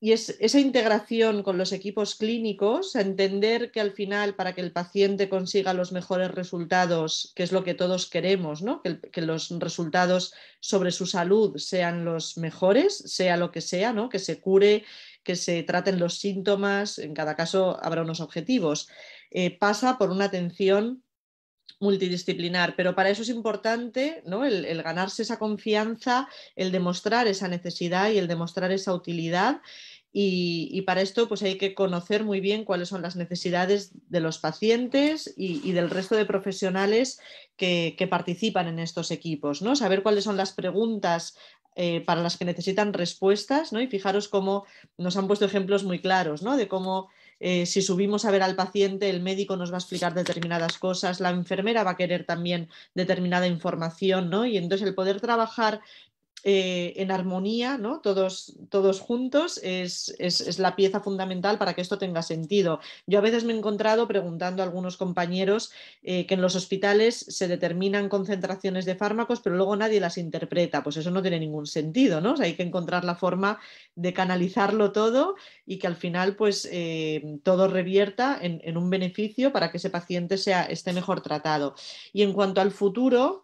Y es esa integración con los equipos clínicos, entender que al final para que el paciente consiga los mejores resultados, que es lo que todos queremos, ¿no? que, que, los resultados sobre su salud sean los mejores, sea lo que sea, ¿no? que se cure que se traten los síntomas, en cada caso habrá unos objetivos. Eh, pasa por una atención multidisciplinar, pero para eso es importante ¿no? el, ganarse esa confianza, el demostrar esa necesidad y el demostrar esa utilidad. Y, para esto pues hay que conocer muy bien cuáles son las necesidades de los pacientes y, del resto de profesionales que, participan en estos equipos, ¿no? saber cuáles son las preguntas eh, para las que necesitan respuestas, ¿no? Y fijaros cómo nos han puesto ejemplos muy claros, ¿no? De cómo eh, si subimos a ver al paciente, el médico nos va a explicar determinadas cosas, la enfermera va a querer también determinada información, ¿no? Y entonces el poder trabajar eh, en armonía, ¿no? todos, todos juntos, es, la pieza fundamental para que esto tenga sentido. Yo a veces me he encontrado preguntando a algunos compañeros eh, que en los hospitales se determinan concentraciones de fármacos, pero luego nadie las interpreta. Pues eso no tiene ningún sentido, ¿no? hay que encontrar la forma de canalizarlo todo y que al final pues eh, todo revierta en, en, un beneficio para que ese paciente sea, esté mejor tratado. Y en cuanto al futuro,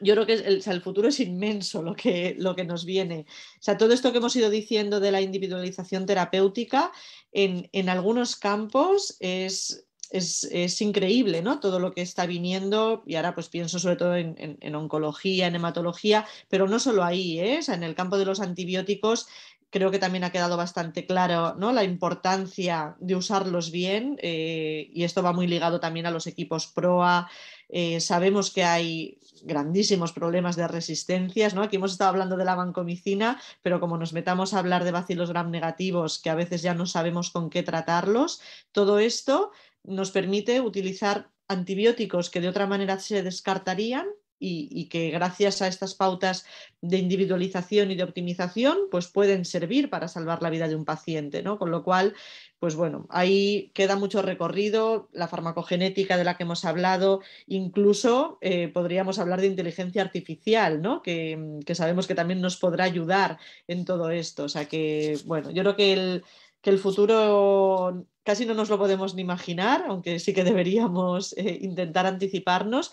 yo creo que el, futuro es inmenso lo que, lo que nos viene. O sea, todo esto que hemos ido diciendo de la individualización terapéutica, en, algunos campos es, es, increíble, ¿no? Todo lo que está viniendo, y ahora pues pienso sobre todo en, oncología, en hematología, pero no solo ahí, ¿eh? en el campo de los antibióticos creo que también ha quedado bastante claro ¿no? la importancia de usarlos bien eh, y esto va muy ligado también a los equipos PROA. Eh, sabemos que hay grandísimos problemas de resistencias, ¿no? Aquí hemos estado hablando de la vancomicina, pero como nos metamos a hablar de bacilos gram negativos, que a veces ya no sabemos con qué tratarlos, todo esto nos permite utilizar antibióticos que de otra manera se descartarían y, que gracias a estas pautas de individualización y de optimización, pues pueden servir para salvar la vida de un paciente, ¿no? Con lo cual, pues bueno, ahí queda mucho recorrido, la farmacogenética de la que hemos hablado, incluso eh, podríamos hablar de inteligencia artificial, ¿no? Que, que, sabemos que también nos podrá ayudar en todo esto. O sea que, bueno, yo creo que el, que el futuro casi no nos lo podemos ni imaginar, aunque sí que deberíamos eh, intentar anticiparnos.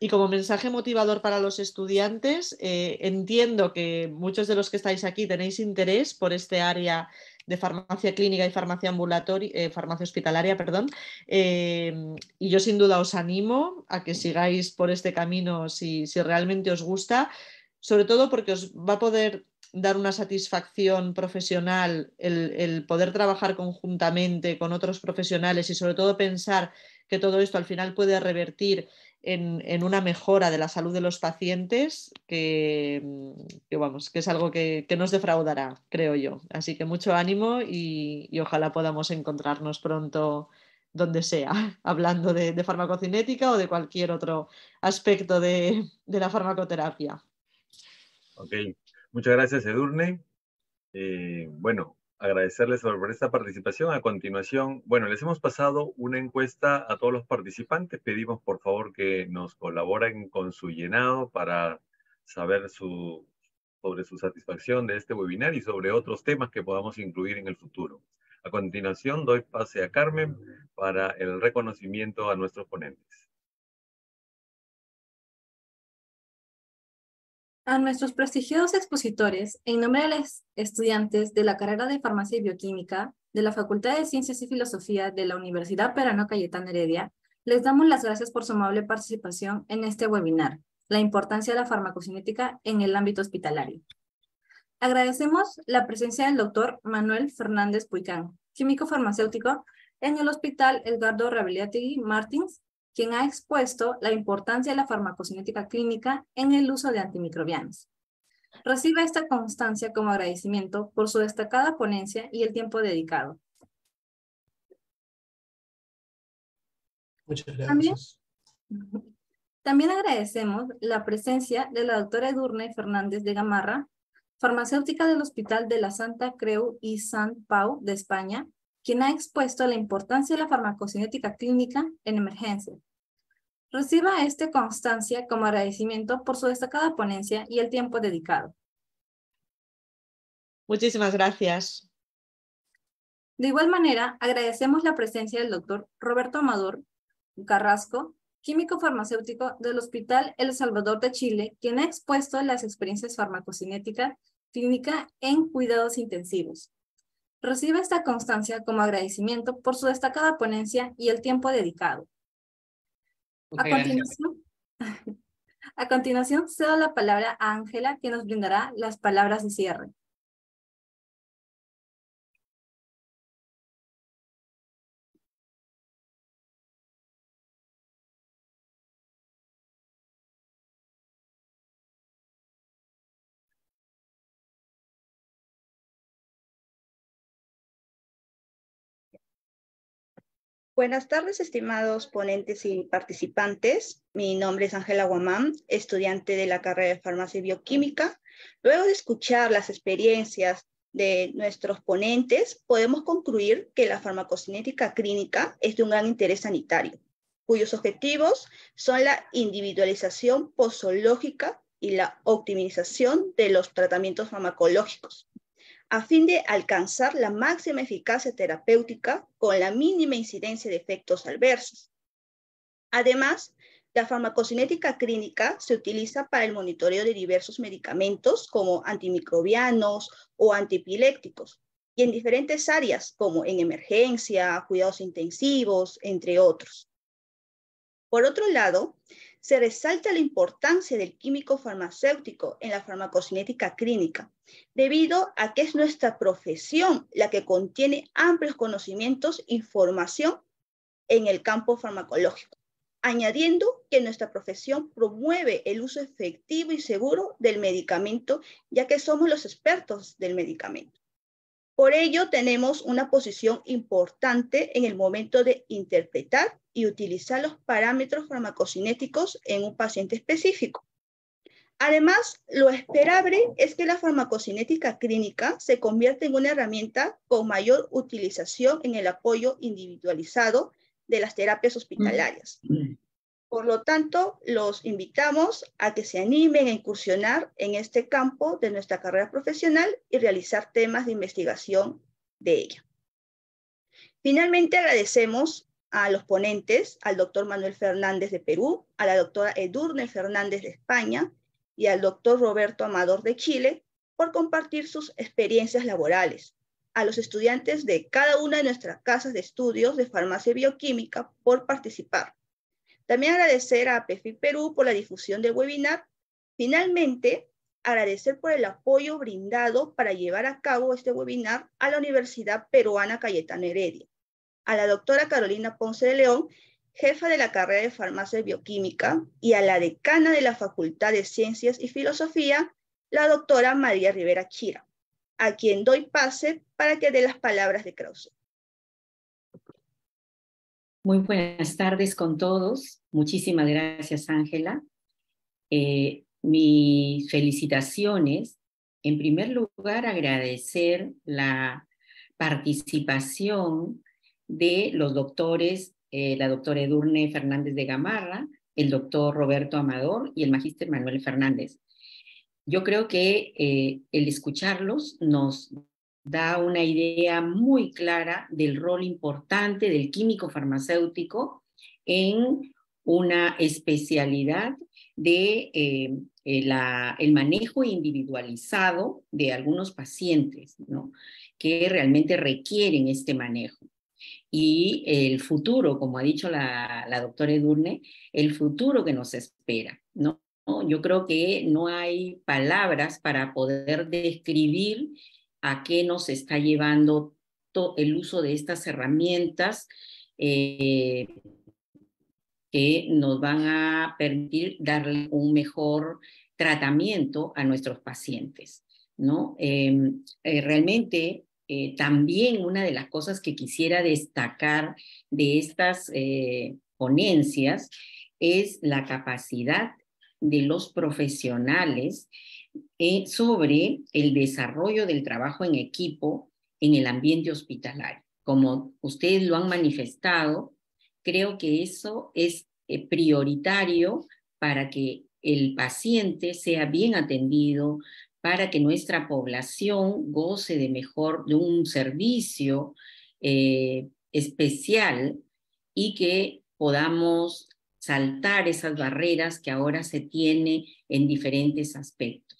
Y como mensaje motivador para los estudiantes, eh, entiendo que muchos de los que estáis aquí tenéis interés por este área de farmacia clínica y farmacia ambulatoria, eh, farmacia hospitalaria, perdón. Eh, y yo sin duda os animo a que sigáis por este camino si, realmente os gusta, sobre todo porque os va a poder dar una satisfacción profesional el, el poder trabajar conjuntamente con otros profesionales y sobre todo pensar que todo esto al final puede revertir en, una mejora de la salud de los pacientes que, vamos, que es algo que, nos defraudará, creo yo. Así que mucho ánimo y, ojalá podamos encontrarnos pronto donde sea, hablando de, farmacocinética o de cualquier otro aspecto de, la farmacoterapia. Ok, muchas gracias Edurne. Eh, bueno, agradecerles por esta participación. A continuación, bueno, les hemos pasado una encuesta a todos los participantes. Pedimos por favor que nos colaboren con su llenado para saber su, sobre su satisfacción de este webinar y sobre otros temas que podamos incluir en el futuro. A continuación, doy pase a Carmen para el reconocimiento a nuestros ponentes. A nuestros prestigiosos expositores, en nombre de los estudiantes de la carrera de Farmacia y Bioquímica de la Facultad de Ciencias y Filosofía de la Universidad Perano Cayetano Heredia, les damos las gracias por su amable participación en este webinar, La importancia de la farmacocinética en el ámbito hospitalario. Agradecemos la presencia del doctor Manuel Fernández Puicán, químico farmacéutico en el Hospital Edgardo Rabiategui Martins, quien ha expuesto la importancia de la farmacocinética clínica en el uso de antimicrobianos. Recibe esta constancia como agradecimiento por su destacada ponencia y el tiempo dedicado. Muchas gracias. También, agradecemos la presencia de la doctora Edurne Fernández de Gamarra, farmacéutica del Hospital de la Santa Creu y Sant Pau de España, quien ha expuesto la importancia de la farmacocinética clínica en emergencia. Reciba esta constancia como agradecimiento por su destacada ponencia y el tiempo dedicado. Muchísimas gracias. De igual manera, agradecemos la presencia del doctor Roberto Amador Carrasco, químico farmacéutico del Hospital El Salvador de Chile, quien ha expuesto las experiencias farmacocinéticas clínica en cuidados intensivos. Recibe esta constancia como agradecimiento por su destacada ponencia y el tiempo dedicado. A continuación, a continuación, cedo la palabra a Ángela, que nos brindará las palabras de cierre. Buenas tardes, estimados ponentes y participantes. Mi nombre es Ángela Guamán, estudiante de la carrera de Farmacia y Bioquímica. Luego de escuchar las experiencias de nuestros ponentes, podemos concluir que la farmacocinética clínica es de un gran interés sanitario, cuyos objetivos son la individualización posológica y la optimización de los tratamientos farmacológicos, a fin de alcanzar la máxima eficacia terapéutica con la mínima incidencia de efectos adversos. Además, la farmacocinética clínica se utiliza para el monitoreo de diversos medicamentos como antimicrobianos o antipilépticos y en diferentes áreas como en emergencia, cuidados intensivos, entre otros. Por otro lado, se resalta la importancia del químico farmacéutico en la farmacocinética clínica, debido a que es nuestra profesión la que contiene amplios conocimientos y formación en el campo farmacológico, añadiendo que nuestra profesión promueve el uso efectivo y seguro del medicamento, ya que somos los expertos del medicamento. Por ello, tenemos una posición importante en el momento de interpretar y utilizar los parámetros farmacocinéticos en un paciente específico. Además, lo esperable es que la farmacocinética clínica se convierta en una herramienta con mayor utilización en el apoyo individualizado de las terapias hospitalarias. Por lo tanto, los invitamos a que se animen a incursionar en este campo de nuestra carrera profesional y realizar temas de investigación de ella. Finalmente, agradecemos a los ponentes, al doctor Manuel Fernández de Perú, a la doctora Edurne Fernández de España y al doctor Roberto Amador de Chile por compartir sus experiencias laborales, a los estudiantes de cada una de nuestras casas de estudios de farmacia bioquímica por participar también agradecer a PEFI Perú por la difusión del webinar. Finalmente, agradecer por el apoyo brindado para llevar a cabo este webinar a la Universidad Peruana Cayetano Heredia, a la doctora Carolina Ponce de León, jefa de la carrera de Farmacia y Bioquímica, y a la decana de la Facultad de Ciencias y Filosofía, la doctora María Rivera Chira, a quien doy pase para que dé las palabras de Krause. Muy buenas tardes con todos. Muchísimas gracias, Ángela. Eh, mis felicitaciones. En primer lugar, agradecer la participación de los doctores, eh, la doctora Edurne Fernández de Gamarra, el doctor Roberto Amador y el magíster Manuel Fernández. Yo creo que eh, el escucharlos nos da una idea muy clara del rol importante del químico farmacéutico en una especialidad de eh, el manejo individualizado de algunos pacientes, ¿no? que realmente requieren este manejo. Y el futuro, como ha dicho la, la doctora Edurne, el futuro que nos espera, ¿no? Yo creo que no hay palabras para poder describir a qué nos está llevando el uso de estas herramientas eh, que nos van a permitir darle un mejor tratamiento a nuestros pacientes. ¿no? Em, eh, realmente, eh, también una de las cosas que quisiera destacar de estas ponencias es la capacidad de los profesionales eh, sobre el desarrollo del trabajo en equipo en el ambiente hospitalario. Como ustedes lo han manifestado, creo que eso es eh, prioritario para que el paciente sea bien atendido, para que nuestra población goce de mejor, de un servicio eh, especial y que podamos saltar esas barreras que ahora se tiene en diferentes aspectos.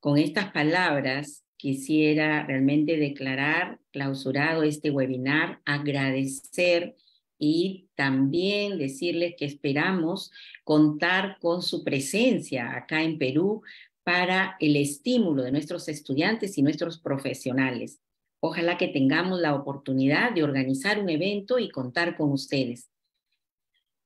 Con estas palabras quisiera realmente declarar clausurado este webinar, agradecer y también decirles que esperamos contar con su presencia acá en Perú para el estímulo de nuestros estudiantes y nuestros profesionales. Ojalá que tengamos la oportunidad de organizar un evento y contar con ustedes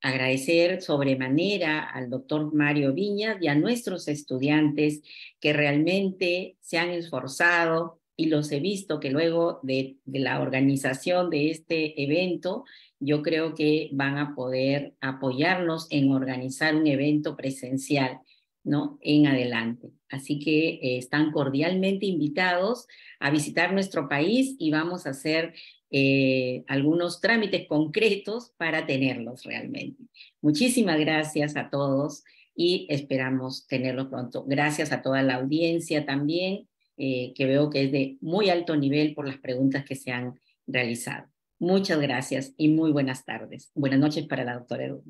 agradecer sobremanera al doctor Mario Viñas y a nuestros estudiantes que realmente se han esforzado y los he visto que luego de, la organización de este evento, yo creo que van a poder apoyarnos en organizar un evento presencial, ¿no? En adelante. Así que eh, están cordialmente invitados a visitar nuestro país y vamos a hacer eh, algunos trámites concretos para tenerlos realmente. Muchísimas gracias a todos y esperamos tenerlos pronto. Gracias a toda la audiencia también, eh, que veo que es de muy alto nivel por las preguntas que se han realizado. Muchas gracias y muy buenas tardes. Buenas noches para la doctora Edu.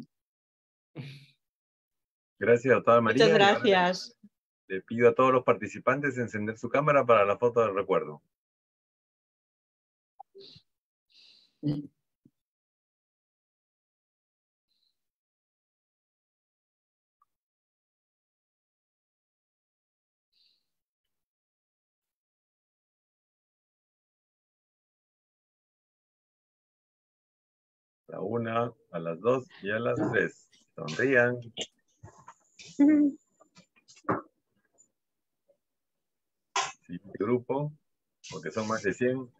Gracias, doctora María. Muchas gracias. Le pido a todos los participantes encender su cámara para la foto del recuerdo. La una, a las dos y a las tres. Sonrían. Siguiente grupo, porque son más de 100.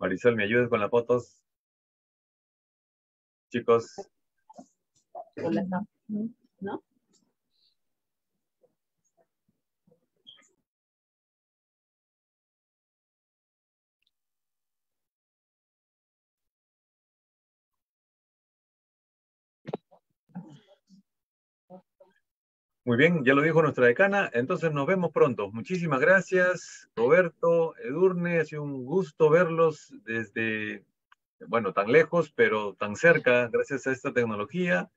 Marisol, ¿me ayudas con las fotos? Chicos. ¿No? Muy bien, ya lo dijo nuestra decana, entonces nos vemos pronto. Muchísimas gracias, Roberto, Edurne, ha sido un gusto verlos desde, bueno, tan lejos, pero tan cerca, gracias a esta tecnología,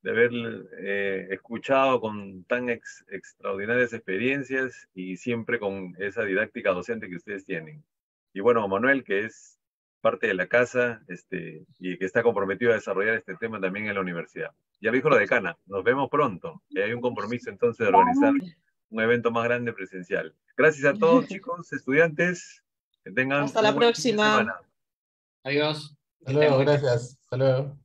de haber eh, escuchado con tan extraordinarias experiencias y siempre con esa didáctica docente que ustedes tienen. Y bueno, Manuel, que es parte de la casa este, y que está comprometido a desarrollar este tema también en la universidad. Ya lo dijo la decana, nos vemos pronto. Y hay un compromiso entonces de organizar un evento más grande presencial. Gracias a todos, chicos, estudiantes. Que tengan Hasta la próxima. Adiós. Hasta luego, gracias. Hasta luego.